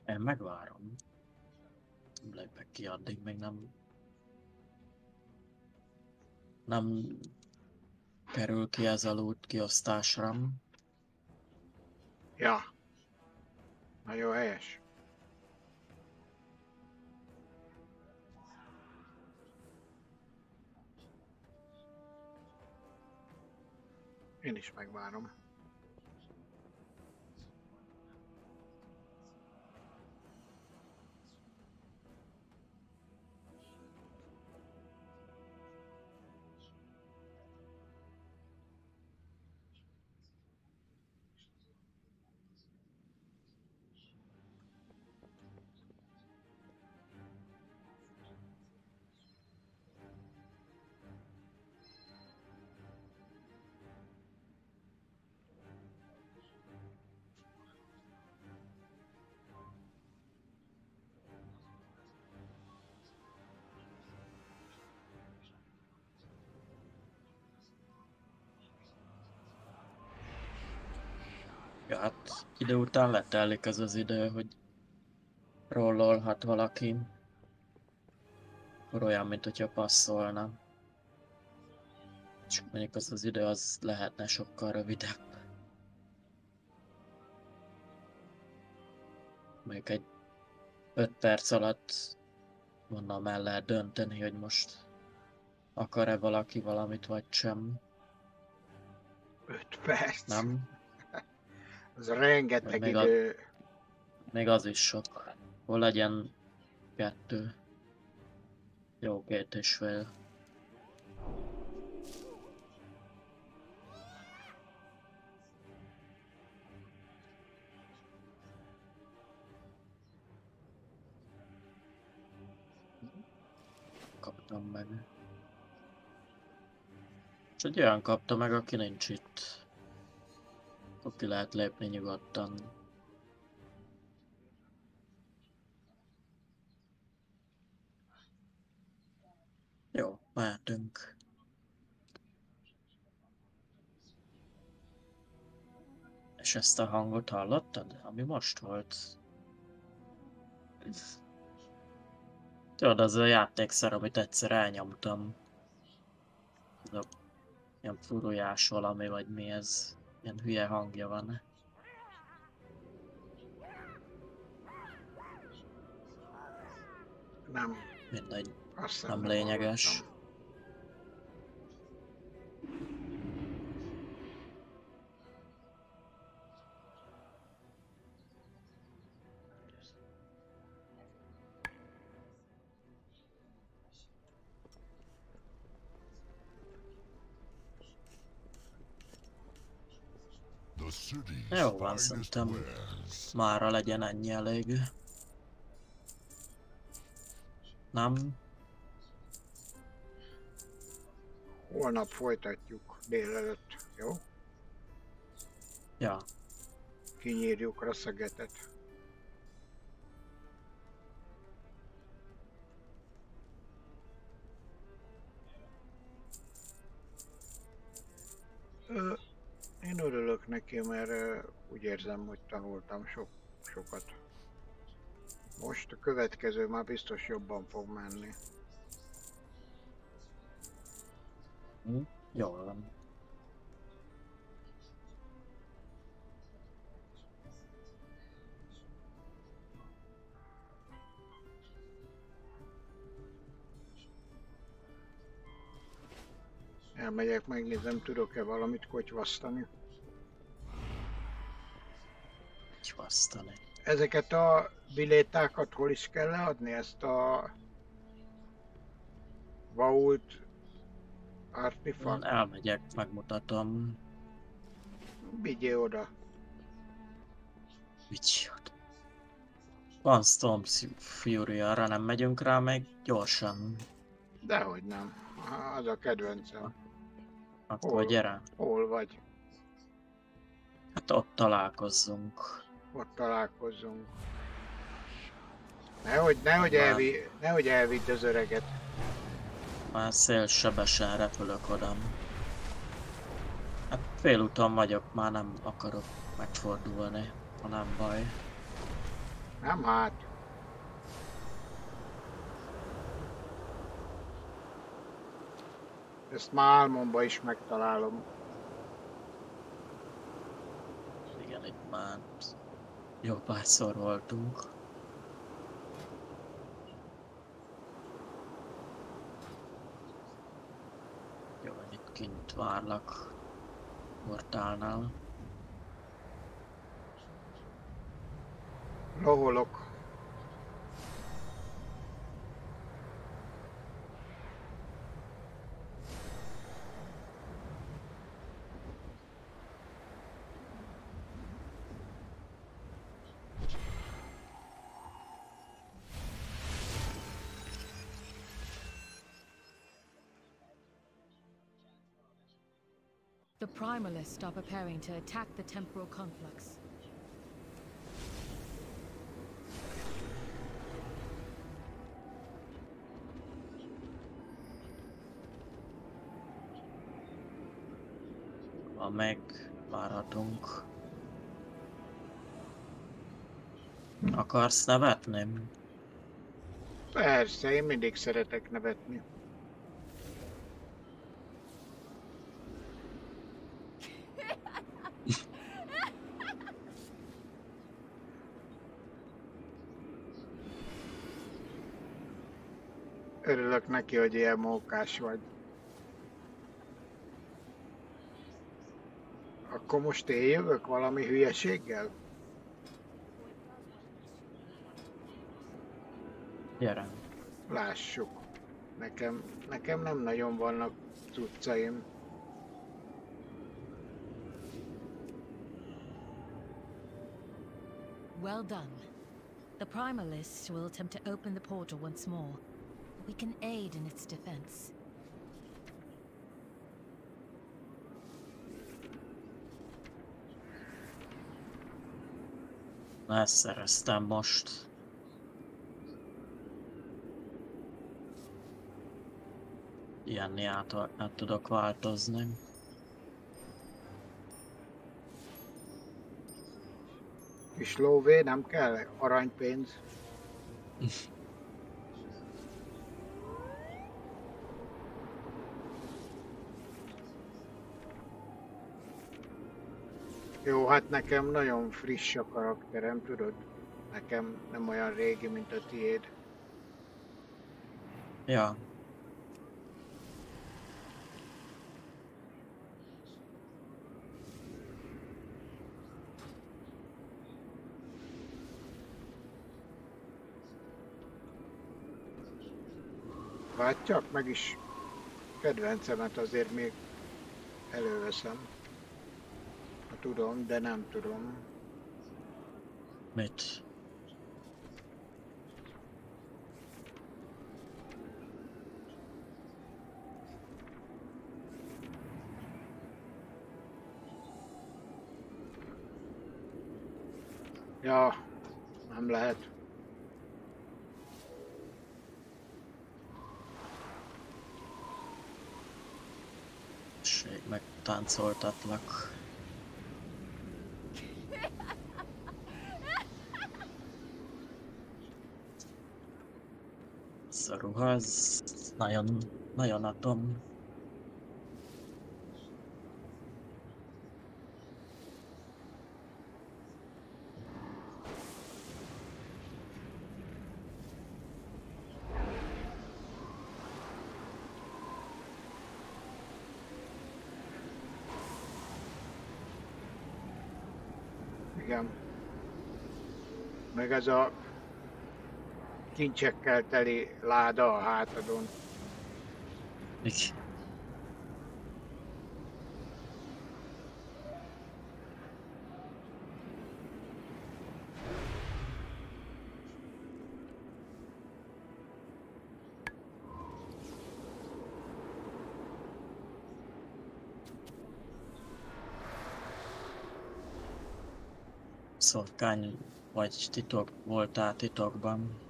[SPEAKER 2] Én megvárom. Nem lépek ki addig, még nem... Nem kerül ki ez a loot kiosztásra.
[SPEAKER 1] Ja. Nagyon helyes. Én is megvárom.
[SPEAKER 2] Hát idő után letelik ez az idő, hogy rollolhat valaki. Akkor olyan, mint hogyha passzolna. Csak mondjuk az az idő az lehetne sokkal rövidebb. Mondjuk egy 5 perc alatt mondom el lehet dönteni, hogy most akar-e valaki valamit vagy sem.
[SPEAKER 1] 5 perc.
[SPEAKER 2] Nem?
[SPEAKER 1] Az rengeteg
[SPEAKER 2] még
[SPEAKER 1] idő.
[SPEAKER 2] A, még az is sok. Hol legyen kettő. Jó, két és fél. Kaptam meg. És egy olyan kapta meg, aki nincs itt. Akkor ki lehet lépni nyugodtan. Jó, mehetünk. És ezt a hangot hallottad, ami most volt? Tudod, az a játékszer, amit egyszer elnyomtam. Ez a ilyen furujás valami, vagy mi ez? Ilyen hülye hangja van.
[SPEAKER 1] Nem.
[SPEAKER 2] Mindegy,
[SPEAKER 1] Azt
[SPEAKER 2] nem lényeges.
[SPEAKER 1] hallottam.
[SPEAKER 2] Jó van, szerintem mára legyen ennyi elég. Nem?
[SPEAKER 1] Holnap folytatjuk délelőtt, jó?
[SPEAKER 2] Ja,
[SPEAKER 1] Kinyírjuk a szegetet. Ö, Én örülök neki, mert úgy érzem, hogy tanultam sok, sokat. Most a következő már biztos jobban fog menni.
[SPEAKER 2] hm? jól van.
[SPEAKER 1] Elmegyek, megnézem, tudok-e valamit kotyvasztani.
[SPEAKER 2] Csvasztani.
[SPEAKER 1] Ezeket a bilétákat hol is kell leadni? Ezt a vault artifact?
[SPEAKER 2] Elmegyek, megmutatom.
[SPEAKER 1] Vigyél oda.
[SPEAKER 2] Micsoda. Van Storm Fury, arra nem megyünk rá meg gyorsan.
[SPEAKER 1] Dehogy nem. Az a kedvencem.
[SPEAKER 2] Akkor
[SPEAKER 1] Hol?
[SPEAKER 2] gyere.
[SPEAKER 1] Hol vagy?
[SPEAKER 2] Hát ott találkozzunk.
[SPEAKER 1] Ott találkozzunk. Nehogy, nehogy,
[SPEAKER 2] Már.
[SPEAKER 1] elvi, nehogy elvidd az öreget.
[SPEAKER 2] Már szélsebesen repülök oda. Hát félúton vagyok, már nem akarok megfordulni, ha nem baj.
[SPEAKER 1] Nem hát. Ezt már álmomba is megtalálom.
[SPEAKER 2] Igen, itt már jó párszor voltunk. Jó, itt kint várlak. Portálnál.
[SPEAKER 1] Loholok.
[SPEAKER 9] Primalists are preparing to attack the temporal conflux.
[SPEAKER 2] Ha meg várhatunk. Akarsz nevetni?
[SPEAKER 1] Persze, én mindig szeretek nevetni. Neki, hogy ilyen mókás vagy. Akkor most én jövök valami hülyeséggel?
[SPEAKER 2] Gyere.
[SPEAKER 1] Lássuk. Nekem, nekem nem nagyon vannak cuccaim.
[SPEAKER 9] Well done. The Primalists will attempt to open the portal once more. We can aid in its defense.
[SPEAKER 2] Na ezt szereztem most. Ilyenni át, át tudok változni.
[SPEAKER 1] Kis lóvé, nem kell aranypénz. Jó, hát nekem nagyon friss a karakterem, tudod? Nekem nem olyan régi, mint a tiéd.
[SPEAKER 2] Ja.
[SPEAKER 1] Csak meg is kedvencemet azért még előveszem. Tudom, de nem tudom.
[SPEAKER 2] Mit?
[SPEAKER 1] Ja, nem lehet.
[SPEAKER 2] Ség, megtáncoltatlak. Ez a ruha, ez nagyon, nagyon atom.
[SPEAKER 1] Igen. Meg ez a kincsekkel teli láda a hátadon.
[SPEAKER 2] Igen. Szorkány vagy titok voltál titokban.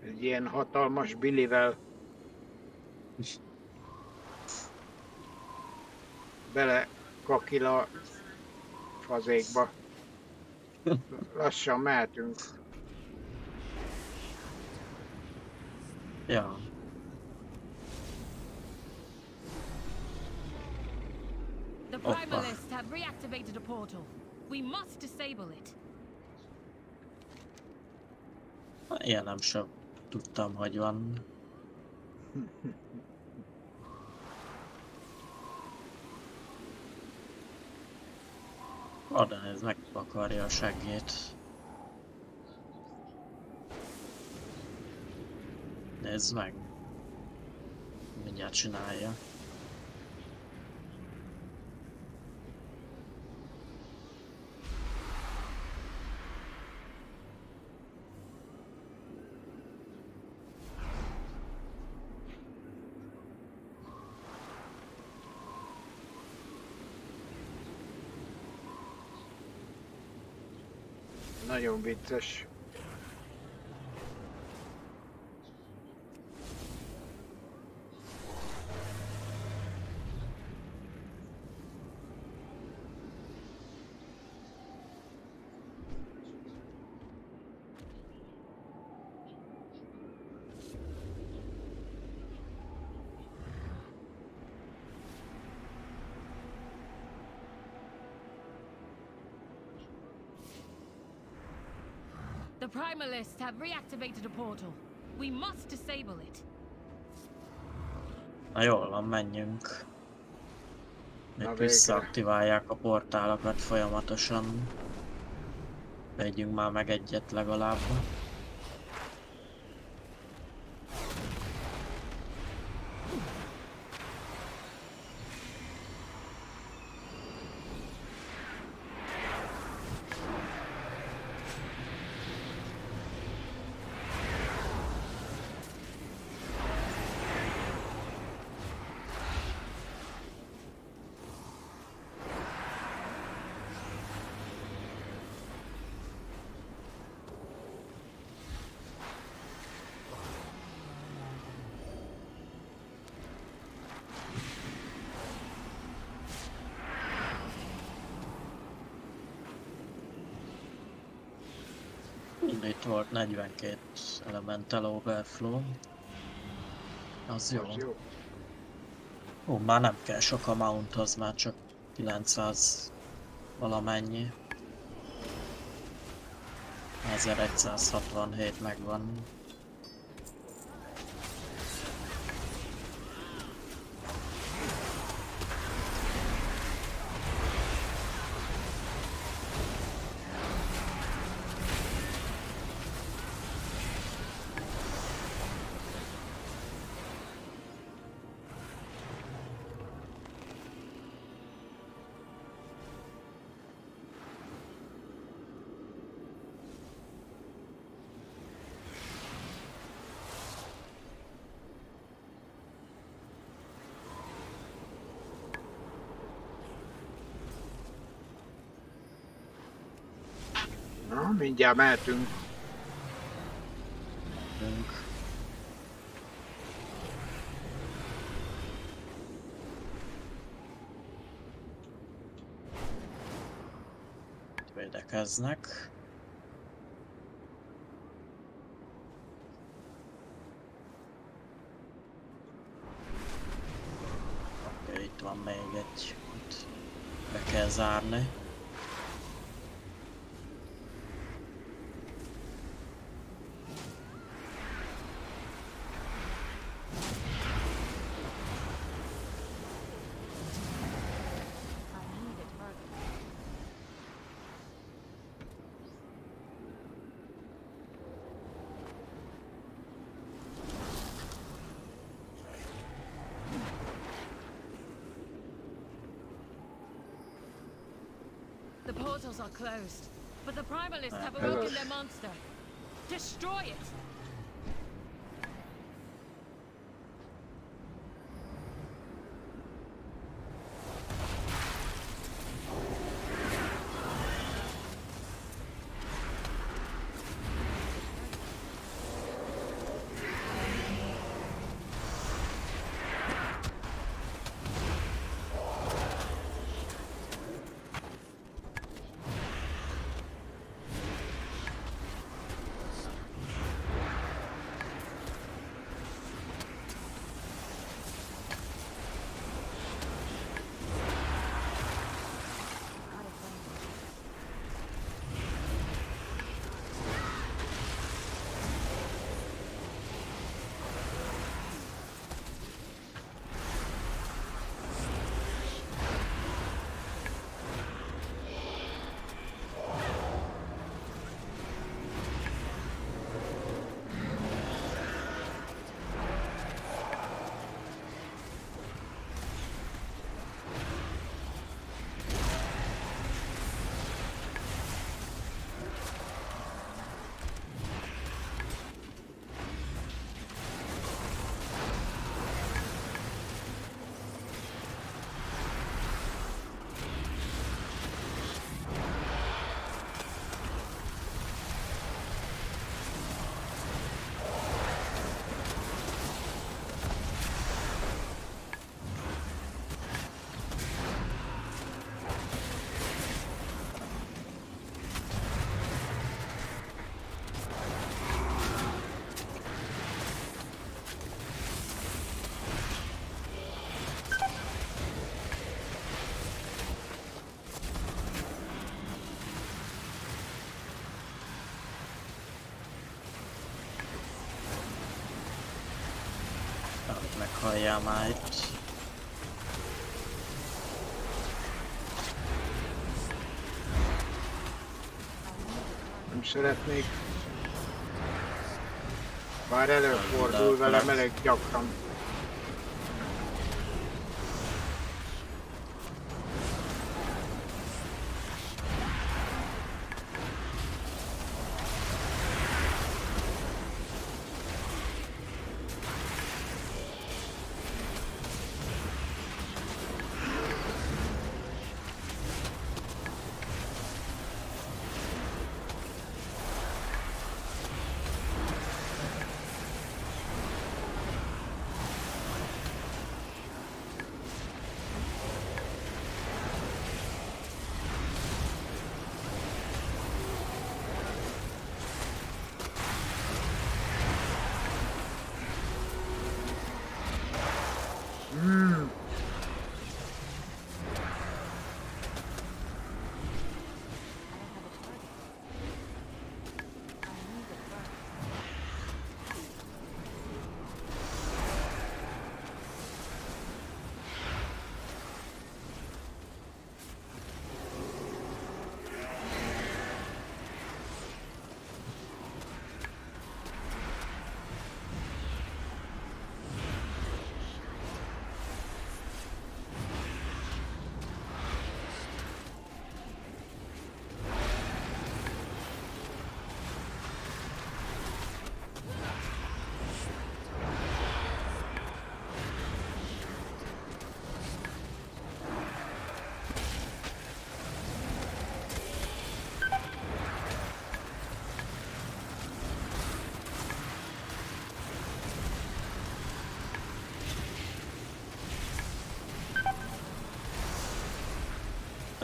[SPEAKER 1] Egy ilyen hatalmas bilivel bele kakil a fazékba. Lassan mehetünk.
[SPEAKER 2] Ja.
[SPEAKER 9] The. Primalists have reactivated a portal. We must disable it.
[SPEAKER 2] Ilyen nem sem tudtam, hogy van. Oda ez megvakarja a seggét. Nézd meg. Mindjárt csinálja.
[SPEAKER 1] Nagyon vicces.
[SPEAKER 9] Primalists have reactivated a portal. We must disable it.
[SPEAKER 2] Na jól van, menjünk. Még visszaaktiválják a portálokat folyamatosan. Vegyünk már meg egyet legalább. Itt volt 42 elemental overflow. Az jó.
[SPEAKER 1] Az jó.
[SPEAKER 2] Ó, már nem kell sok a mounthoz, már csak 900 valamennyi. 1167 megvan.
[SPEAKER 1] Mindjárt mehetünk.
[SPEAKER 2] Védekeznek. Oké, itt van még egy. Itt be kell zárni.
[SPEAKER 14] Portals are closed, but the Primalists have
[SPEAKER 2] Uh,
[SPEAKER 14] awoken their monster. Destroy it! Ahogy meghalljál már itt.
[SPEAKER 1] Nem szeretnék. Bár előfordul velem elég gyakran.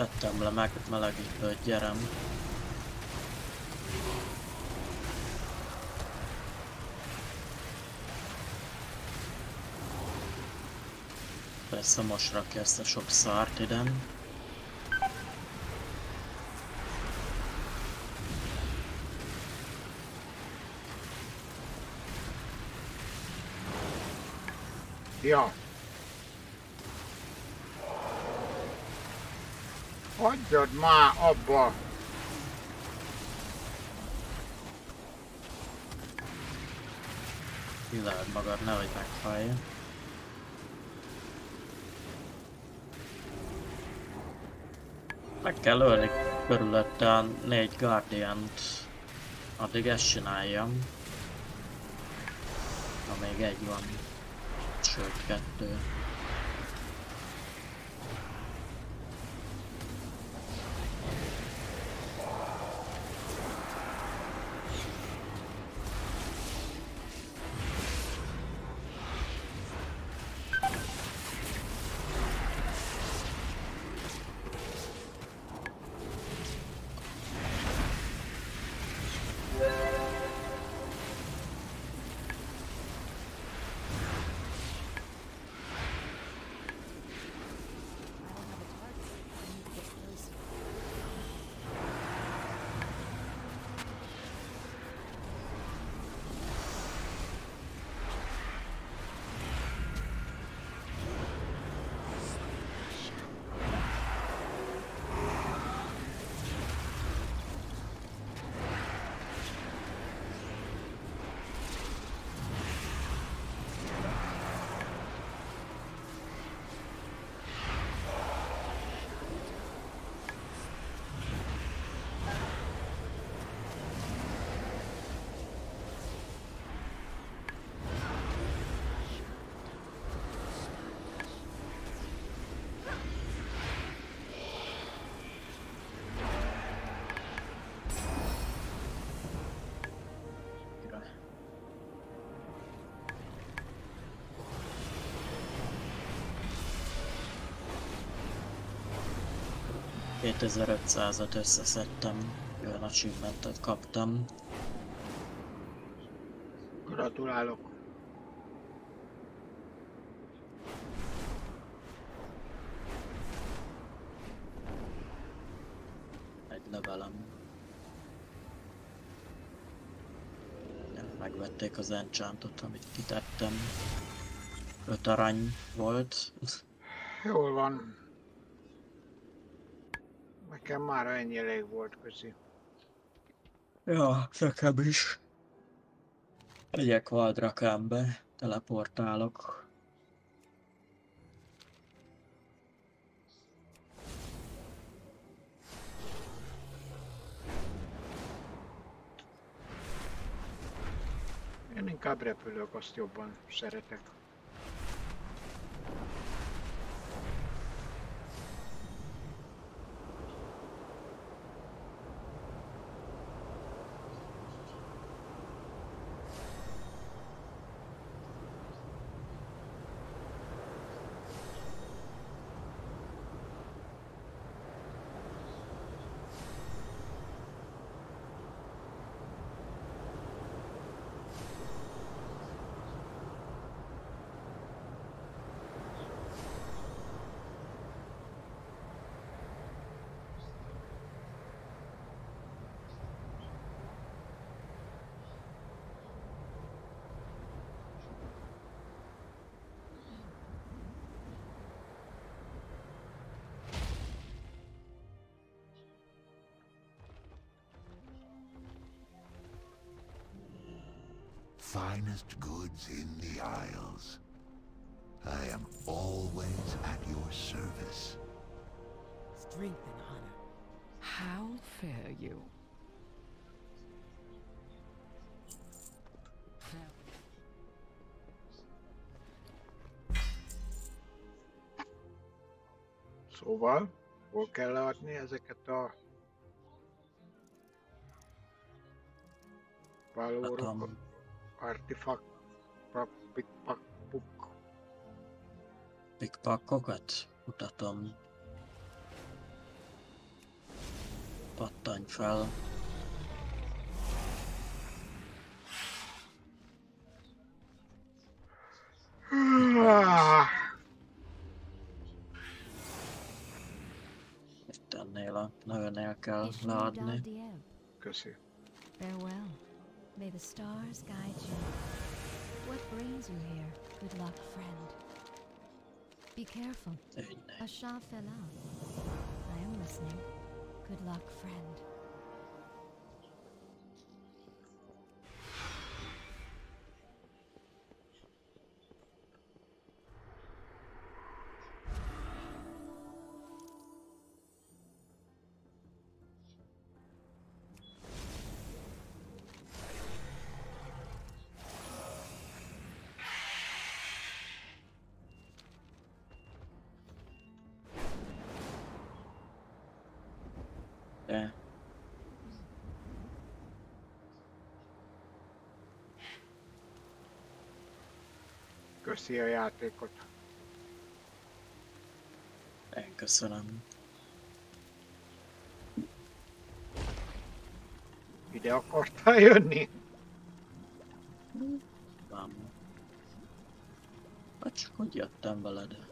[SPEAKER 2] Tettem le meg melegítőt, gyerem. Persze most rakja ezt a sok szárt ide.
[SPEAKER 1] Ja. Hagyjad már abba!
[SPEAKER 2] Kileld magad, nehogy meghallja. Meg kell ölni körülötte a négy Guardian-t. Addig ezt csináljam. Ha még egy van. Sőt, kettő. Kétezer-ötszázat összeszedtem, olyan achievementet kaptam.
[SPEAKER 1] Gratulálok.
[SPEAKER 2] Egy levelem. Megvették az enchantot, amit kitettem. Öt arany volt.
[SPEAKER 1] Jól van. Nekem már ennyi elég volt, köszi.
[SPEAKER 2] Ja, nekem is. Megyek Valdrakámbe, teleportálok.
[SPEAKER 1] Én inkább repülök, azt jobban szeretek.
[SPEAKER 13] You?
[SPEAKER 1] Szóval, hol kell leadni ezeket a valórokat? Artifact, pikpak, puk.
[SPEAKER 2] Pikpakokat mutatom. Pattanj fel.
[SPEAKER 1] Ah,
[SPEAKER 2] Itt ennél a nőnél kell
[SPEAKER 10] Ishmael
[SPEAKER 2] leadni.
[SPEAKER 10] Diab.
[SPEAKER 1] Köszi.
[SPEAKER 10] Farewell. May the stars guide you. What brings you here, good luck, friend? Be careful. A Shah fell out. I am listening. Good luck, friend.
[SPEAKER 1] Köszi a játékot.
[SPEAKER 2] én köszönöm.
[SPEAKER 1] Ide akartál jönni?
[SPEAKER 2] Nem. Hát csak hogy jöttem veled.